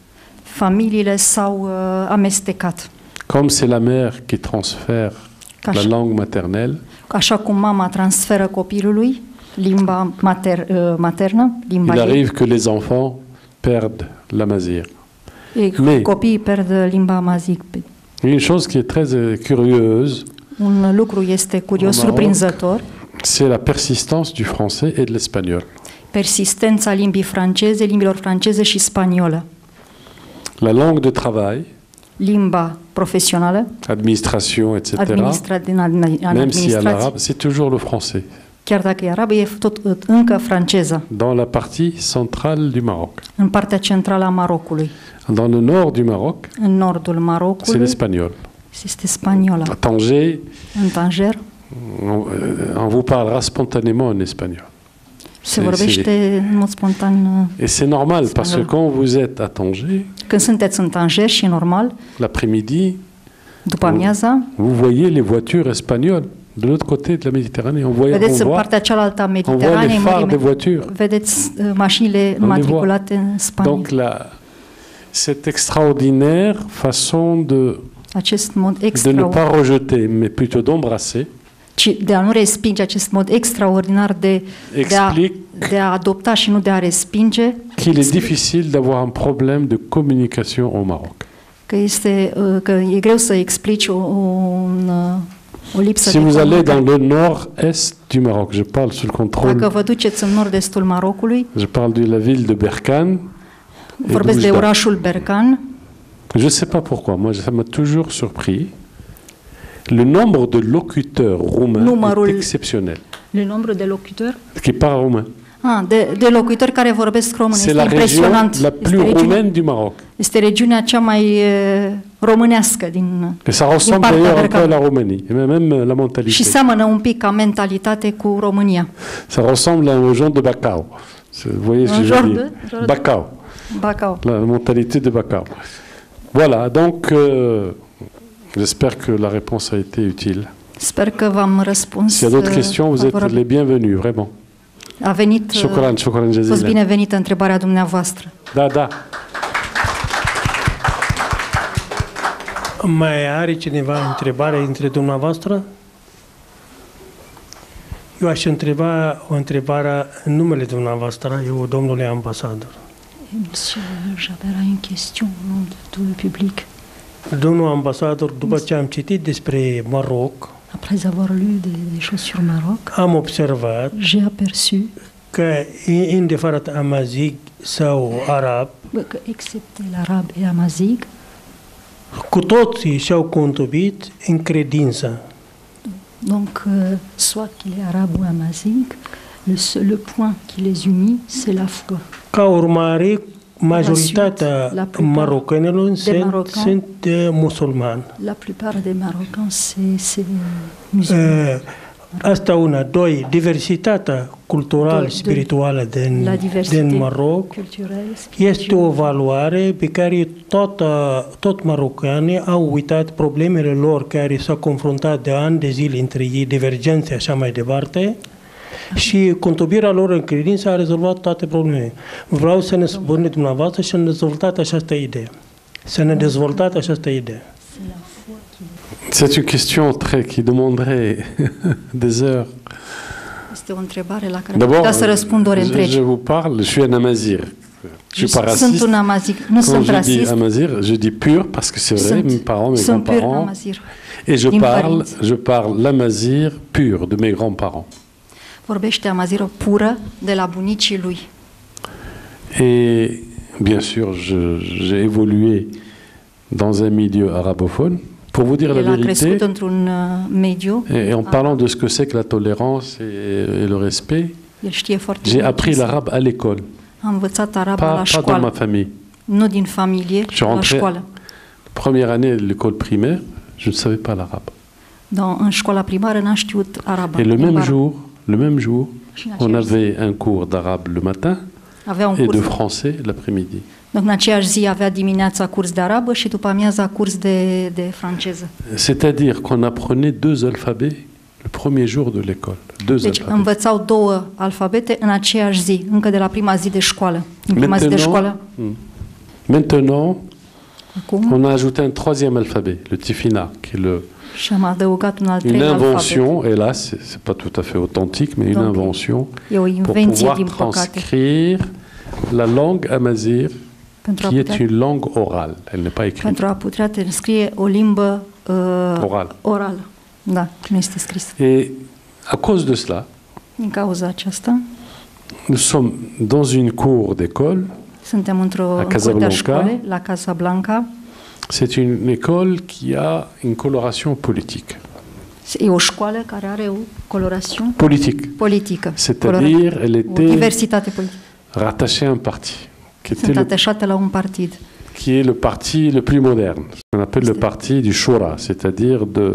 familiile s-au uh, amestecat. Comme c'est la mère qui transfère Ca la și- langue maternelle, așa cum mama transferă copilului limba mater, uh, maternă, limba Il ei, arrive que les enfants perdent l'amazigh. Ei, Mais- copiii pierd limba y a une chose qui est très euh, curieuse, Un lucru este curios, surprinzător, c'est la persistance du français et de l'espagnol. persistența limbii franceze, limbilor franceze și spaniolă. La langue de travail, Limba profesională, administration, etc., administra, même si à administrație, l'arabe, c'est toujours le français, chiar dacă e arabă, e tot uh, încă franceză, dans la partie centrale du Maroc. în partea centrală a Marocului. Dans le nord du Maroc, În nordul c'est Marocului l'espagnol. este spaniolă. À Tanger, În Tanger on, euh, on vous parlera spontanément en espagnol. se C'est- vorbește în mod spontan. uh, Et c'est normal parce que quand vous êtes à Tanger, Când sunteți în Tanger și normal, l'après-midi, după amiaza, vous voyez les voitures espagnoles de l'autre côté de la Méditerranée. On voit, on vedeți în voit, partea cealaltă a on voit Mediteranei, les phares Mării de voitures. vedeți uh, mașinile On les voit. matriculate în Spania. Donc la, cette extraordinaire façon de, Acest mod de ne pas rejeter, mais plutôt d'embrasser, ci de a nu respinge acest mod extraordinar de, de, a, explique de a adopta și nu de a respinge, qu'il est difficile d'avoir un problème de communication au Maroc. că este că e greu să explici o, o, un, o lipsă Si vous allez dans le nord-est du Maroc, je parle sous le contrôle, Dacă vă duceți în nord-estul Marocului, je parle de la ville de Berkane. vorbesc de orașul Bercan, Je ne sais pas pourquoi, moi ça m'a toujours surpris. Le nombre de locuteurs roumains Numărul- est exceptionnel, le nombre de locutori, qui parlent roumain. Ah, de, de locuitori care vorbesc român. C'est Este la région impresionant. la Este plus regiunea, roumaine du Maroc. este regiunea cea mai uh, românească din, Et ça ressemble d'ailleurs un peu à la Roumanie, et même la mentalité. Și seamănă un pic ca mentalitate cu România. Ça ressemble à un genre de Bacau. Vous voyez ce que je genre veux dire Bacau. Bacau. La mentalité de Bacau. Voilà, donc euh, j'espère que la réponse a été utile. Sper că v-am răspuns. S'il y a d'autres uh, questions, vous êtes les bienvenus, vraiment. A venit, uh, Shukran, shukran a fost jazilan. binevenită întrebarea dumneavoastră. Da, da. Mai are cineva întrebare între dumneavoastră? Eu aș întreba o întrebare în numele dumneavoastră, eu, domnule ambasador. Monsieur, j'avais une question au nom de tout le public. Domnul ambasador, după ce am citit despre Maroc, Après avoir lu des, des choses sur Maroc, am observat j'ai aperçu că indiferent amazic sau arab, că excepté l'arabe et amazigh, cu toții și-au contubit în credință. donc euh, soit qu'il est arabe ou amazigh, le, seul, le point qui les unit, c'est la foi. Ca urmare, majoritatea la plupart marocanilor sunt, marocani- sunt eh, musulmani. La plupart des Marocains, c'est c'est musulmans. Eh, Asta una. Doi, diversitatea culturală Doi, și spirituală din, La diversité din Maroc culturelle, este o valoare pe care tot, tot marocanii au uitat problemele lor care s-au confruntat de ani de zile între ei, divergențe așa mai departe, și lor în credință a rezolvat toate problemele. Vreau să ne spuneți dumneavoastră și să ne dezvoltați această idee. Să ne dezvoltați această idee. C'est une question très, qui demanderait des heures. Este o întrebare la care D'abord, je, je vous parle, je suis un amazir. Je suis pas Sunt raciste. un amazig, nu Quand sunt je dis amazir, je dis pur parce que c'est vrai, Sunt- mes parents, mes sunt pur grands-parents. Et je parle, je parle l'amazir pur de mes grands-parents. Vorbește amaziră pură de la bunicii lui. Et bien sûr, j'ai évolué dans un milieu arabophone. Pour vous dire la vérité, uh, et en parlant de ce que c'est que la tolérance et, et le respect, j'ai appris l'arabe à l'école, pas, pas dans ma famille. Je rentrais școală. première année de l'école primaire, je ne savais pas l'arabe. Et le même jour, le même jour, on avait un cours d'arabe le matin et de français l'après-midi. Donc, în aceeași zi avea dimineața curs de arabă și după amiaza curs de, de franceză. C'est-à-dire qu'on apprenait deux alphabets le premier jour de l'école. Deux Deci alphabets. învățau două alfabete în aceeași zi, încă de la prima zi de școală. În prima zi de școală, Hmm. Maintenant, on a ajouté un troisième alphabet, le Tifina, qui est le, une invention, alphabet. hélas, c'est pas tout à fait authentique, mais une invention pour pouvoir transcrire la langue amazir, qui est une langue orale. Elle n'est pas écrite. orale. Et à cause de cela, nous sommes dans une cour d'école suntem într-o în școală, la Casablanca. C'est une école qui a une coloration politique. E o școală care are o colorațiune Politique. politică. C'est-à-dire, elle était diversitate politică. rattachée à un parti, qui était Sunt le atașate la un partid. qui est le parti le plus moderne, ce qu'on appelle le parti du Shura, c'est-à-dire de,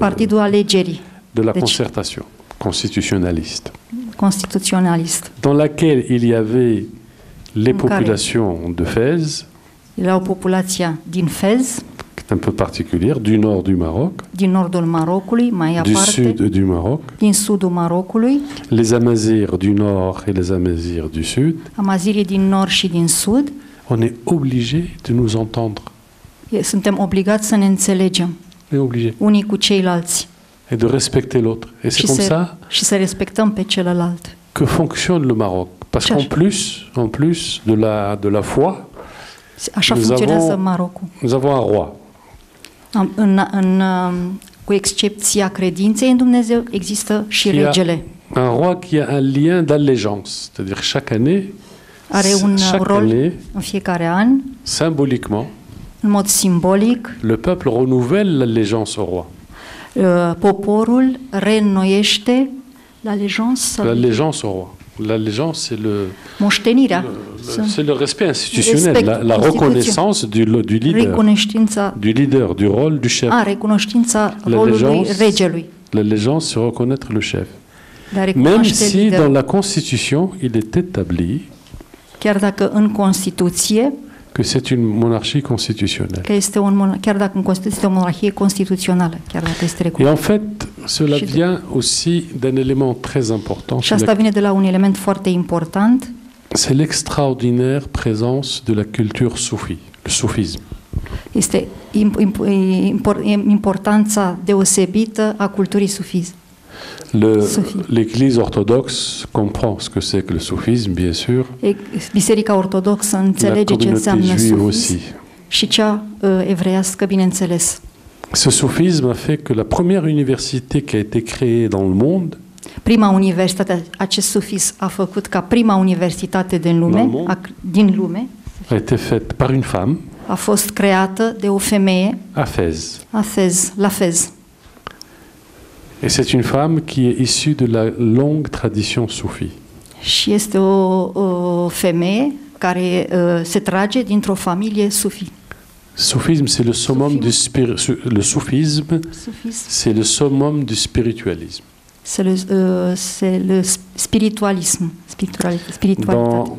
de la concertation constitutionnaliste, constituționalist. dans laquelle il y avait les populations de Fès, Era o populație din Fez, qui est un peu particulière, du nord du Maroc, din nordul Marocului, mai du sud du Maroc, din sudul Marocului, les Amazirs du nord et les Amazirs du sud. amazirii din nord și din sud. On est obligé de nous entendre, E- Suntem obligați să ne înțelegem. Est obligé, unii cu ceilalți. Et de respecter l'autre. Et c'est comme ça și să respectăm pe celălalt. que fonctionne le Maroc. Parce qu'en plus, en plus de la, de la foi, nous avons, nous avons un roi. În, în, um, cu excepția credinței în Dumnezeu, există și qui a- regele. un roi qui a un lien d'allégeance. C'est-à-dire chaque année, Are un chaque rol année, în fiecare an, symboliquement, în mod simbolic, le peuple renouvelle l'allégeance au roi. uh, poporul reînnoiește l'allégeance, L'allégeance au roi. L'allégeance, c'est le, le- respect institutionnel, Respect la, reconnaissance du, du leader, du leader, du rôle du chef. L'allégeance, l'allégeance, c'est reconnaître le chef. Même si dans la Constitution, il est établi Que c'est une monarchie constitutionnelle. că este un, chiar dacă este o monarhie constituțională, chiar dacă este Et recunoscută. en fait, cela vient aussi d'un élément très important, Și c'est asta vine de la un element foarte important, c'est l'extraordinaire présence de la culture soufie, le soufisme. este imp- imp- impor- importanța deosebită a culturii sufiz. L'Église orthodoxe comprend ce que c'est que le soufisme, bien sûr, E- Biserica Ortodoxă la înțelege ce înseamnă juive sufism aussi. și cea uh, evreiască, bineînțeles. Ce soufisme a fait que la première université qui a été créée dans le monde, Prima universitate, acest sufis a făcut ca prima universitate din lume, monde. a, din lume a été faite par une femme a fost creată de o femeie, à Fès. a Fez, la Fez. Et c'est une femme qui est issue de la longue tradition soufie. Și este o, o femeie care uh, se trage dintr-o familie sufi. Soufisme, c'est le summum du spiri- le soufisme, Soufisme. c'est le summum du spiritualisme. C'est le, uh, c'est le sp- spiritualism. Spiritual, spiritualitate. Dans,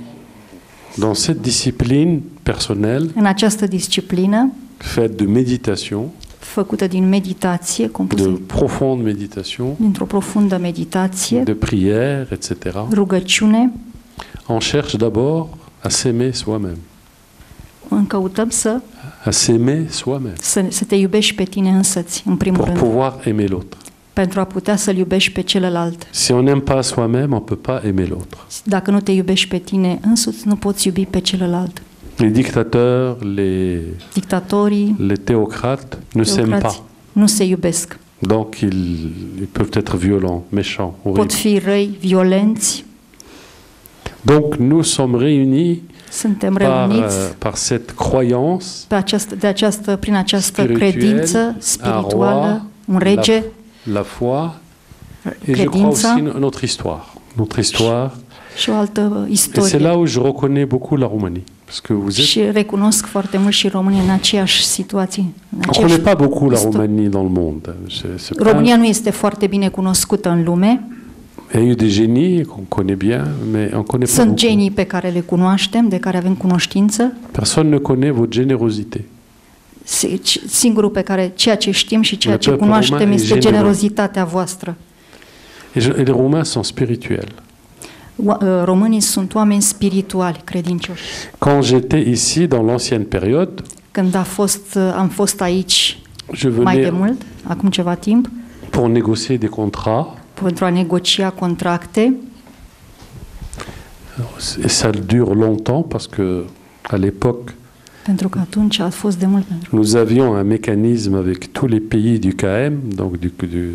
dans cette discipline personnelle, În această disciplină, faite de méditation, făcută din meditație, compusă de profonde méditation, dintr-o profundă meditație, de prière, etc., rugăciune, on cherche d'abord à s'aimer soi-même, încăutăm să, à s'aimer soi-même, să, să te iubești pe tine însăți, în primul pour rând, pouvoir aimer l'autre. pentru a putea să-l iubești pe celălalt. Si on n'aime pas soi-même, on ne peut pas aimer l'autre. Dacă nu te iubești pe tine însuți, nu poți iubi pe celălalt. Les dictateurs, les, Dictatorii, les théocrates ne s'aiment pas. nu se iubesc. Donc ils, ils peuvent être violents, méchants, Pot horribles. fi răi, violenți. Donc nous sommes réunis Suntem par, reuniți euh, par cette croyance pe această, de această, prin această spirituelle, credință spirituală, roi, un rege, la, la foi, et je crois aussi no- notre histoire. Notre histoire. și o altă Et c'est istorie. là où je reconnais beaucoup la Roumanie. Parce que vous êtes... Și recunosc foarte mult și România în aceeași situație. În On ne aceeași... connaît pas beaucoup la isto- Roumanie dans le monde. C'est- c'est pas- România nu este foarte bine cunoscută în lume. Il y a eu des génies qu'on connaît bien, mais on ne connaît pas Sunt beaucoup. genii pe care le cunoaștem, de care avem cunoștință. Personne ne connaît votre générosité. Si- ci- Singurul pe care ceea ce știm și ceea Le ce peuple cunoaștem romain este est généreux. generozitatea voastră. Et, je- et les Roumains sont spirituels. Oa- uh, Românii sunt oameni spirituali, credincioși. Quand j'étais ici, dans l'ancienne période, Când a fost, uh, am fost aici, Je mai de venais mult, acum ceva timp, pour négocier des contrats pentru a negocia contracte et ça dure longtemps parce que à l'époque pentru că atunci a fost de mult pentru nous avions un mécanisme avec tous les pays du KM, donc du, du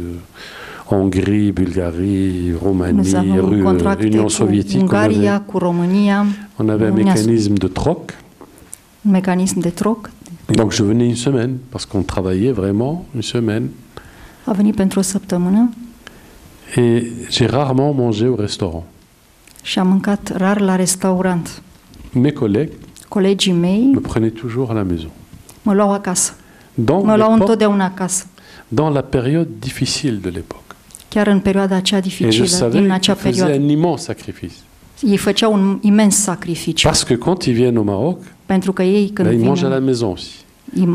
Hongrie, Bulgarie, Roumanie, Nous avem Ru- contracte Union soviétique. On avait, cu România, on avait un mécanisme de troc. un mecanism de troc. Donc je venais une semaine parce qu'on travaillait vraiment une semaine. A venit pentru o săptămână Et j'ai rarement mangé au restaurant. și am mâncat rar la restaurant. Mes collègues Colegii mei me prenaient toujours à la maison. mă luau acasă. Dans, Mă luau l'époque- întotdeauna acasă. dans la période difficile de l'époque. Chiar în perioada aceea dificilă, din acea perioadă. un immense sacrifice. Ei făceau un imens sacrificiu. Parce que quand ils viennent au Maroc, Pentru că ei când ils mangent à la maison aussi. ei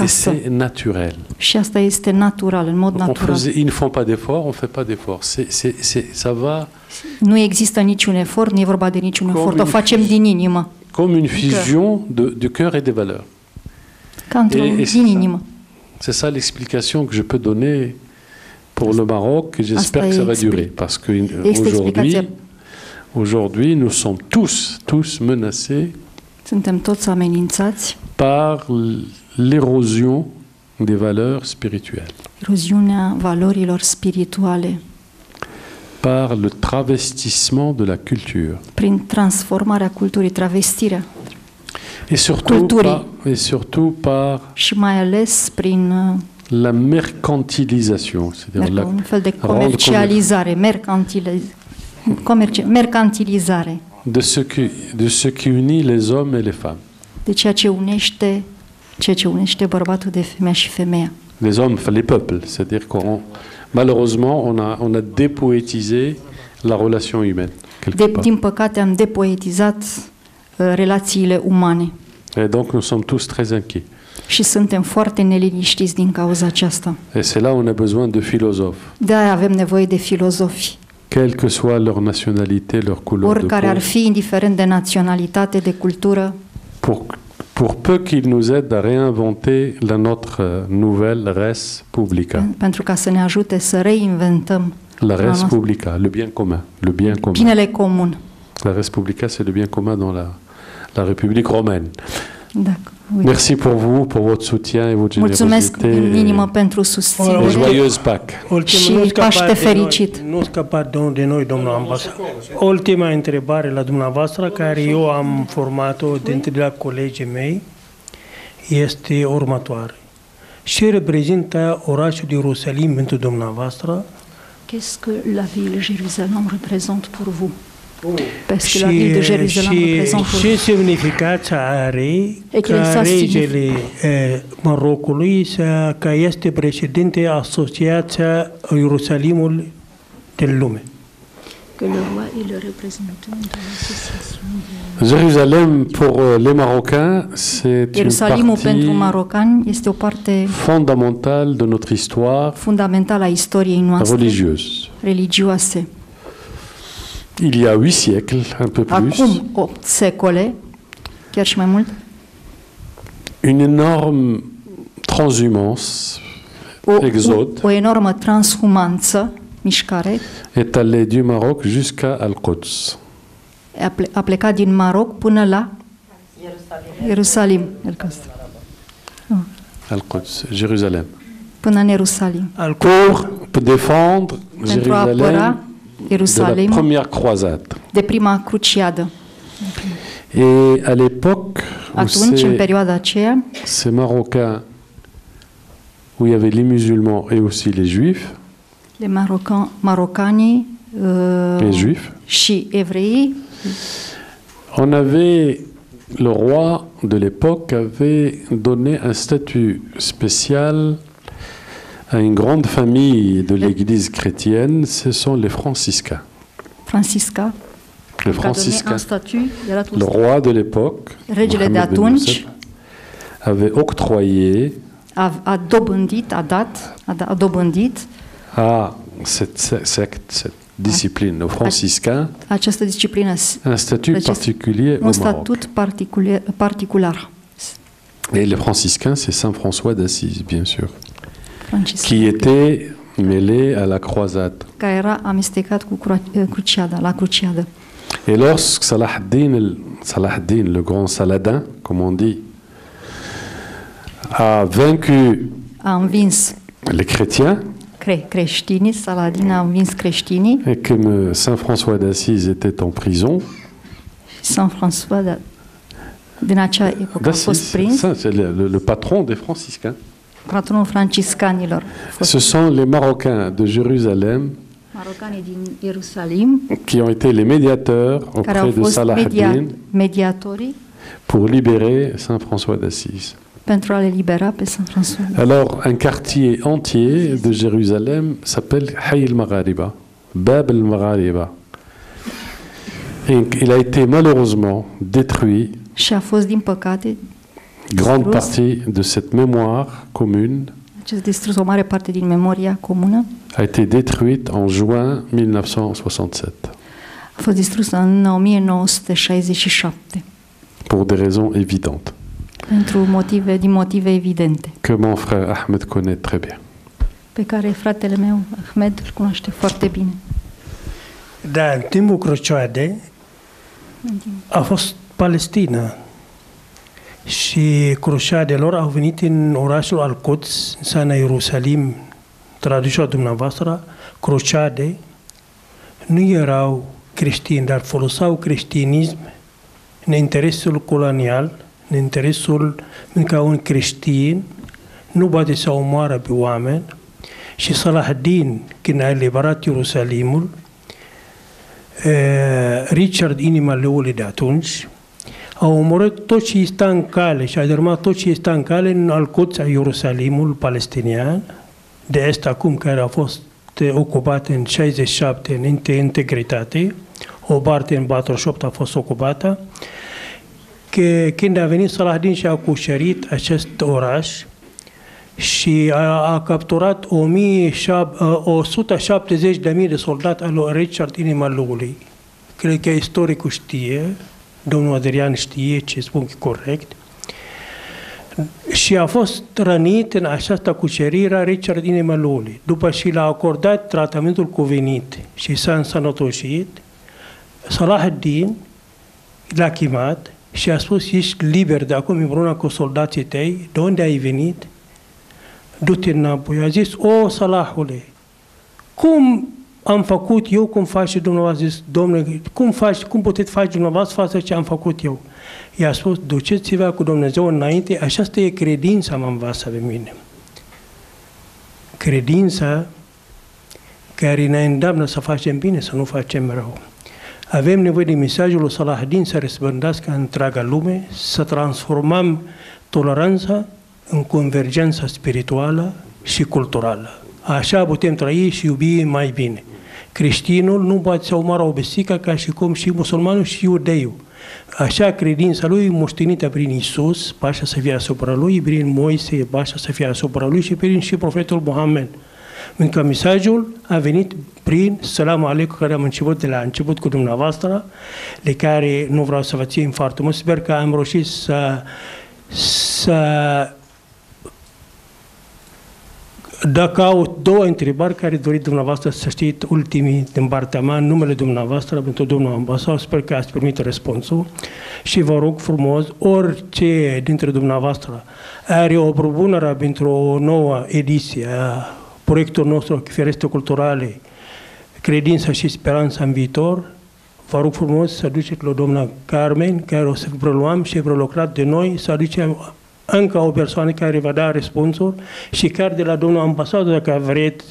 Et c'est naturel. Și asta este natural, în mod Donc on natural. faisait, ils ne font pas d'efforts, on ne fait pas d'efforts. C'est, c'est, c'est, ça va Nu există niciun efort, nu e vorba de niciun Cum efort, o une- facem din inimă. comme une fusion de, du cœur et des valeurs. Ca din inimă. C'est ça l'explication que je peux donner pour le Maroc j'espère que ça va durer. Parce qu'aujourd'hui, aujourd'hui, nous sommes tous, tous menacés par l'érosion des valeurs spirituelles, par le travestissement de la culture. Et surtout, par, et surtout par la mercantilisation, c'est-à-dire la, un fel de ce, qui, de ce qui unit les hommes et les femmes. de ceea ce unește ceea ce unește bărbatul de femeia și femeia. Les hommes, les peuples, c'est-à-dire qu'on malheureusement on a, on a dépoétisé la relation humaine De, part. din păcate am depoetizat uh, relațiile umane Et donc nous sommes tous très inquiets. Și suntem foarte neliniștiți din cauza aceasta. Et c'est là où on a besoin de philosophes, De-aia avem nevoie de filozofi, quelle que soit leur nationalité, leur couleur de oricare peau, ar fi, indiferent de naționalitate, de cultură, pour, pour peu qu'ils nous aident à réinventer la notre euh, nouvelle res publica. pentru ca să ne ajute să reinventăm La res noastră. publica, le bien commun. Le bien commun. binele comun. La res publica, c'est le bien commun dans la, la République romaine. Dacă, Merci pour vous, pour votre soutien et votre Mulțumesc générosité. din et- inimă pentru et susținere. joyeuse Pâques. Și nu Paște scăpați de fericit. Noi, nu scăpați de, de noi, domnul ambasador. Ultima întrebare la dumneavoastră, care eu am format-o dintre la colegii mei, este următoare. Ce reprezintă orașul de Ierusalim pentru dumneavoastră? Qu'est-ce que la ville Jérusalem représente pour vous Parce que la ville de Jérusalem représente pour ce semnificație are că regele Marocului că este președinte Asociația Ierusalimului din lume? Que le roi est le représentant de l'association de... Jérusalem, pour euh, les Marocains, c'est une partie marocani este o parte fondamentale de notre histoire fundamentală a istoriei noastre religieuse. religioase. Il y a huit siècles, un peu plus, Acum 8 secole, chiar și mai mult, une énorme transhumance, o, exode, o enormă transhumanță, mișcare, est allée du Maroc jusqu'à Al-Quds. a, ple- a plecat din Maroc până la Ierusalim. Ierusalim. Al-Quds, Jérusalem. Până în Ierusalim. Pour défendre apăra Jérusalem de la première croisade. de prima cruciadă. Et à l'époque où în ces, perioada aceea, ces Marocains, où il y avait les musulmans et aussi les juifs, de marocan, marocanii uh, les juifs, și on avait, le roi de l'époque avait donné un statut spécial à une grande famille de l'église chrétienne, ce sont les franciscains. Francisca, Les franciscains. Le roi de l'époque, avait octroyé a, a dobândit, a dat, a, da, a dobândit à cette secte, cette discipline, aux franciscains, această disciplină, s- un statut acest- particulier un au Maroc. statut particulier, particular. Et les franciscains, c'est Saint François d'Assise, bien sûr, qui était mêlé à la croisade. Et lorsque Salah-Din, le grand Saladin, comme on dit, a vaincu les chrétiens, et que Saint François d'Assise était en prison, Saint François d'Assise, le, le patron des franciscains franciscanilor. ce sont les Marocains de Jérusalem qui ont été les médiateurs auprès de Salah pour libérer Saint François d'Assise. Alors, un quartier entier de Jérusalem s'appelle Hay al-Maghariba, Bab al-Maghariba. Il a été malheureusement détruit, grande partie de cette mémoire commune distrus, o mare parte din memoria comună, a été détruite en juin 1967, a fost distrusă în 1967 pour des raisons évidentes, pentru motive, din motive evidente, que mon frère Ahmed connaît très bien. pe care fratele meu, Ahmed, îl cunoaște foarte bine. Da, în timpul cruciade a fost Palestina și cruciadelor au venit în orașul Al-Quds, înseamnă Ierusalim, traducerea dumneavoastră, cruciade, nu erau creștini, dar foloseau creștinism în interesul colonial, în interesul ca un creștin nu poate să omoară pe oameni. Și Salahaddin, când a eliberat Ierusalimul, eh, Richard, inima leului de atunci, a omorât tot ce sta în cale și a dărâmat tot ce sta în cale în Alcoț, a Ierusalimul palestinian, de est acum, care a fost eh, ocupat în 67 în inte- integritate, o parte în 48 a fost ocupată, că când a venit Salahdin și a cucerit acest oraș și a, a capturat 170.000 de soldați al lui Richard Inima Lului. Cred că istoricul știe, domnul Adrian știe ce spun că e corect. Și a fost rănit în această cucerire a Richard Inima Lului. După ce l-a acordat tratamentul cuvenit și s-a însănătoșit, Salah ad-Din l-a chemat și a spus, ești liber de acum împreună cu soldații tăi, de unde ai venit? Du-te înapoi. A zis, o, Salahule, cum am făcut eu, cum faci și dumneavoastră? A zis, domnule, cum, faci, cum puteți face dumneavoastră față ce am făcut eu? I-a spus, duceți-vă cu Dumnezeu înainte, aceasta e credința mă învață pe mine. Credința care ne îndeamnă să facem bine, să nu facem rău. Avem nevoie de mesajul lui Salahaddin să răspândească în întreaga lume, să transformăm toleranța în convergență spirituală și culturală. Așa putem trăi și iubi mai bine. Creștinul nu poate să omoară o besică ca și cum și musulmanul și iudeiul. Așa credința lui moștenită prin Isus, pașa să fie asupra lui, prin Moise, pașa să fie asupra lui și prin și profetul Muhammed. Pentru că mesajul a venit prin Salam Aleikum, care am început de la început cu dumneavoastră, de care nu vreau să vă țin foarte mult. Sper că am reușit să, să da caut două întrebări care doriți dumneavoastră să știți ultimii din partea mea, în numele dumneavoastră pentru domnul ambasador. Sper că ați primit răspunsul și vă rog frumos, orice dintre dumneavoastră are o propunere pentru o nouă ediție a proiectul nostru Ferestre Culturale, Credința și Speranța în viitor, vă rog frumos să duceți la doamna Carmen, care o să preluăm și prelucrat de noi, să aducem încă o persoană care va da răspunsul și chiar de la domnul ambasador, dacă vreți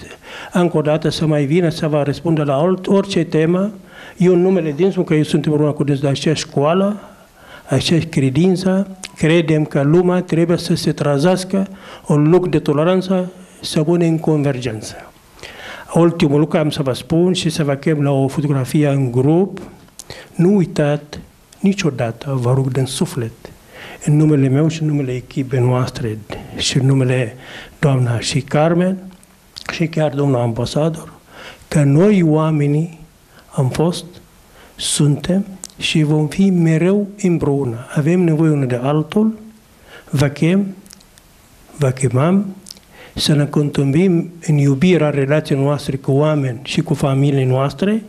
încă o dată să mai vină să vă răspundă la orice temă. Eu în numele dinsul, că eu sunt împreună cu dânsul de aceeași școală, aceeași credință, credem că lumea trebuie să se trazească un loc de toleranță să pune în convergență. Ultimul lucru am să vă spun și să vă chem la o fotografie în grup. Nu uitați niciodată, vă rog din suflet, în numele meu și în numele echipei noastre și în numele doamna și Carmen și chiar domnul ambasador, că noi oamenii am fost, suntem și vom fi mereu împreună. Avem nevoie unul de altul, vă chem, vă chemam să ne contumbim în iubirea relației noastre cu oameni și cu familiile noastre,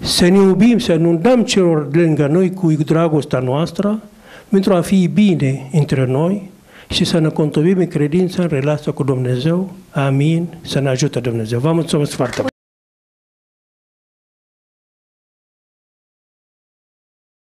să ne iubim, să nu dăm celor lângă noi cu dragostea noastră, pentru a fi bine între noi și să ne contumbim în credință în relația cu Dumnezeu. Amin. Să ne ajute Dumnezeu. Vă mulțumesc foarte mult.